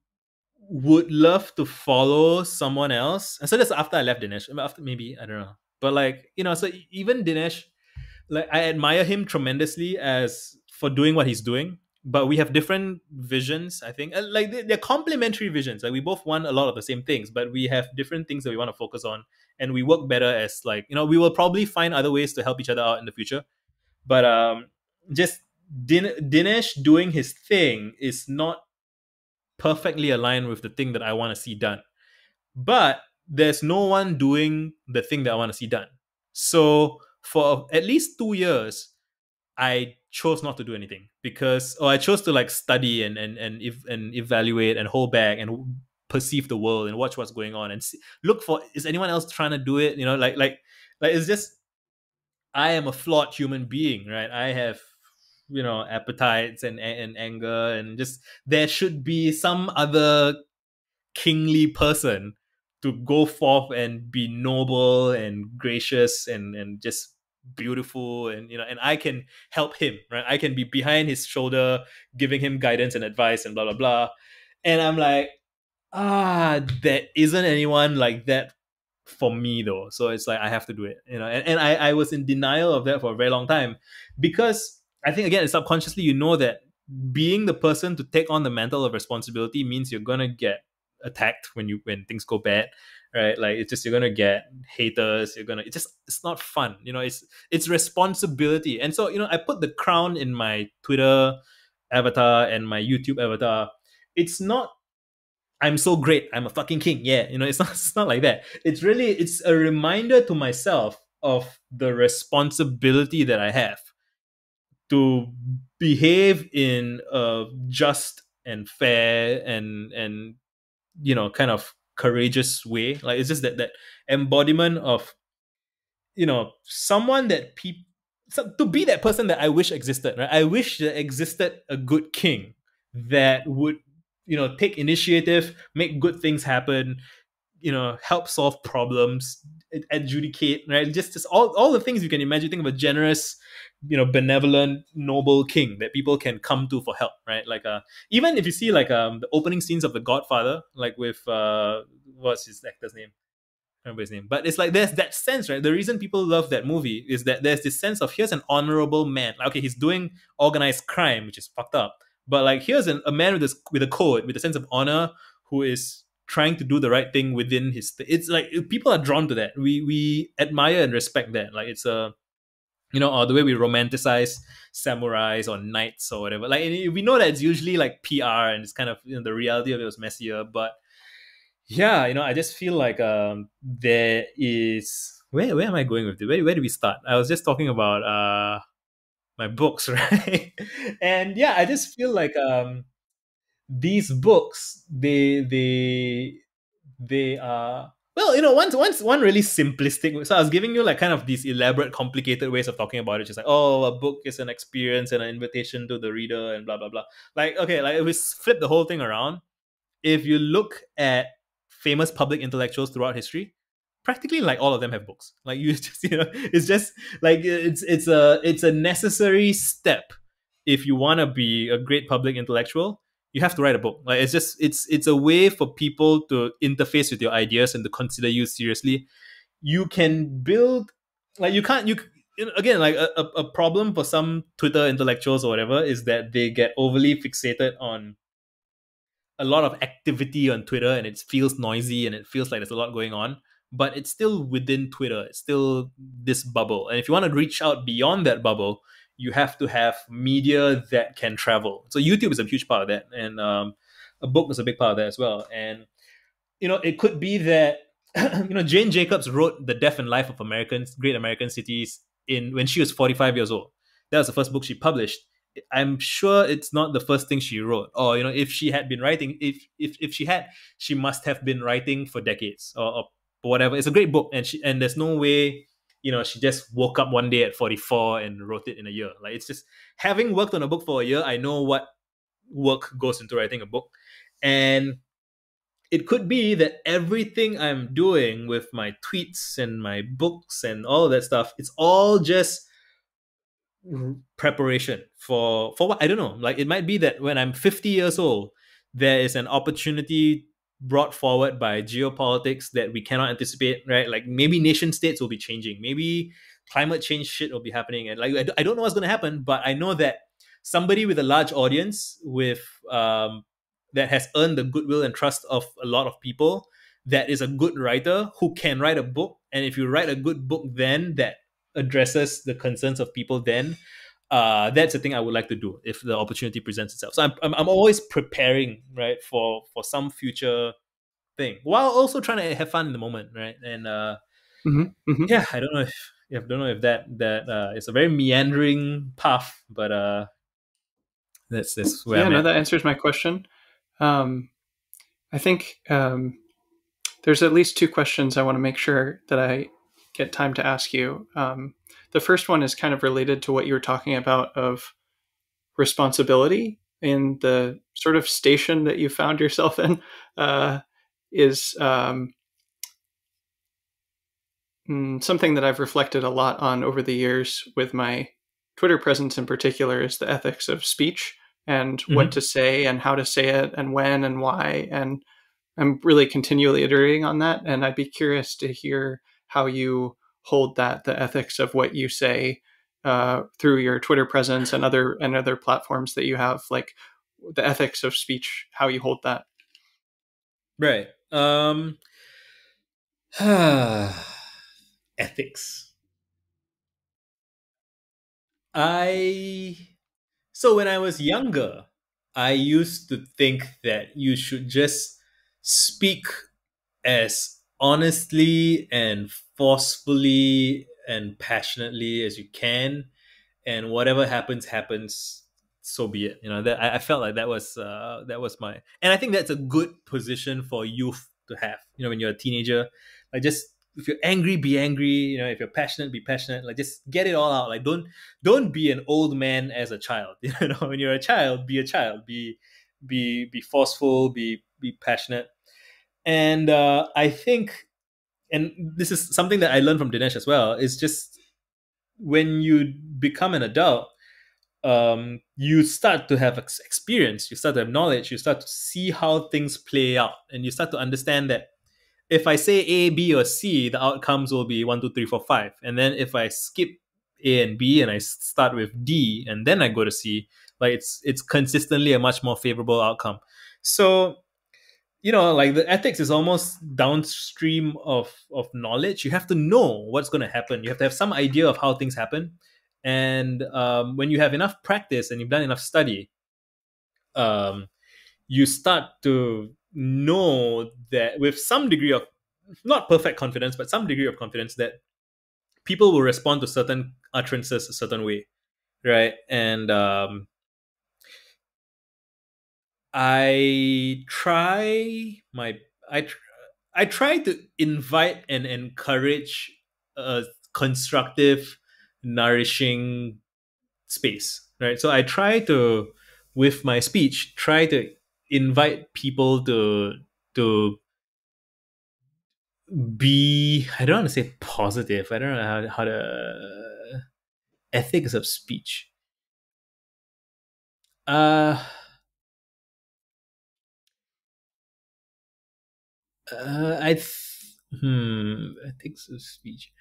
would love to follow someone else and so that's after i left dinesh after maybe i don't know but like you know, so even Dinesh, like I admire him tremendously as for doing what he's doing. But we have different visions. I think like they're complementary visions. Like we both want a lot of the same things, but we have different things that we want to focus on, and we work better as like you know we will probably find other ways to help each other out in the future. But um, just Din- Dinesh doing his thing is not perfectly aligned with the thing that I want to see done. But there's no one doing the thing that I want to see done. So for at least two years, I chose not to do anything because, or I chose to like study and and and ev- and evaluate and hold back and perceive the world and watch what's going on and see, look for is anyone else trying to do it? You know, like like like it's just I am a flawed human being, right? I have you know appetites and and anger and just there should be some other kingly person to go forth and be noble and gracious and and just beautiful and you know and i can help him right? I can be behind his shoulder giving him guidance and advice and blah blah blah. And i'm like ah there isn't anyone like that for me though. So it's like i have to do it you know? And, and i i was in denial of that for a very long time because i think again subconsciously you know that being the person to take on the mantle of responsibility means you're gonna get attacked when you when things go bad right? Like it's just you're gonna get haters you're gonna it's just it's not fun you know? It's it's responsibility. And so you know i put the crown in my twitter avatar and my youtube avatar. It's not i'm so great i'm a fucking king. Yeah you know it's not it's not like that. It's really it's a reminder to myself of the responsibility that i have to behave in a just and fair and and you know kind of courageous way like it's just that that embodiment of you know someone that people so to be that person that I wish existed, right? I wish there existed a good king that would, you know, take initiative, make good things happen, you know, help solve problems, adjudicate, right? Just, just all, all the things you can imagine. Think of a generous, you know benevolent noble king that people can come to for help right? Like uh even if you see like um the opening scenes of the godfather like with uh what's his actor's name? I remember his name. But it's like there's that sense right? The reason people love that movie is that there's this sense of here's an honorable man. Like, okay he's doing organized crime which is fucked up. But like here's an, a man with this with a code with a sense of honor who is trying to do the right thing within his th- it's like people are drawn to that we we admire and respect that like it's a you know, or the way we romanticize samurais or knights or whatever. Like we know that it's usually like PR and it's kind of you know the reality of it was messier, but yeah, you know, I just feel like um there is where where am I going with this? Where where do we start? I was just talking about uh my books, right? and yeah, I just feel like um these books they they they are well, you know, once once one really simplistic. So I was giving you like kind of these elaborate, complicated ways of talking about it. Just like, oh, a book is an experience and an invitation to the reader, and blah blah blah. Like, okay, like if we flip the whole thing around, if you look at famous public intellectuals throughout history, practically like all of them have books. Like you just, you know, it's just like it's it's a it's a necessary step if you want to be a great public intellectual you have to write a book. Like it's just it's it's a way for people to interface with your ideas and to consider you seriously. You can build like you can't you again like a, a problem for some twitter intellectuals or whatever is that they get overly fixated on a lot of activity on twitter and it feels noisy and it feels like there's a lot going on but it's still within twitter. It's still this bubble. And if you want to reach out beyond that bubble you have to have media that can travel. So YouTube is a huge part of that, and um, a book is a big part of that as well. And you know, it could be that you know Jane Jacobs wrote The Death and Life of Americans, Great American Cities, in when she was 45 years old. That was the first book she published. I'm sure it's not the first thing she wrote. Or you know, if she had been writing, if if if she had, she must have been writing for decades or, or whatever. It's a great book, and she and there's no way you know, she just woke up one day at 44 and wrote it in a year. Like it's just having worked on a book for a year, I know what work goes into writing a book. And it could be that everything I'm doing with my tweets and my books and all of that stuff, it's all just preparation for for what I don't know. Like it might be that when I'm 50 years old, there is an opportunity brought forward by geopolitics that we cannot anticipate, right? Like maybe nation states will be changing, maybe climate change shit will be happening, and like I don't know what's going to happen, but I know that somebody with a large audience with um, that has earned the goodwill and trust of a lot of people that is a good writer who can write a book. And if you write a good book then that addresses the concerns of people then uh, that's the thing I would like to do if the opportunity presents itself. So I'm, I'm, I'm always preparing, right, for for some future thing while also trying to have fun in the moment, right? And uh, mm-hmm, mm-hmm. yeah, I don't know if I don't know if that that uh, it's a very meandering path, but uh, that's that's where yeah, I'm no, at. that answers my question. Um, I think um, there's at least two questions I want to make sure that I get time to ask you. Um, the first one is kind of related to what you were talking about of responsibility in the sort of station that you found yourself in. Uh, is um, mm, something that I've reflected a lot on over the years with my Twitter presence in particular is the ethics of speech and mm-hmm. what to say and how to say it and when and why. And I'm really continually iterating on that. And I'd be curious to hear how you hold that the ethics of what you say uh, through your Twitter presence and other and other platforms that you have, like the ethics of speech, how you hold that. Right. Um, ethics. I so when I was younger, I used to think that you should just speak as honestly and forcefully and passionately as you can. And whatever happens happens. So be it. You know that i, felt like that was uh, that was my and i think that's a good position for youth to have you know when you're a teenager. Like just if you're angry be angry. You know if you're passionate be passionate. Like just get it all out. Like don't don't be an old man as a child. You know when you're a child be a child. Be be be forceful be be passionate and uh, i think and this is something that i learned from dinesh as well is just when you become an adult um, you start to have experience, you start to have knowledge, you start to see how things play out, and you start to understand that if I say A, B, or C, the outcomes will be one, two, three, four, five. And then if I skip A and B and I start with D and then I go to C, like it's it's consistently a much more favorable outcome. So, you know, like the ethics is almost downstream of of knowledge. You have to know what's going to happen. You have to have some idea of how things happen and um, when you have enough practice and you've done enough study um, you start to know that with some degree of not perfect confidence but some degree of confidence that people will respond to certain utterances a certain way right and um, i try my i I try to invite and encourage a constructive, nourishing space, right? So I try to, with my speech, try to invite people to to be I don't want to say positive. I don't know how how to ethics of speech. Uh uh I th- hmm ethics of speech.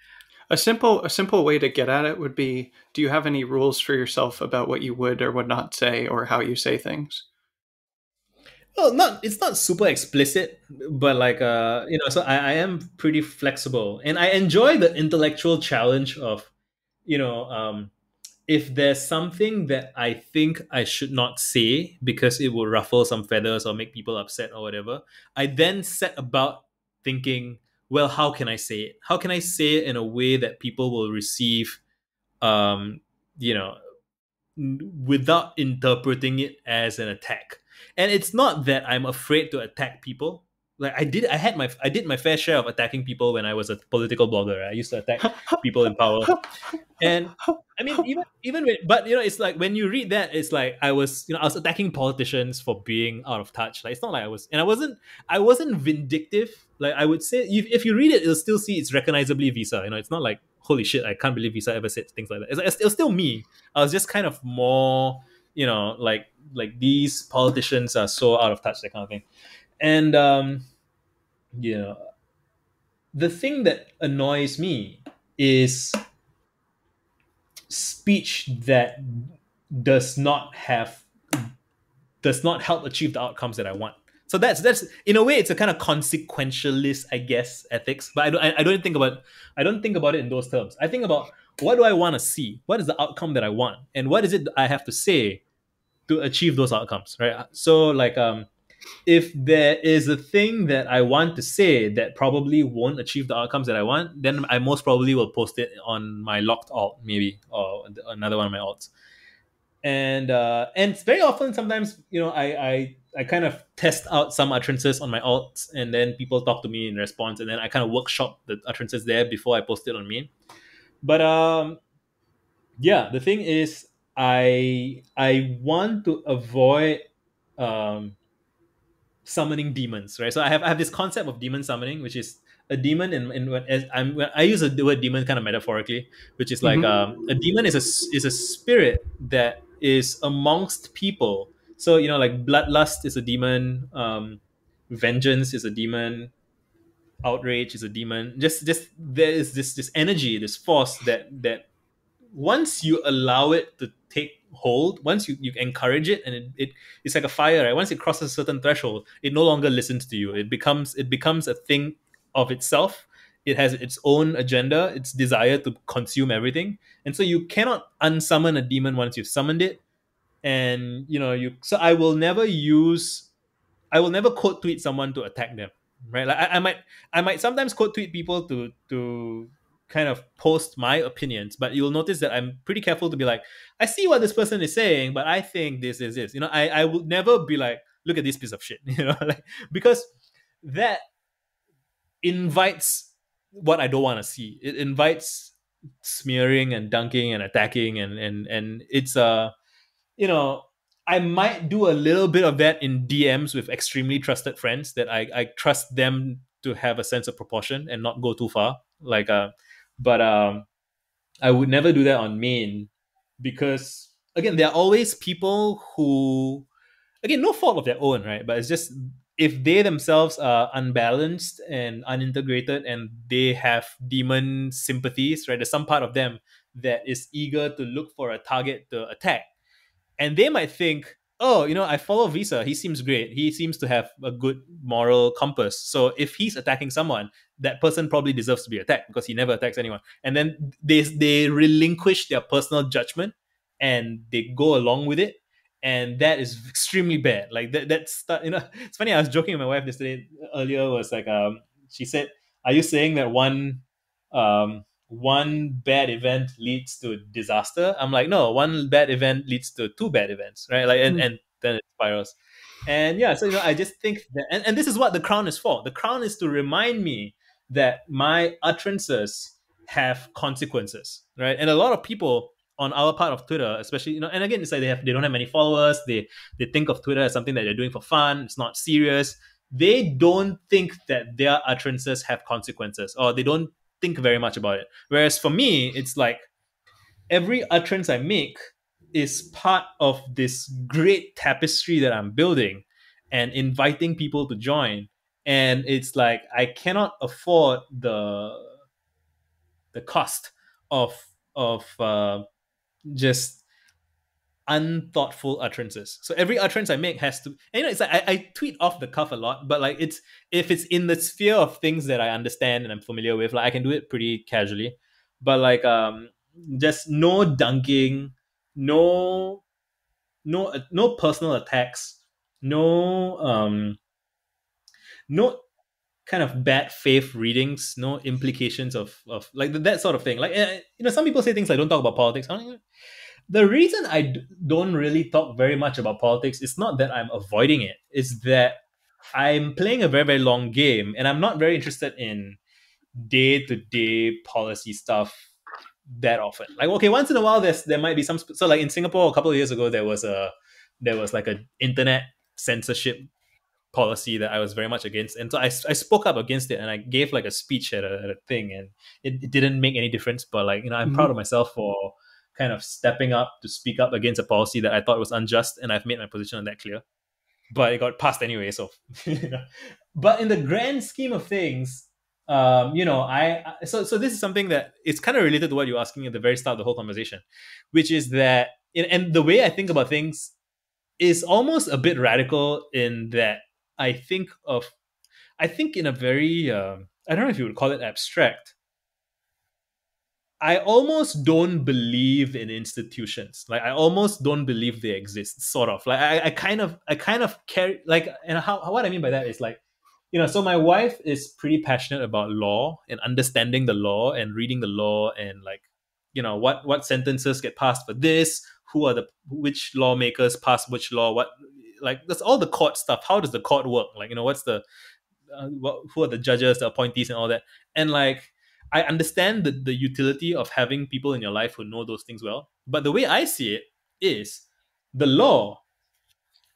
A simple a simple way to get at it would be do you have any rules for yourself about what you would or would not say or how you say things? well not it's not super explicit but like uh you know so I, I am pretty flexible and i enjoy the intellectual challenge of you know um if there's something that i think i should not say because it will ruffle some feathers or make people upset or whatever i then set about thinking well how can i say it? How can i say it in a way that people will receive um you know without interpreting it as an attack? And it's not that i'm afraid to attack people like i did i had my i did my fair share of attacking people when i was a political blogger i used to attack people in power. And i mean even even when, but you know it's like when you read that it's like i was you know i was attacking politicians for being out of touch. Like it's not like i was and i wasn't i wasn't vindictive. Like i would say if, if you read it you'll still see it's recognizably visa. You know it's not like holy shit i can't believe visa ever said things like that. It's, it's, it was still me. I was just kind of more you know like like these politicians are so out of touch that kind of thing. And um you know the thing that annoys me is speech that does not have does not help achieve the outcomes that i want. So that's that's in a way it's a kind of consequentialist i guess ethics but i don't i don't think about i don't think about it in those terms. I think about what do i want to see? What is the outcome that i want? And what is it i have to say to achieve those outcomes right? So like um if there is a thing that i want to say that probably won't achieve the outcomes that i want then i most probably will post it on my locked alt maybe or another one of my alts. And uh and very often sometimes you know i i i kind of test out some utterances on my alts and then people talk to me in response and then i kind of workshop the utterances there before i post it on me but um yeah the thing is I I want to avoid um, summoning demons, right? So I have I have this concept of demon summoning, which is a demon in, in as I'm I use the word demon kind of metaphorically, which is like mm-hmm. um, a demon is a is a spirit that is amongst people. So you know, like bloodlust is a demon, um, vengeance is a demon, outrage is a demon. Just just there is this this energy, this force that that once you allow it to take hold, once you, you encourage it and it, it it's like a fire, right? Once it crosses a certain threshold, it no longer listens to you. It becomes it becomes a thing of itself. It has its own agenda, its desire to consume everything. And so you cannot unsummon a demon once you've summoned it. And you know, you so I will never use I will never quote tweet someone to attack them. Right. Like I, I might I might sometimes quote tweet people to to kind of post my opinions, but you'll notice that I'm pretty careful to be like, I see what this person is saying, but I think this is this. You know, I, I would never be like, look at this piece of shit, you know, like because that invites what I don't want to see. It invites smearing and dunking and attacking and and and it's uh you know I might do a little bit of that in DMs with extremely trusted friends that I, I trust them to have a sense of proportion and not go too far. Like uh but um, I would never do that on main because again, there are always people who, again, no fault of their own, right? But it's just if they themselves are unbalanced and unintegrated and they have demon sympathies, right? There's some part of them that is eager to look for a target to attack. And they might think, oh, you know, I follow Visa. He seems great. He seems to have a good moral compass. So if he's attacking someone, that person probably deserves to be attacked because he never attacks anyone. And then they they relinquish their personal judgment and they go along with it. And that is extremely bad. Like that that's you know, it's funny. I was joking with my wife yesterday earlier was like um she said, Are you saying that one um one bad event leads to disaster. I'm like, no, one bad event leads to two bad events, right? Like, and, mm. and then it spirals. And yeah, so you know, I just think that, and, and this is what the crown is for. The crown is to remind me that my utterances have consequences, right? And a lot of people on our part of Twitter, especially, you know, and again, it's like they have they don't have many followers. They they think of Twitter as something that they're doing for fun. It's not serious. They don't think that their utterances have consequences, or they don't think very much about it. Whereas for me, it's like every utterance I make is part of this great tapestry that I'm building and inviting people to join. And it's like I cannot afford the the cost of of uh, just unthoughtful utterances. So every utterance I make has to, you know, it's like I, I, tweet off the cuff a lot, but like it's if it's in the sphere of things that I understand and I'm familiar with, like I can do it pretty casually. But like um, just no dunking, no, no, no personal attacks, no um, no kind of bad faith readings, no implications of of like that sort of thing. Like eh, you know, some people say things like don't talk about politics. The reason I d- don't really talk very much about politics is not that I'm avoiding it. It's that I'm playing a very very long game, and I'm not very interested in day to day policy stuff that often. Like okay, once in a while there's there might be some so like in Singapore a couple of years ago there was a there was like an internet censorship policy that I was very much against. And so I, I spoke up against it and I gave like a speech at a, at a thing and it, it, didn't make any difference. But like, you know, I'm mm-hmm. proud of myself for kind of stepping up to speak up against a policy that I thought was unjust. And I've made my position on that clear. But it got passed anyway. So, but in the grand scheme of things, um, you know, I, so, so this is something that it's kind of related to what you're asking at the very start of the whole conversation, which is that, and the way I think about things is almost a bit radical in that I think of, I think in a very, uh, I don't know if you would call it abstract. I almost don't believe in institutions. Like I almost don't believe they exist. Sort of. Like I, I kind of, I kind of carry like, and how, what I mean by that is like, you know, so my wife is pretty passionate about law and understanding the law and reading the law and like, you know, what what sentences get passed for this, who are the which lawmakers pass which law, what like that's all the court stuff. How does the court work? Like you know, what's the uh, what, who are the judges, the appointees, and all that. And like I understand the the utility of having people in your life who know those things well. But the way I see it is the law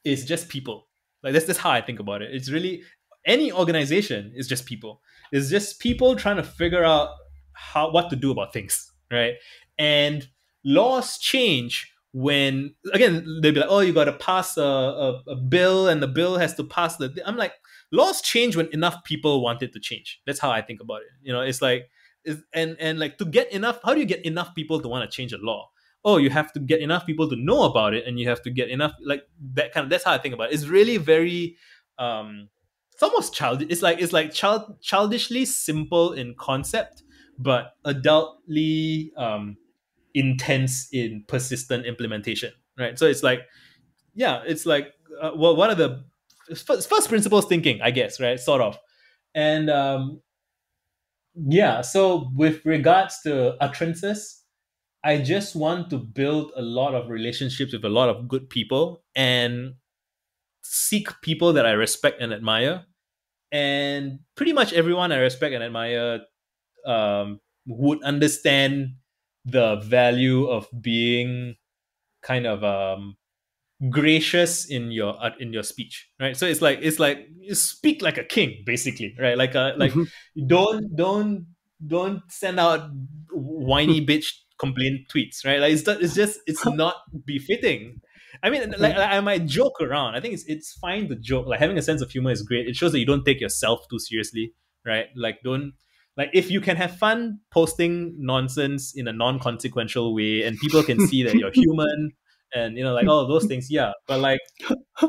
is just people. Like that's that's how I think about it. It's really any organization is just people. It's just people trying to figure out how what to do about things, right? And laws change when again they'd be like, oh, you got to pass a, a, a, bill, and the bill has to pass the. I'm like, laws change when enough people want it to change. That's how I think about it. You know, it's like, it's, and and like to get enough. How do you get enough people to want to change a law? Oh, you have to get enough people to know about it, and you have to get enough like that kind of. That's how I think about it. It's really very. um it's almost childish. It's like it's like child childishly simple in concept, but adultly um intense in persistent implementation, right? So it's like, yeah, it's like, uh, well, one of the first, first principles thinking, I guess, right? Sort of. And um, yeah, so with regards to utterances, I just want to build a lot of relationships with a lot of good people and seek people that I respect and admire. And pretty much everyone I respect and admire um, would understand the value of being kind of um gracious in your uh, in your speech right so it's like it's like you speak like a king basically right like a like mm-hmm. don't don't don't send out whiny bitch complaint tweets right like it's, it's just it's not befitting I mean, like, I might joke around. I think it's it's fine to joke. Like having a sense of humor is great. It shows that you don't take yourself too seriously, right? Like don't like if you can have fun posting nonsense in a non-consequential way and people can see that you're human and you know like all those things yeah but like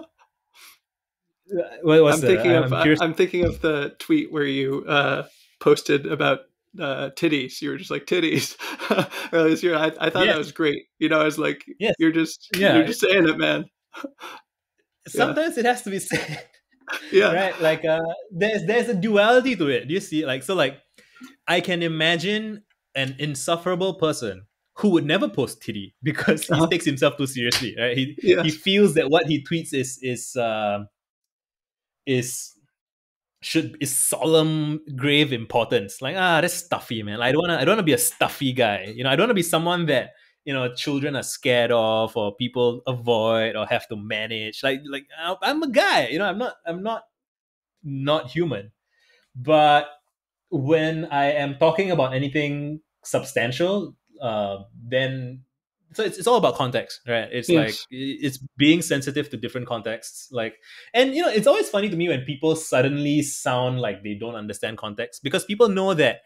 what, I'm thinking of I'm, I'm, thinking of the tweet where you uh, posted about uh, titties. You were just like titties earlier this year. I, I thought yes. that was great. You know, I was like, yes. you're just yeah. you're just saying it, man. Sometimes yeah. it has to be said. yeah. Right. Like uh, there's there's a duality to it. Do you see? Like so, like I can imagine an insufferable person who would never post titty because he Uh-huh. takes himself too seriously, right? He Yeah. he feels that what he tweets is is uh, is should is solemn, grave importance. Like ah, that's stuffy, man. Like, I don't wanna I don't wanna be a stuffy guy. You know, I don't wanna be someone that you know children are scared of or people avoid or have to manage. Like like I'm a guy. You know, I'm not I'm not not human. But when I am talking about anything substantial, uh, then so it's, it's all about context, right? It's Yes. like it's being sensitive to different contexts. Like, and you know, it's always funny to me when people suddenly sound like they don't understand context because people know that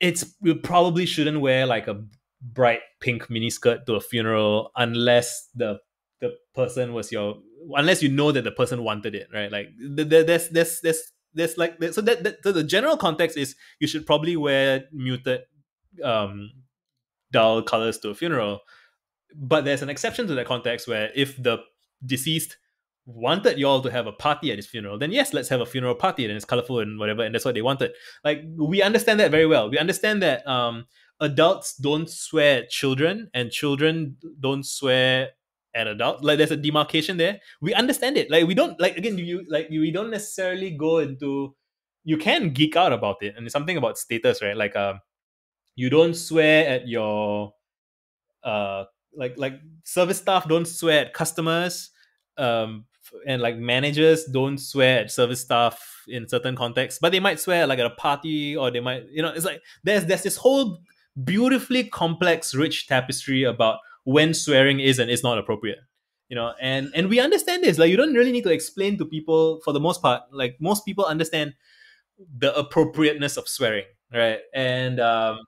it's you probably shouldn't wear like a bright pink miniskirt to a funeral unless the the person was your unless you know that the person wanted it, right? Like th- th- there's there's there's there's like so that, that so the general context is you should probably wear muted um dull colors to a funeral. But there's an exception to that context where if the deceased wanted y'all to have a party at his funeral then yes let's have a funeral party and it's colorful and whatever and that's what they wanted. Like we understand that very well. We understand that um adults don't swear at children and children don't swear at adults. Like there's a demarcation there. We understand it. Like we don't like again you like you, we don't necessarily go into you can geek out about it and it's something about status right? Like um you don't swear at your uh like like service staff don't swear at customers um and like managers don't swear at service staff in certain contexts but they might swear like at a party or they might you know it's like there's there's this whole beautifully complex rich tapestry about when swearing is and is not appropriate you know and and we understand this like you don't really need to explain to people for the most part like most people understand the appropriateness of swearing right? And um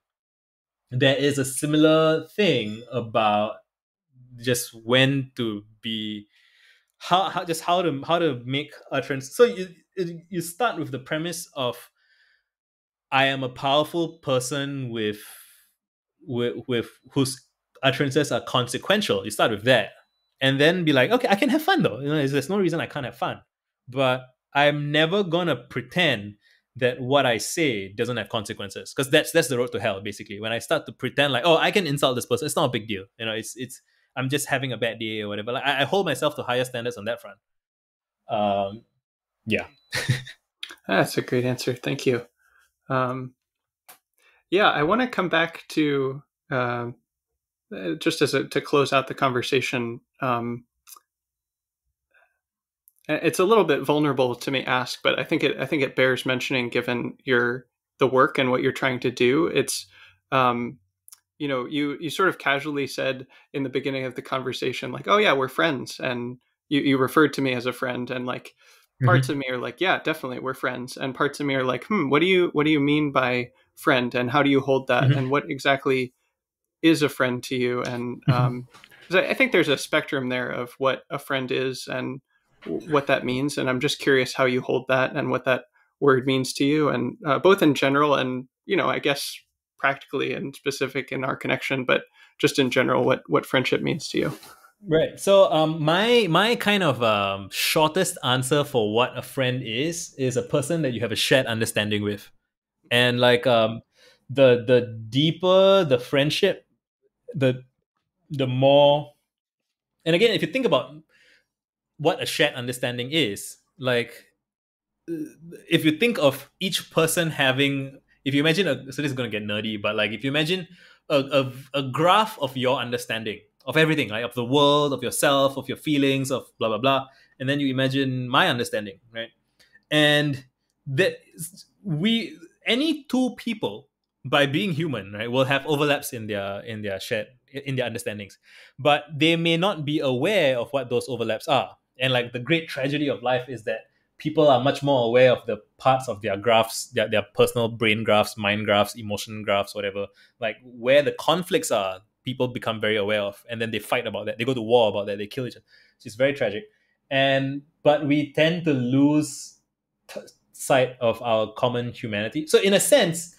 there is a similar thing about just when to be how, how just how to how to make utterance so you you start with the premise of i am a powerful person with with, with whose utterances are consequential. You start with that. And then be like okay i can have fun though. You know there's, there's no reason i can't have fun. But i'm never gonna pretend that what I say doesn't have consequences because that's that's the road to hell basically. When I start to pretend like oh I can insult this person, it's not a big deal. You know, it's it's I'm just having a bad day or whatever. Like I, I hold myself to higher standards on that front. Um, yeah, That's a great answer. Thank you. Um, yeah, I want to come back to uh, just as a, to close out the conversation. Um, it's a little bit vulnerable to me ask, but I think it I think it bears mentioning given your the work and what you're trying to do. It's um, you know you you sort of casually said in the beginning of the conversation like oh yeah we're friends and you you referred to me as a friend and like parts of me are like yeah definitely we're friends and parts of me are like hmm what do you what do you mean by friend and how do you hold that Mhm. and what exactly is a friend to you and Mhm. um 'cause I, I think there's a spectrum there of what a friend is and what that means and i'm just curious how you hold that and what that word means to you and uh, both in general and you know i guess practically and specific in our connection but just in general what what friendship means to you Right. So um my my kind of um shortest answer for what a friend is is a person that you have a shared understanding with. And like um the the deeper the friendship, the the more and again if you think about what a shared understanding is, like if you think of each person having if you imagine a so this is going to get nerdy but like if you imagine a, a, a graph of your understanding of everything like of the world of yourself of your feelings of blah blah blah and then you imagine my understanding right? And that we any two people by being human right will have overlaps in their in their shared in their understandings. But they may not be aware of what those overlaps are and like the great tragedy of life is that people are much more aware of the parts of their graphs, their, their personal brain graphs, mind graphs, emotion graphs, whatever. Like where the conflicts are, people become very aware of, and then they fight about that. They go to war about that. They kill each other. It's very tragic. And but we tend to lose sight of our common humanity. So in a sense,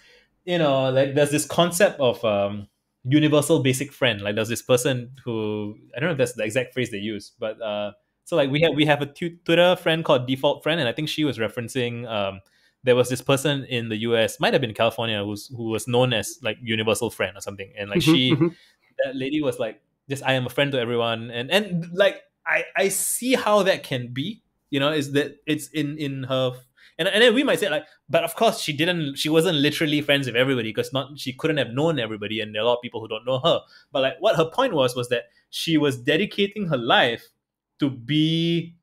you know, like there's this concept of um, universal basic friend. Like there's this person who I don't know if that's the exact phrase they use, but uh, so like we have we have a Twitter friend called Default Friend, and I think she was referencing um, there was this person in the US, might have been California, who's who was known as like universal friend or something, and like Mhm, she, mhm. that lady was like, just I am a friend to everyone, and and like I I see how that can be, you know, is that it's in in her. And, and then we might say like, but of course she didn't. She wasn't literally friends with everybody because not she couldn't have known everybody, and there are a lot of people who don't know her. But like, what her point was was that she was dedicating her life to be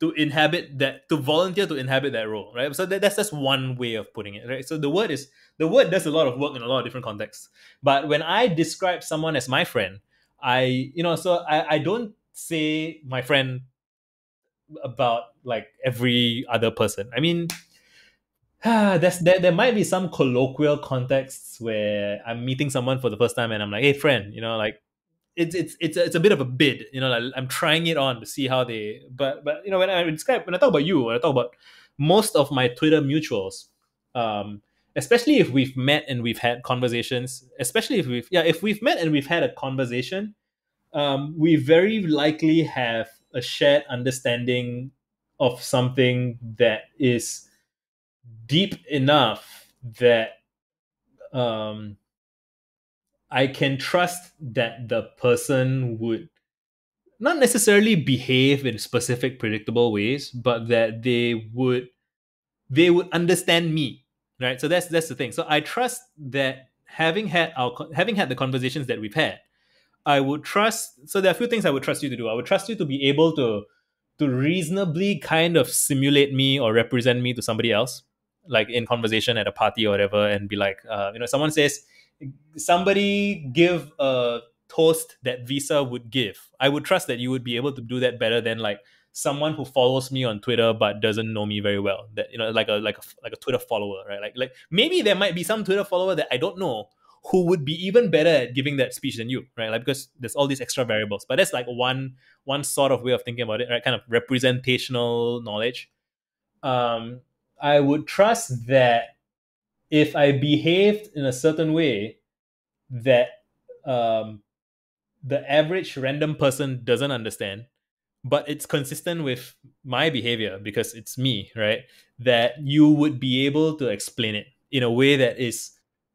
to inhabit that to volunteer to inhabit that role right? So that, that's just one way of putting it right? So the word is the word does a lot of work in a lot of different contexts. But when i describe someone as my friend i you know so i, I don't say my friend about like every other person. I mean there's there, there might be some colloquial contexts where i'm meeting someone for the first time and i'm like hey friend you know like it's it's it's a, it's a bit of a bid, you know. Like I'm trying it on to see how they. But but you know when I describe when I talk about you, when I talk about most of my Twitter mutuals, um, especially if we've met and we've had conversations, especially if we've yeah if we've met and we've had a conversation, um, we very likely have a shared understanding of something that is deep enough that um I can trust that the person would not necessarily behave in specific predictable ways, but that they would they would understand me, right? So that's that's the thing. So I trust that having had our having had the conversations that we've had, I would trust. So there are a few things I would trust you to do. I would trust you to be able to to reasonably kind of simulate me or represent me to somebody else, like in conversation at a party or whatever, and be like, uh, you know, someone says somebody give a toast that Visa would give. I would trust that you would be able to do that better than like someone who follows me on Twitter but doesn't know me very well. That you know, like a like a like a Twitter follower, right? Like like maybe there might be some Twitter follower that I don't know who would be even better at giving that speech than you, right? Like because there's all these extra variables. But that's like one one sort of way of thinking about it, right? Kind of representational knowledge. Um, I would trust that if I behaved in a certain way that um, the average random person doesn't understand, but it's consistent with my behavior because it's me, right? That you would be able to explain it in a way that is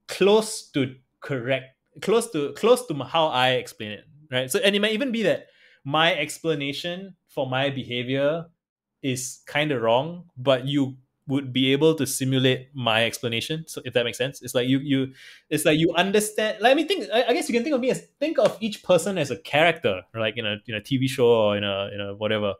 close to correct, close to close to how I explain it, right? So, and it might even be that my explanation for my behavior is kind of wrong, but you would be able to simulate my explanation. So if that makes sense, it's like you you it's like you understand. Like I mean, think I guess you can think of me as think of each person as a character, like in a in a TV show or in a in a whatever.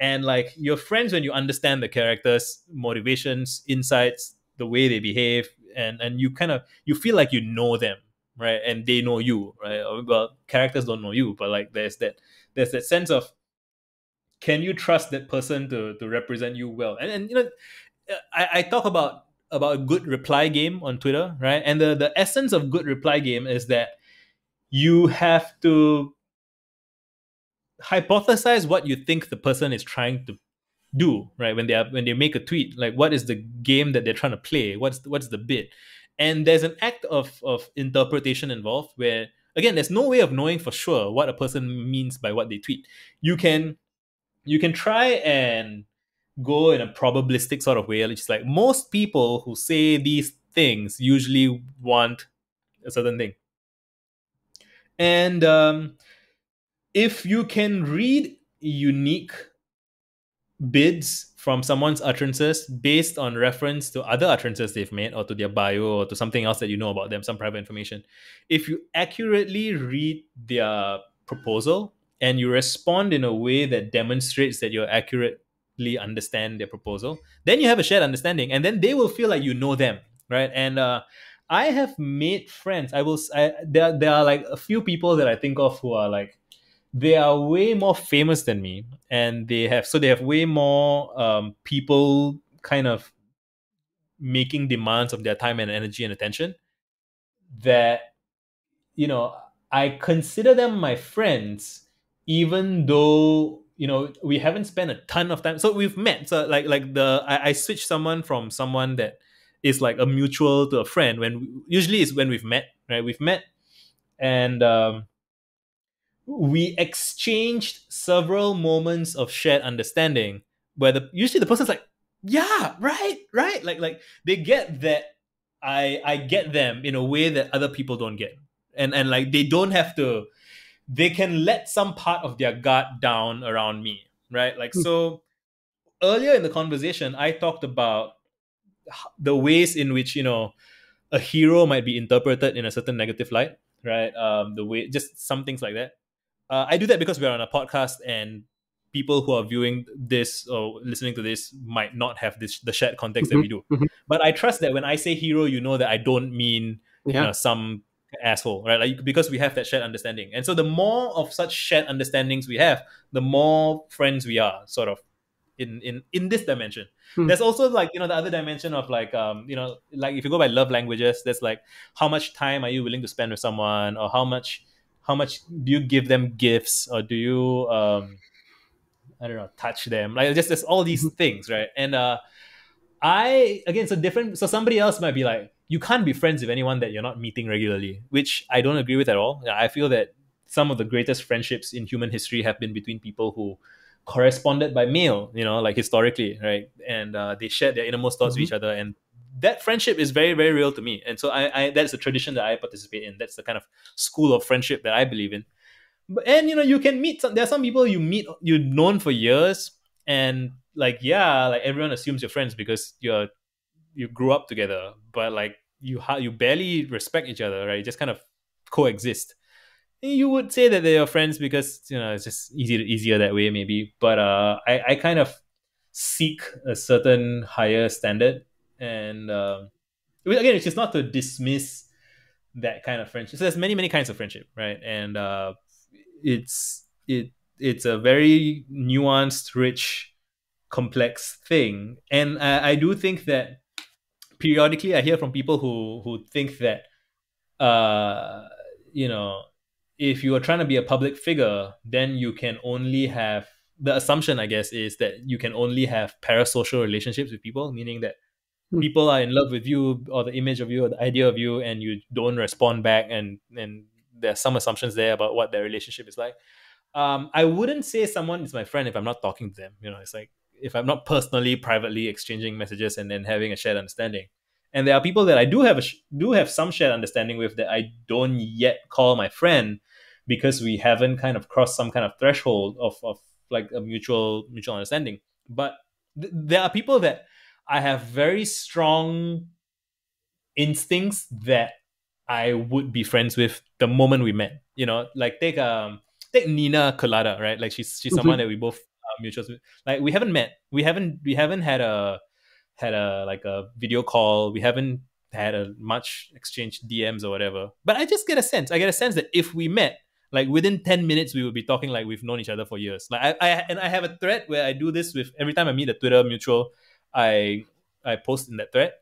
And like you're friends when you understand the characters' motivations, insights, the way they behave, and and you kind of you feel like you know them, right? And they know you, right? Well, characters don't know you, but like there's that there's that sense of can you trust that person to to represent you well? And and you know I, I talk about about a good reply game on Twitter, right? And the, the essence of good reply game is that you have to hypothesize what you think the person is trying to do, right? When they are, when they make a tweet, like what is the game that they're trying to play? What's what's the bit? And there's an act of of interpretation involved where again, there's no way of knowing for sure what a person means by what they tweet. You can you can try and go in a probabilistic sort of way, which is like most people who say these things usually want a certain thing. And um, if you can read unique bids from someone's utterances based on reference to other utterances they've made or to their bio or to something else that you know about them, some private information, if you accurately read their proposal and you respond in a way that demonstrates that you're accurate understand their proposal then you have a shared understanding and then they will feel like you know them right? And uh, i have made friends. I will I, there, there are like a few people that i think of who are like they are way more famous than me and they have so they have way more um, people kind of making demands of their time and energy and attention that you know i consider them my friends even though you know we haven't spent a ton of time. So we've met. So like like the i, I switched someone from someone that is like a mutual to a friend when usually it's when we've met right? We've met and um, we exchanged several moments of shared understanding where the usually the person's like yeah right right. Like like they get that i i get them in a way that other people don't get. And and like they don't have to they can let some part of their guard down around me right? Like so earlier in the conversation i talked about the ways in which you know a hero might be interpreted in a certain negative light right? Um the way just some things like that. Uh, i do that because we're on a podcast and people who are viewing this or listening to this might not have this the shared context that Mhm, we do. Mhm. but i trust that when i say hero you know that i don't mean you know, some asshole, right? Like because we have that shared understanding, and so the more of such shared understandings we have, the more friends we are, sort of, in in in this dimension. Hmm. There's also like you know the other dimension of like um you know like if you go by love languages, there's like how much time are you willing to spend with someone, or how much how much do you give them gifts, or do you um I don't know touch them, like just there's all these things, right? And uh I again so different so somebody else might be like you can't be friends with anyone that you're not meeting regularly which I don't agree with at all. I feel that some of the greatest friendships in human history have been between people who corresponded by mail you know like historically right? And uh, they shared their innermost thoughts Mhm. with each other. And that friendship is very very real to me. And so I, I that's a tradition that I participate in. That's the kind of school of friendship that I believe in. But, and you know you can meet some there are some people you meet you've known for years. And like yeah like everyone assumes you're friends because you're you grew up together. But like you you barely respect each other right? You just kind of coexist. And you would say that they're your friends because you know it's just easier easier that way maybe. But uh i i kind of seek a certain higher standard and um again it's just not to dismiss that kind of friendship. So there's many many kinds of friendship right? And uh it's it it's a very nuanced rich complex thing. And I, I do think that periodically i hear from people who who think that uh you know if you are trying to be a public figure then you can only have the assumption i guess is that you can only have parasocial relationships with people meaning that Hmm. people are in love with you or the image of you or the idea of you and you don't respond back and and there's some assumptions there about what their relationship is like um, I wouldn't say someone is my friend if I'm not talking to them. You know, it's like if I'm not personally, privately exchanging messages and then having a shared understanding. And there are people that I do have a sh- do have some shared understanding with that I don't yet call my friend because we haven't kind of crossed some kind of threshold of, of like a mutual mutual understanding. But th- there are people that I have very strong instincts that I would be friends with the moment we met. You know, like take um take Nina Colada, right? Like she's she's Mhm. someone that we both are mutuals. Like we haven't met. We haven't we haven't had a had a like a video call. We haven't had a much exchange DMs or whatever. But I just get a sense. I get a sense that if we met, like within 10 minutes we would be talking like we've known each other for years. Like I, I and I have a thread where I do this with every time I meet a Twitter mutual, I I post in that thread.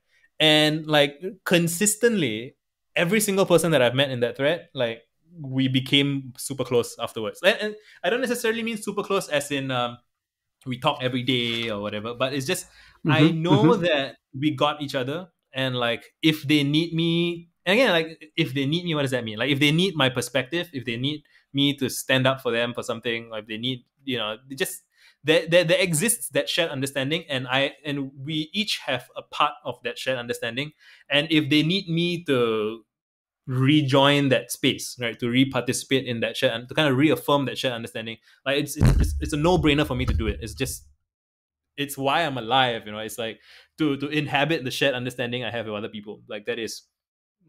And like consistently, every single person that I've met in that thread, like we became super close afterwards. And, and I don't necessarily mean super close as in um, we talk every day or whatever, but it's just I Mhm, know mhm. that we got each other, and like if they need me, and again, like if they need me, what does that mean? Like if they need my perspective, if they need me to stand up for them for something, or if they need, you know, they just there, there, there exists that shared understanding, and I and we each have a part of that shared understanding, and if they need me to rejoin that space, right, to re-participate in that shared, and to kind of reaffirm that shared understanding, like it's it's, it's, it's a no-brainer for me to do it. It's just it's why I'm alive, you know. It's like to to inhabit the shared understanding I have with other people. Like that is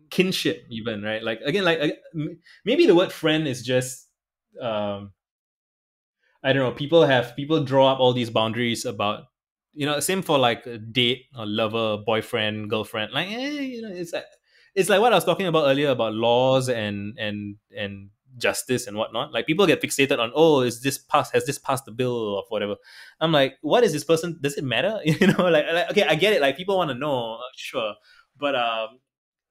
kinship, even right. Like again, like uh, maybe the word friend is just um, I don't know. People have people draw up all these boundaries about you know same for like a date or lover, boyfriend, girlfriend. Like eh, you know, it's like it's like what I was talking about earlier about laws and and and justice and whatnot. Like people get fixated on oh, is this passed? Has this passed the bill or whatever? I'm like, what is this person? Does it matter? You know, like, like okay, I get it. Like people want to know, uh, sure, but um,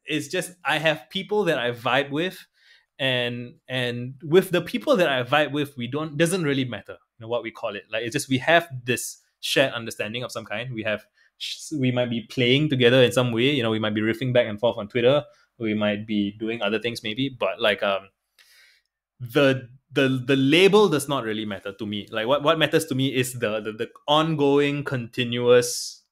it's just I have people that I vibe with, and and with the people that I vibe with, we don't doesn't really matter, you know, what we call it. Like it's just we have this shared understanding of some kind. We have we might be playing together in some way. You know, we might be riffing back and forth on Twitter. We might be doing other things maybe, but like um, the the the label does not really matter to me. Like what what matters to me is the the, the ongoing, continuous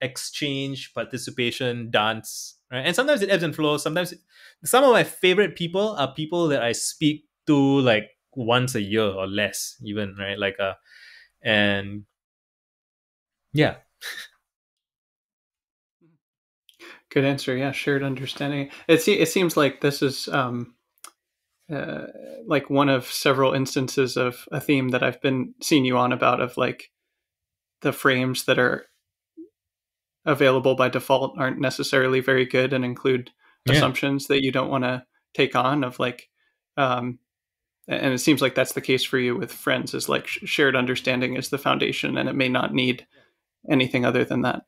exchange, participation, dance, right? And sometimes it ebbs and flows. Sometimes it, some of my favorite people are people that I speak to like once a year or less, even right? Like uh, and yeah. Good answer. Yeah, shared understanding. It it seems like this is um, uh, like one of several instances of a theme that I've been seeing you on about of like the frames that are available by default aren't necessarily very good and include yeah. assumptions that you don't want to take on of like um, and it seems like that's the case for you with friends is like shared understanding is the foundation and it may not need anything other than that.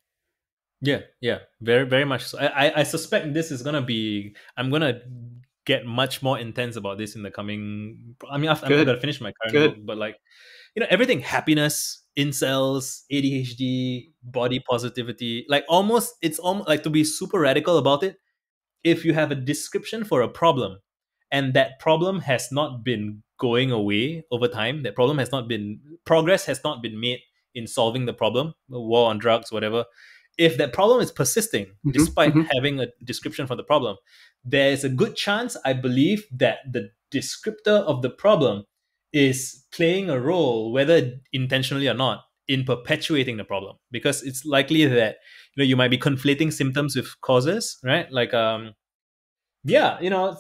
Yeah yeah very very much so. I i suspect this is gonna be i'm gonna get much more intense about this in the coming i mean i'm gonna finish my current Good. book but like you know everything happiness incels adhd body positivity like almost it's almost like to be super radical about it if you have a description for a problem and that problem has not been going away over time that problem has not been progress has not been made in solving the problem the war on drugs whatever if that problem is persisting mm-hmm, despite mm-hmm. having a description for the problem there is a good chance i believe that the descriptor of the problem is playing a role whether intentionally or not in perpetuating the problem because it's likely that you know you might be conflating symptoms with causes right like um yeah, you know,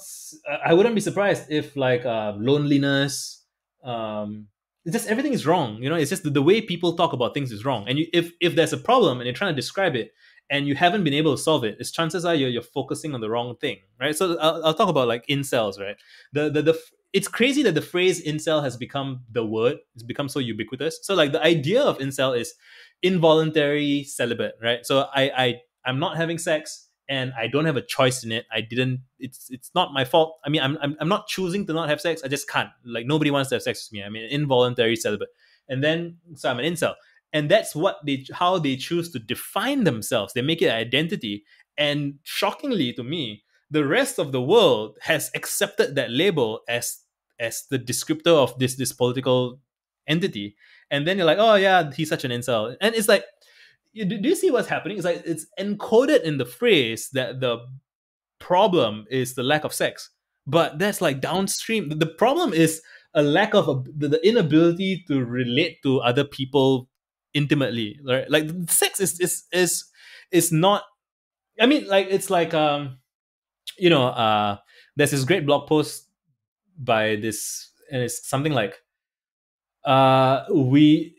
I wouldn't be surprised if like uh, loneliness, um, just everything is wrong. You know, it's just the, the way people talk about things is wrong. And you, if if there's a problem and you're trying to describe it and you haven't been able to solve it, it's chances are you're, you're focusing on the wrong thing, right? So I'll, I'll talk about like incels, right? The, the the it's crazy that the phrase incel has become the word. It's become so ubiquitous. So like the idea of incel is involuntary celibate, right? So I I I'm not having sex and I don't have a choice in it. I didn't. It's it's not my fault. I mean, I'm I'm, I'm not choosing to not have sex. I just can't. Like nobody wants to have sex with me. I mean, involuntary celibate. And then so I'm an incel, and that's what they how they choose to define themselves. They make it an identity. And shockingly to me, the rest of the world has accepted that label as as the descriptor of this this political entity. And then you're like, oh yeah, he's such an incel, and it's like do you see what's happening? It's like it's encoded in the phrase that the problem is the lack of sex, but that's like downstream. The problem is a lack of a, the inability to relate to other people intimately. Right? Like sex is is is is not. I mean, like it's like um, you know, uh, there's this great blog post by this, and it's something like, uh, we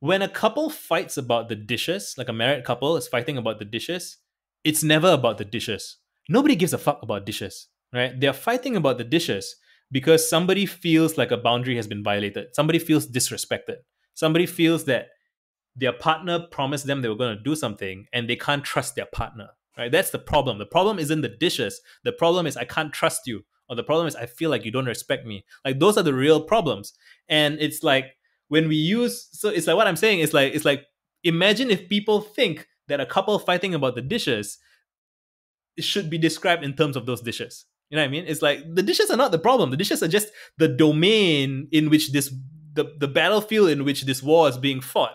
when a couple fights about the dishes, like a married couple is fighting about the dishes, it's never about the dishes. Nobody gives a fuck about dishes, right? They're fighting about the dishes because somebody feels like a boundary has been violated. Somebody feels disrespected. Somebody feels that their partner promised them they were going to do something and they can't trust their partner, right? That's the problem. The problem isn't the dishes. The problem is I can't trust you. Or the problem is I feel like you don't respect me. Like those are the real problems. And it's like when we use so it's like what I'm saying is like it's like imagine if people think that a couple fighting about the dishes should be described in terms of those dishes. You know what I mean? It's like the dishes are not the problem. The dishes are just the domain in which this the, the battlefield in which this war is being fought.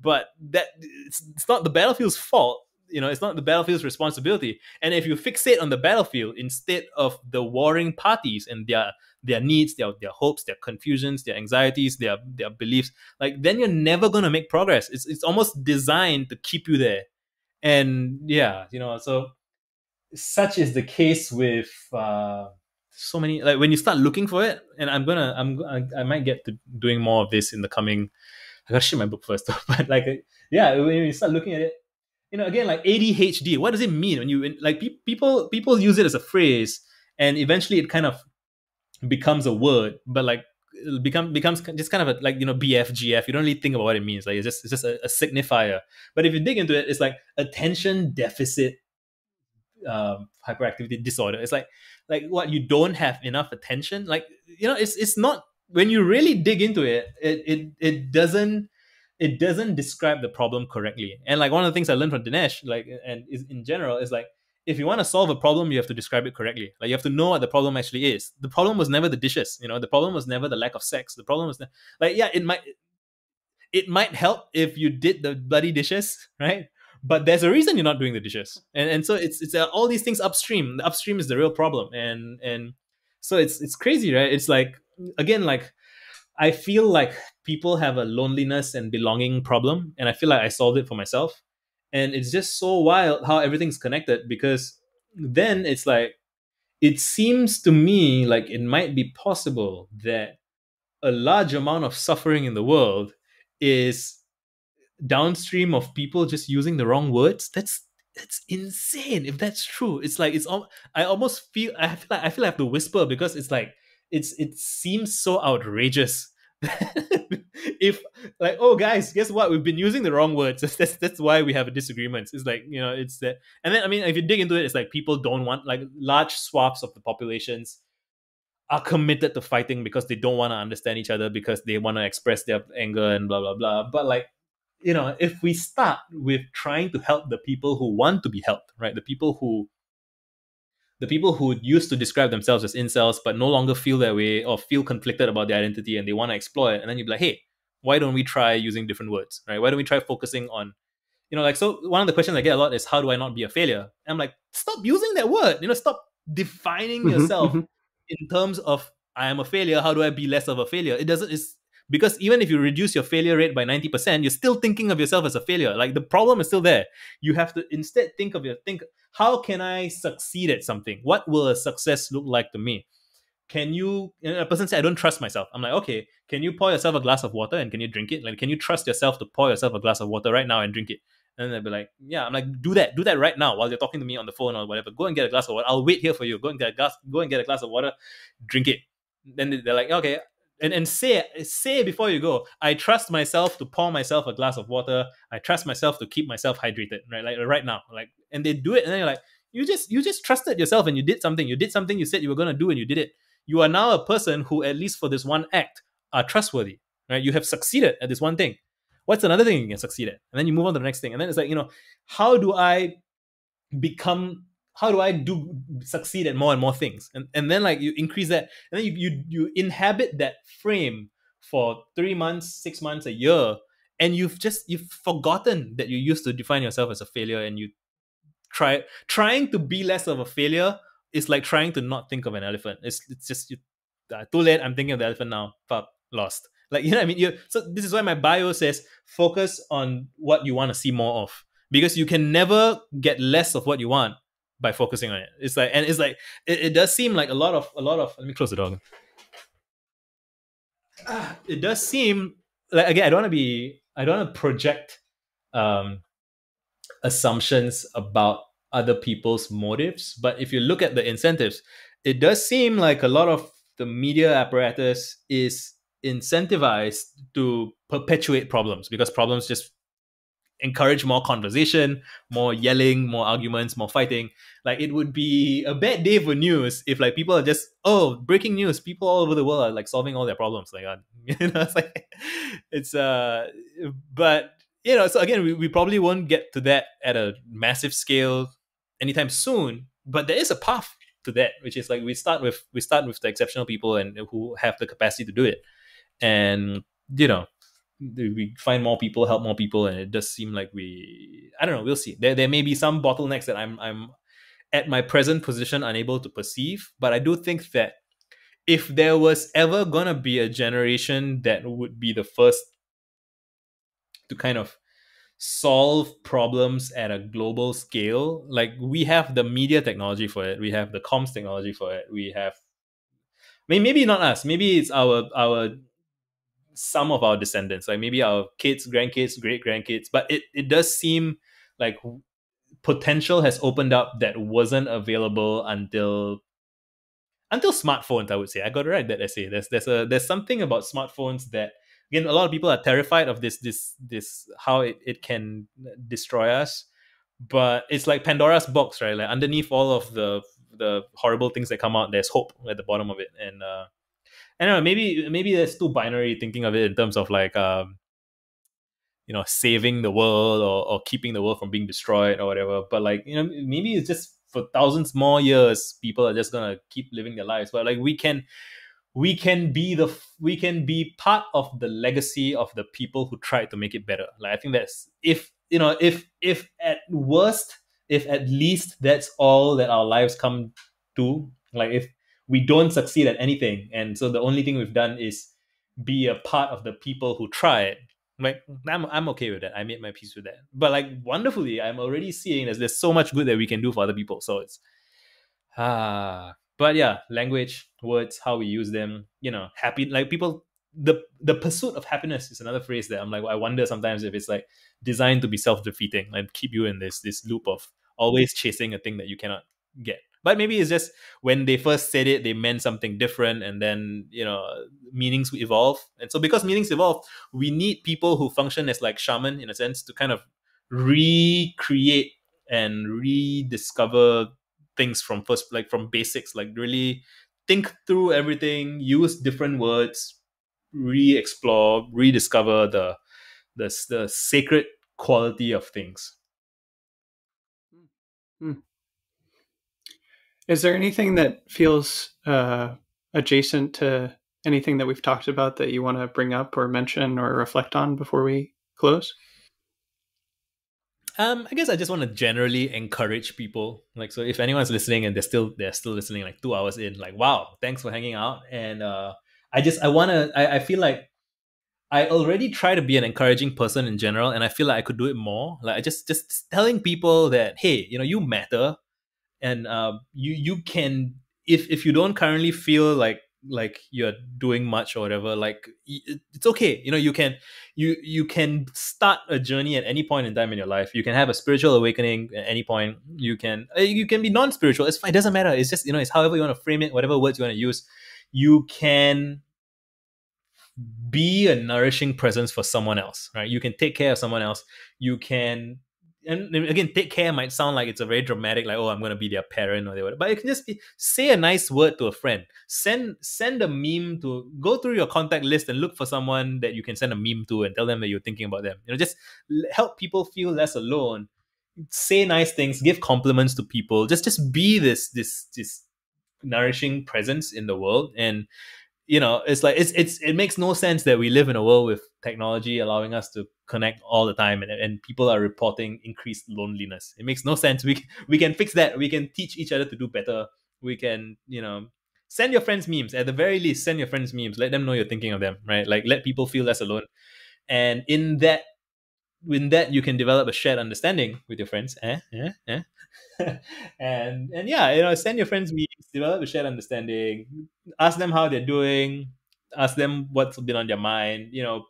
But that it's, it's not the battlefield's fault. You know, it's not the battlefield's responsibility. And if you fixate on the battlefield instead of the warring parties and their their needs, their their hopes, their confusions, their anxieties, their their beliefs, like then you're never gonna make progress. It's it's almost designed to keep you there. And yeah, you know, so such is the case with uh so many like when you start looking for it and i'm gonna i'm i, I might get to doing more of this in the coming i gotta share my book first but like yeah when you start looking at it you know again like adhd what does it mean when you like pe- people people use it as a phrase and eventually it kind of becomes a word, but like become becomes just kind of a, like you know BFGF. You don't really think about what it means. Like it's just it's just a, a signifier. But if you dig into it, it's like attention deficit um, hyperactivity disorder. It's like like what you don't have enough attention. Like you know, it's it's not when you really dig into it, it it it doesn't it doesn't describe the problem correctly. And like one of the things I learned from Dinesh, like and is in general, is like if you want to solve a problem, you have to describe it correctly. Like you have to know what the problem actually is. The problem was never the dishes. You know, the problem was never the lack of sex. The problem was ne- like yeah, it might. it might help if you did the bloody dishes, right? But there's a reason you're not doing the dishes, and and so it's it's uh, all these things upstream. The upstream is the real problem, and and so it's it's crazy, right? It's like again, like I feel like people have a loneliness and belonging problem, and I feel like I solved it for myself. And it's just so wild how everything's connected because then it's like it seems to me like it might be possible that a large amount of suffering in the world is downstream of people just using the wrong words. That's it's insane if that's true. It's like it's all I almost feel I feel like I feel like I have to whisper because it's like it's it seems so outrageous. if like oh guys guess what? We've been using the wrong words. That's, that's that's why we have disagreements it's like you know it's that and then i mean if you dig into it it's like people don't want like large swaths of the populations are committed to fighting because they don't want to understand each other because they want to express their anger and blah blah blah. But like you know if we start with trying to help the people who want to be helped right? The people who the people who used to describe themselves as incels but no longer feel that way or feel conflicted about their identity and they want to explore it and then you'd be like hey why don't we try using different words right? Why don't we try focusing on you know like so one of the questions i get a lot is how do i not be a failure? And i'm like stop using that word you know stop defining mm-hmm, yourself mm-hmm. in terms of i am a failure how do i be less of a failure? It doesn't it's because even if you reduce your failure rate by 90% you're still thinking of yourself as a failure. Like the problem is still there. You have to instead think of your think how can i succeed at something? What will a success look like to me? Can you a person say i don't trust myself. I'm like okay can you pour yourself a glass of water and can you drink it? Like can you trust yourself to pour yourself a glass of water right now and drink it? And they'll be like yeah. I'm like do that. Do that right now while you're talking to me on the phone or whatever. Go and get a glass of water. I'll wait here for you. Go and get a glass go and get a glass of water. Drink it. Then they're like okay and, and say say before you go i trust myself to pour myself a glass of water. I trust myself to keep myself hydrated right? Like right now like and they do it and then you're like you just you just trusted yourself and you did something. You did something you said you were going to do and you did it. You are now a person who at least for this one act are trustworthy right? You have succeeded at this one thing. What's another thing you can succeed at? And then you move on to the next thing. And then it's like you know how do i become how do I do succeed at more and more things? And and then like you increase that, and then you you you inhabit that frame for three months, six months, a year, and you've just you've forgotten that you used to define yourself as a failure, and you try trying to be less of a failure is like trying to not think of an elephant. It's it's just you, uh, too late. I'm thinking of the elephant now. Fuck, lost. Like you know, what I mean, you. So this is why my bio says focus on what you want to see more of, because you can never get less of what you want by focusing on it. It's like and it's like it, it does seem like a lot of a lot of let me close the door. It does seem like again, I don't want to be I don't want to project um assumptions about other people's motives, but if you look at the incentives, it does seem like a lot of the media apparatus is incentivized to perpetuate problems because problems just encourage more conversation, more yelling, more arguments, more fighting. Like it would be a bad day for news if like people are just oh breaking news, people all over the world are like solving all their problems. Like you know, it's like it's uh, but you know, so again, we, we probably won't get to that at a massive scale anytime soon. But there is a path to that, which is like we start with we start with the exceptional people and who have the capacity to do it, and you know we find more people, help more people, and it does seem like we I don't know, we'll see. There there may be some bottlenecks that I'm I'm at my present position unable to perceive, but I do think that if there was ever gonna be a generation that would be the first to kind of solve problems at a global scale, like we have the media technology for it, we have the comms technology for it, we have I mean, maybe not us. Maybe it's our our some of our descendants, like maybe our kids, grandkids, great grandkids. But it, it does seem like potential has opened up that wasn't available until until smartphones. I would say I got to write that essay. There's there's a there's something about smartphones that again a lot of people are terrified of this this this how it, it can destroy us. But it's like Pandora's box, right? Like underneath all of the the horrible things that come out, there's hope at the bottom of it, and uh, I don't know. Maybe maybe that's too binary thinking of it in terms of like um, you know, saving the world or, or keeping the world from being destroyed or whatever. But like you know, maybe it's just for thousands more years, people are just gonna keep living their lives. But like we can, we can be the we can be part of the legacy of the people who tried to make it better. Like I think that's if you know if if at worst if at least that's all that our lives come to like if we don't succeed at anything. And so the only thing we've done is be a part of the people who tried like I'm, I'm okay with that. I made my peace with that. But like wonderfully i'm already seeing that there's so much good that we can do for other people. So it's ah. But yeah language words how we use them you know happy like people the the pursuit of happiness is another phrase that i'm like i wonder sometimes if it's like designed to be self-defeating and keep you in this this loop of always chasing a thing that you cannot get but maybe it's just when they first said it they meant something different and then you know meanings evolve. And so because meanings evolve we need people who function as like shaman in a sense to kind of recreate and rediscover things from first like from basics like really think through everything use different words re-explore rediscover the the, the sacred quality of things. Mm. Is there anything that feels uh, adjacent to anything that we've talked about that you want to bring up or mention or reflect on before we close? Um, I guess I just want to generally encourage people. Like, so if anyone's listening and they're still they're still listening, like two hours in, like, wow, thanks for hanging out. And uh, I just I wanna I, I feel like I already try to be an encouraging person in general, and I feel like I could do it more. Like I just just telling people that hey, you know, you matter and uh, you you can if if you don't currently feel like like you're doing much or whatever like it's okay. You know you can you you can start a journey at any point in time in your life. You can have a spiritual awakening at any point. You can uh, you can be non-spiritual. It's fine. It doesn't matter. It's just you know it's however you want to frame it whatever words you want to use. You can be a nourishing presence for someone else right? You can take care of someone else. You can and again, take care might sound like it's a very dramatic, like, oh, I'm gonna be their parent or whatever. But it can just be say a nice word to a friend. Send send a meme to go through your contact list and look for someone that you can send a meme to and tell them that you're thinking about them. You know, just help people feel less alone. Say nice things, give compliments to people. Just just be this this this nourishing presence in the world and you know it's like it's it's it makes no sense that we live in a world with technology allowing us to connect all the time and, and people are reporting increased loneliness. It makes no sense. We we can fix that. We can teach each other to do better. We can you know send your friends memes. At the very least send your friends memes. Let them know you're thinking of them right? Like let people feel less alone. And in that in that you can develop a shared understanding with your friends eh, eh, eh. and and yeah, you know, send your friends meetings, develop a shared understanding, ask them how they're doing, ask them what's been on their mind, you know,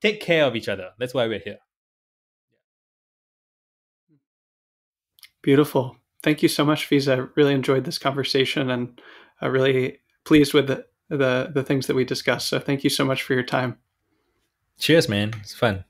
take care of each other. That's why we're here. Beautiful. Thank you so much, Visa. I really enjoyed this conversation and I'm really pleased with the, the the things that we discussed. So thank you so much for your time. Cheers, man. It's fun.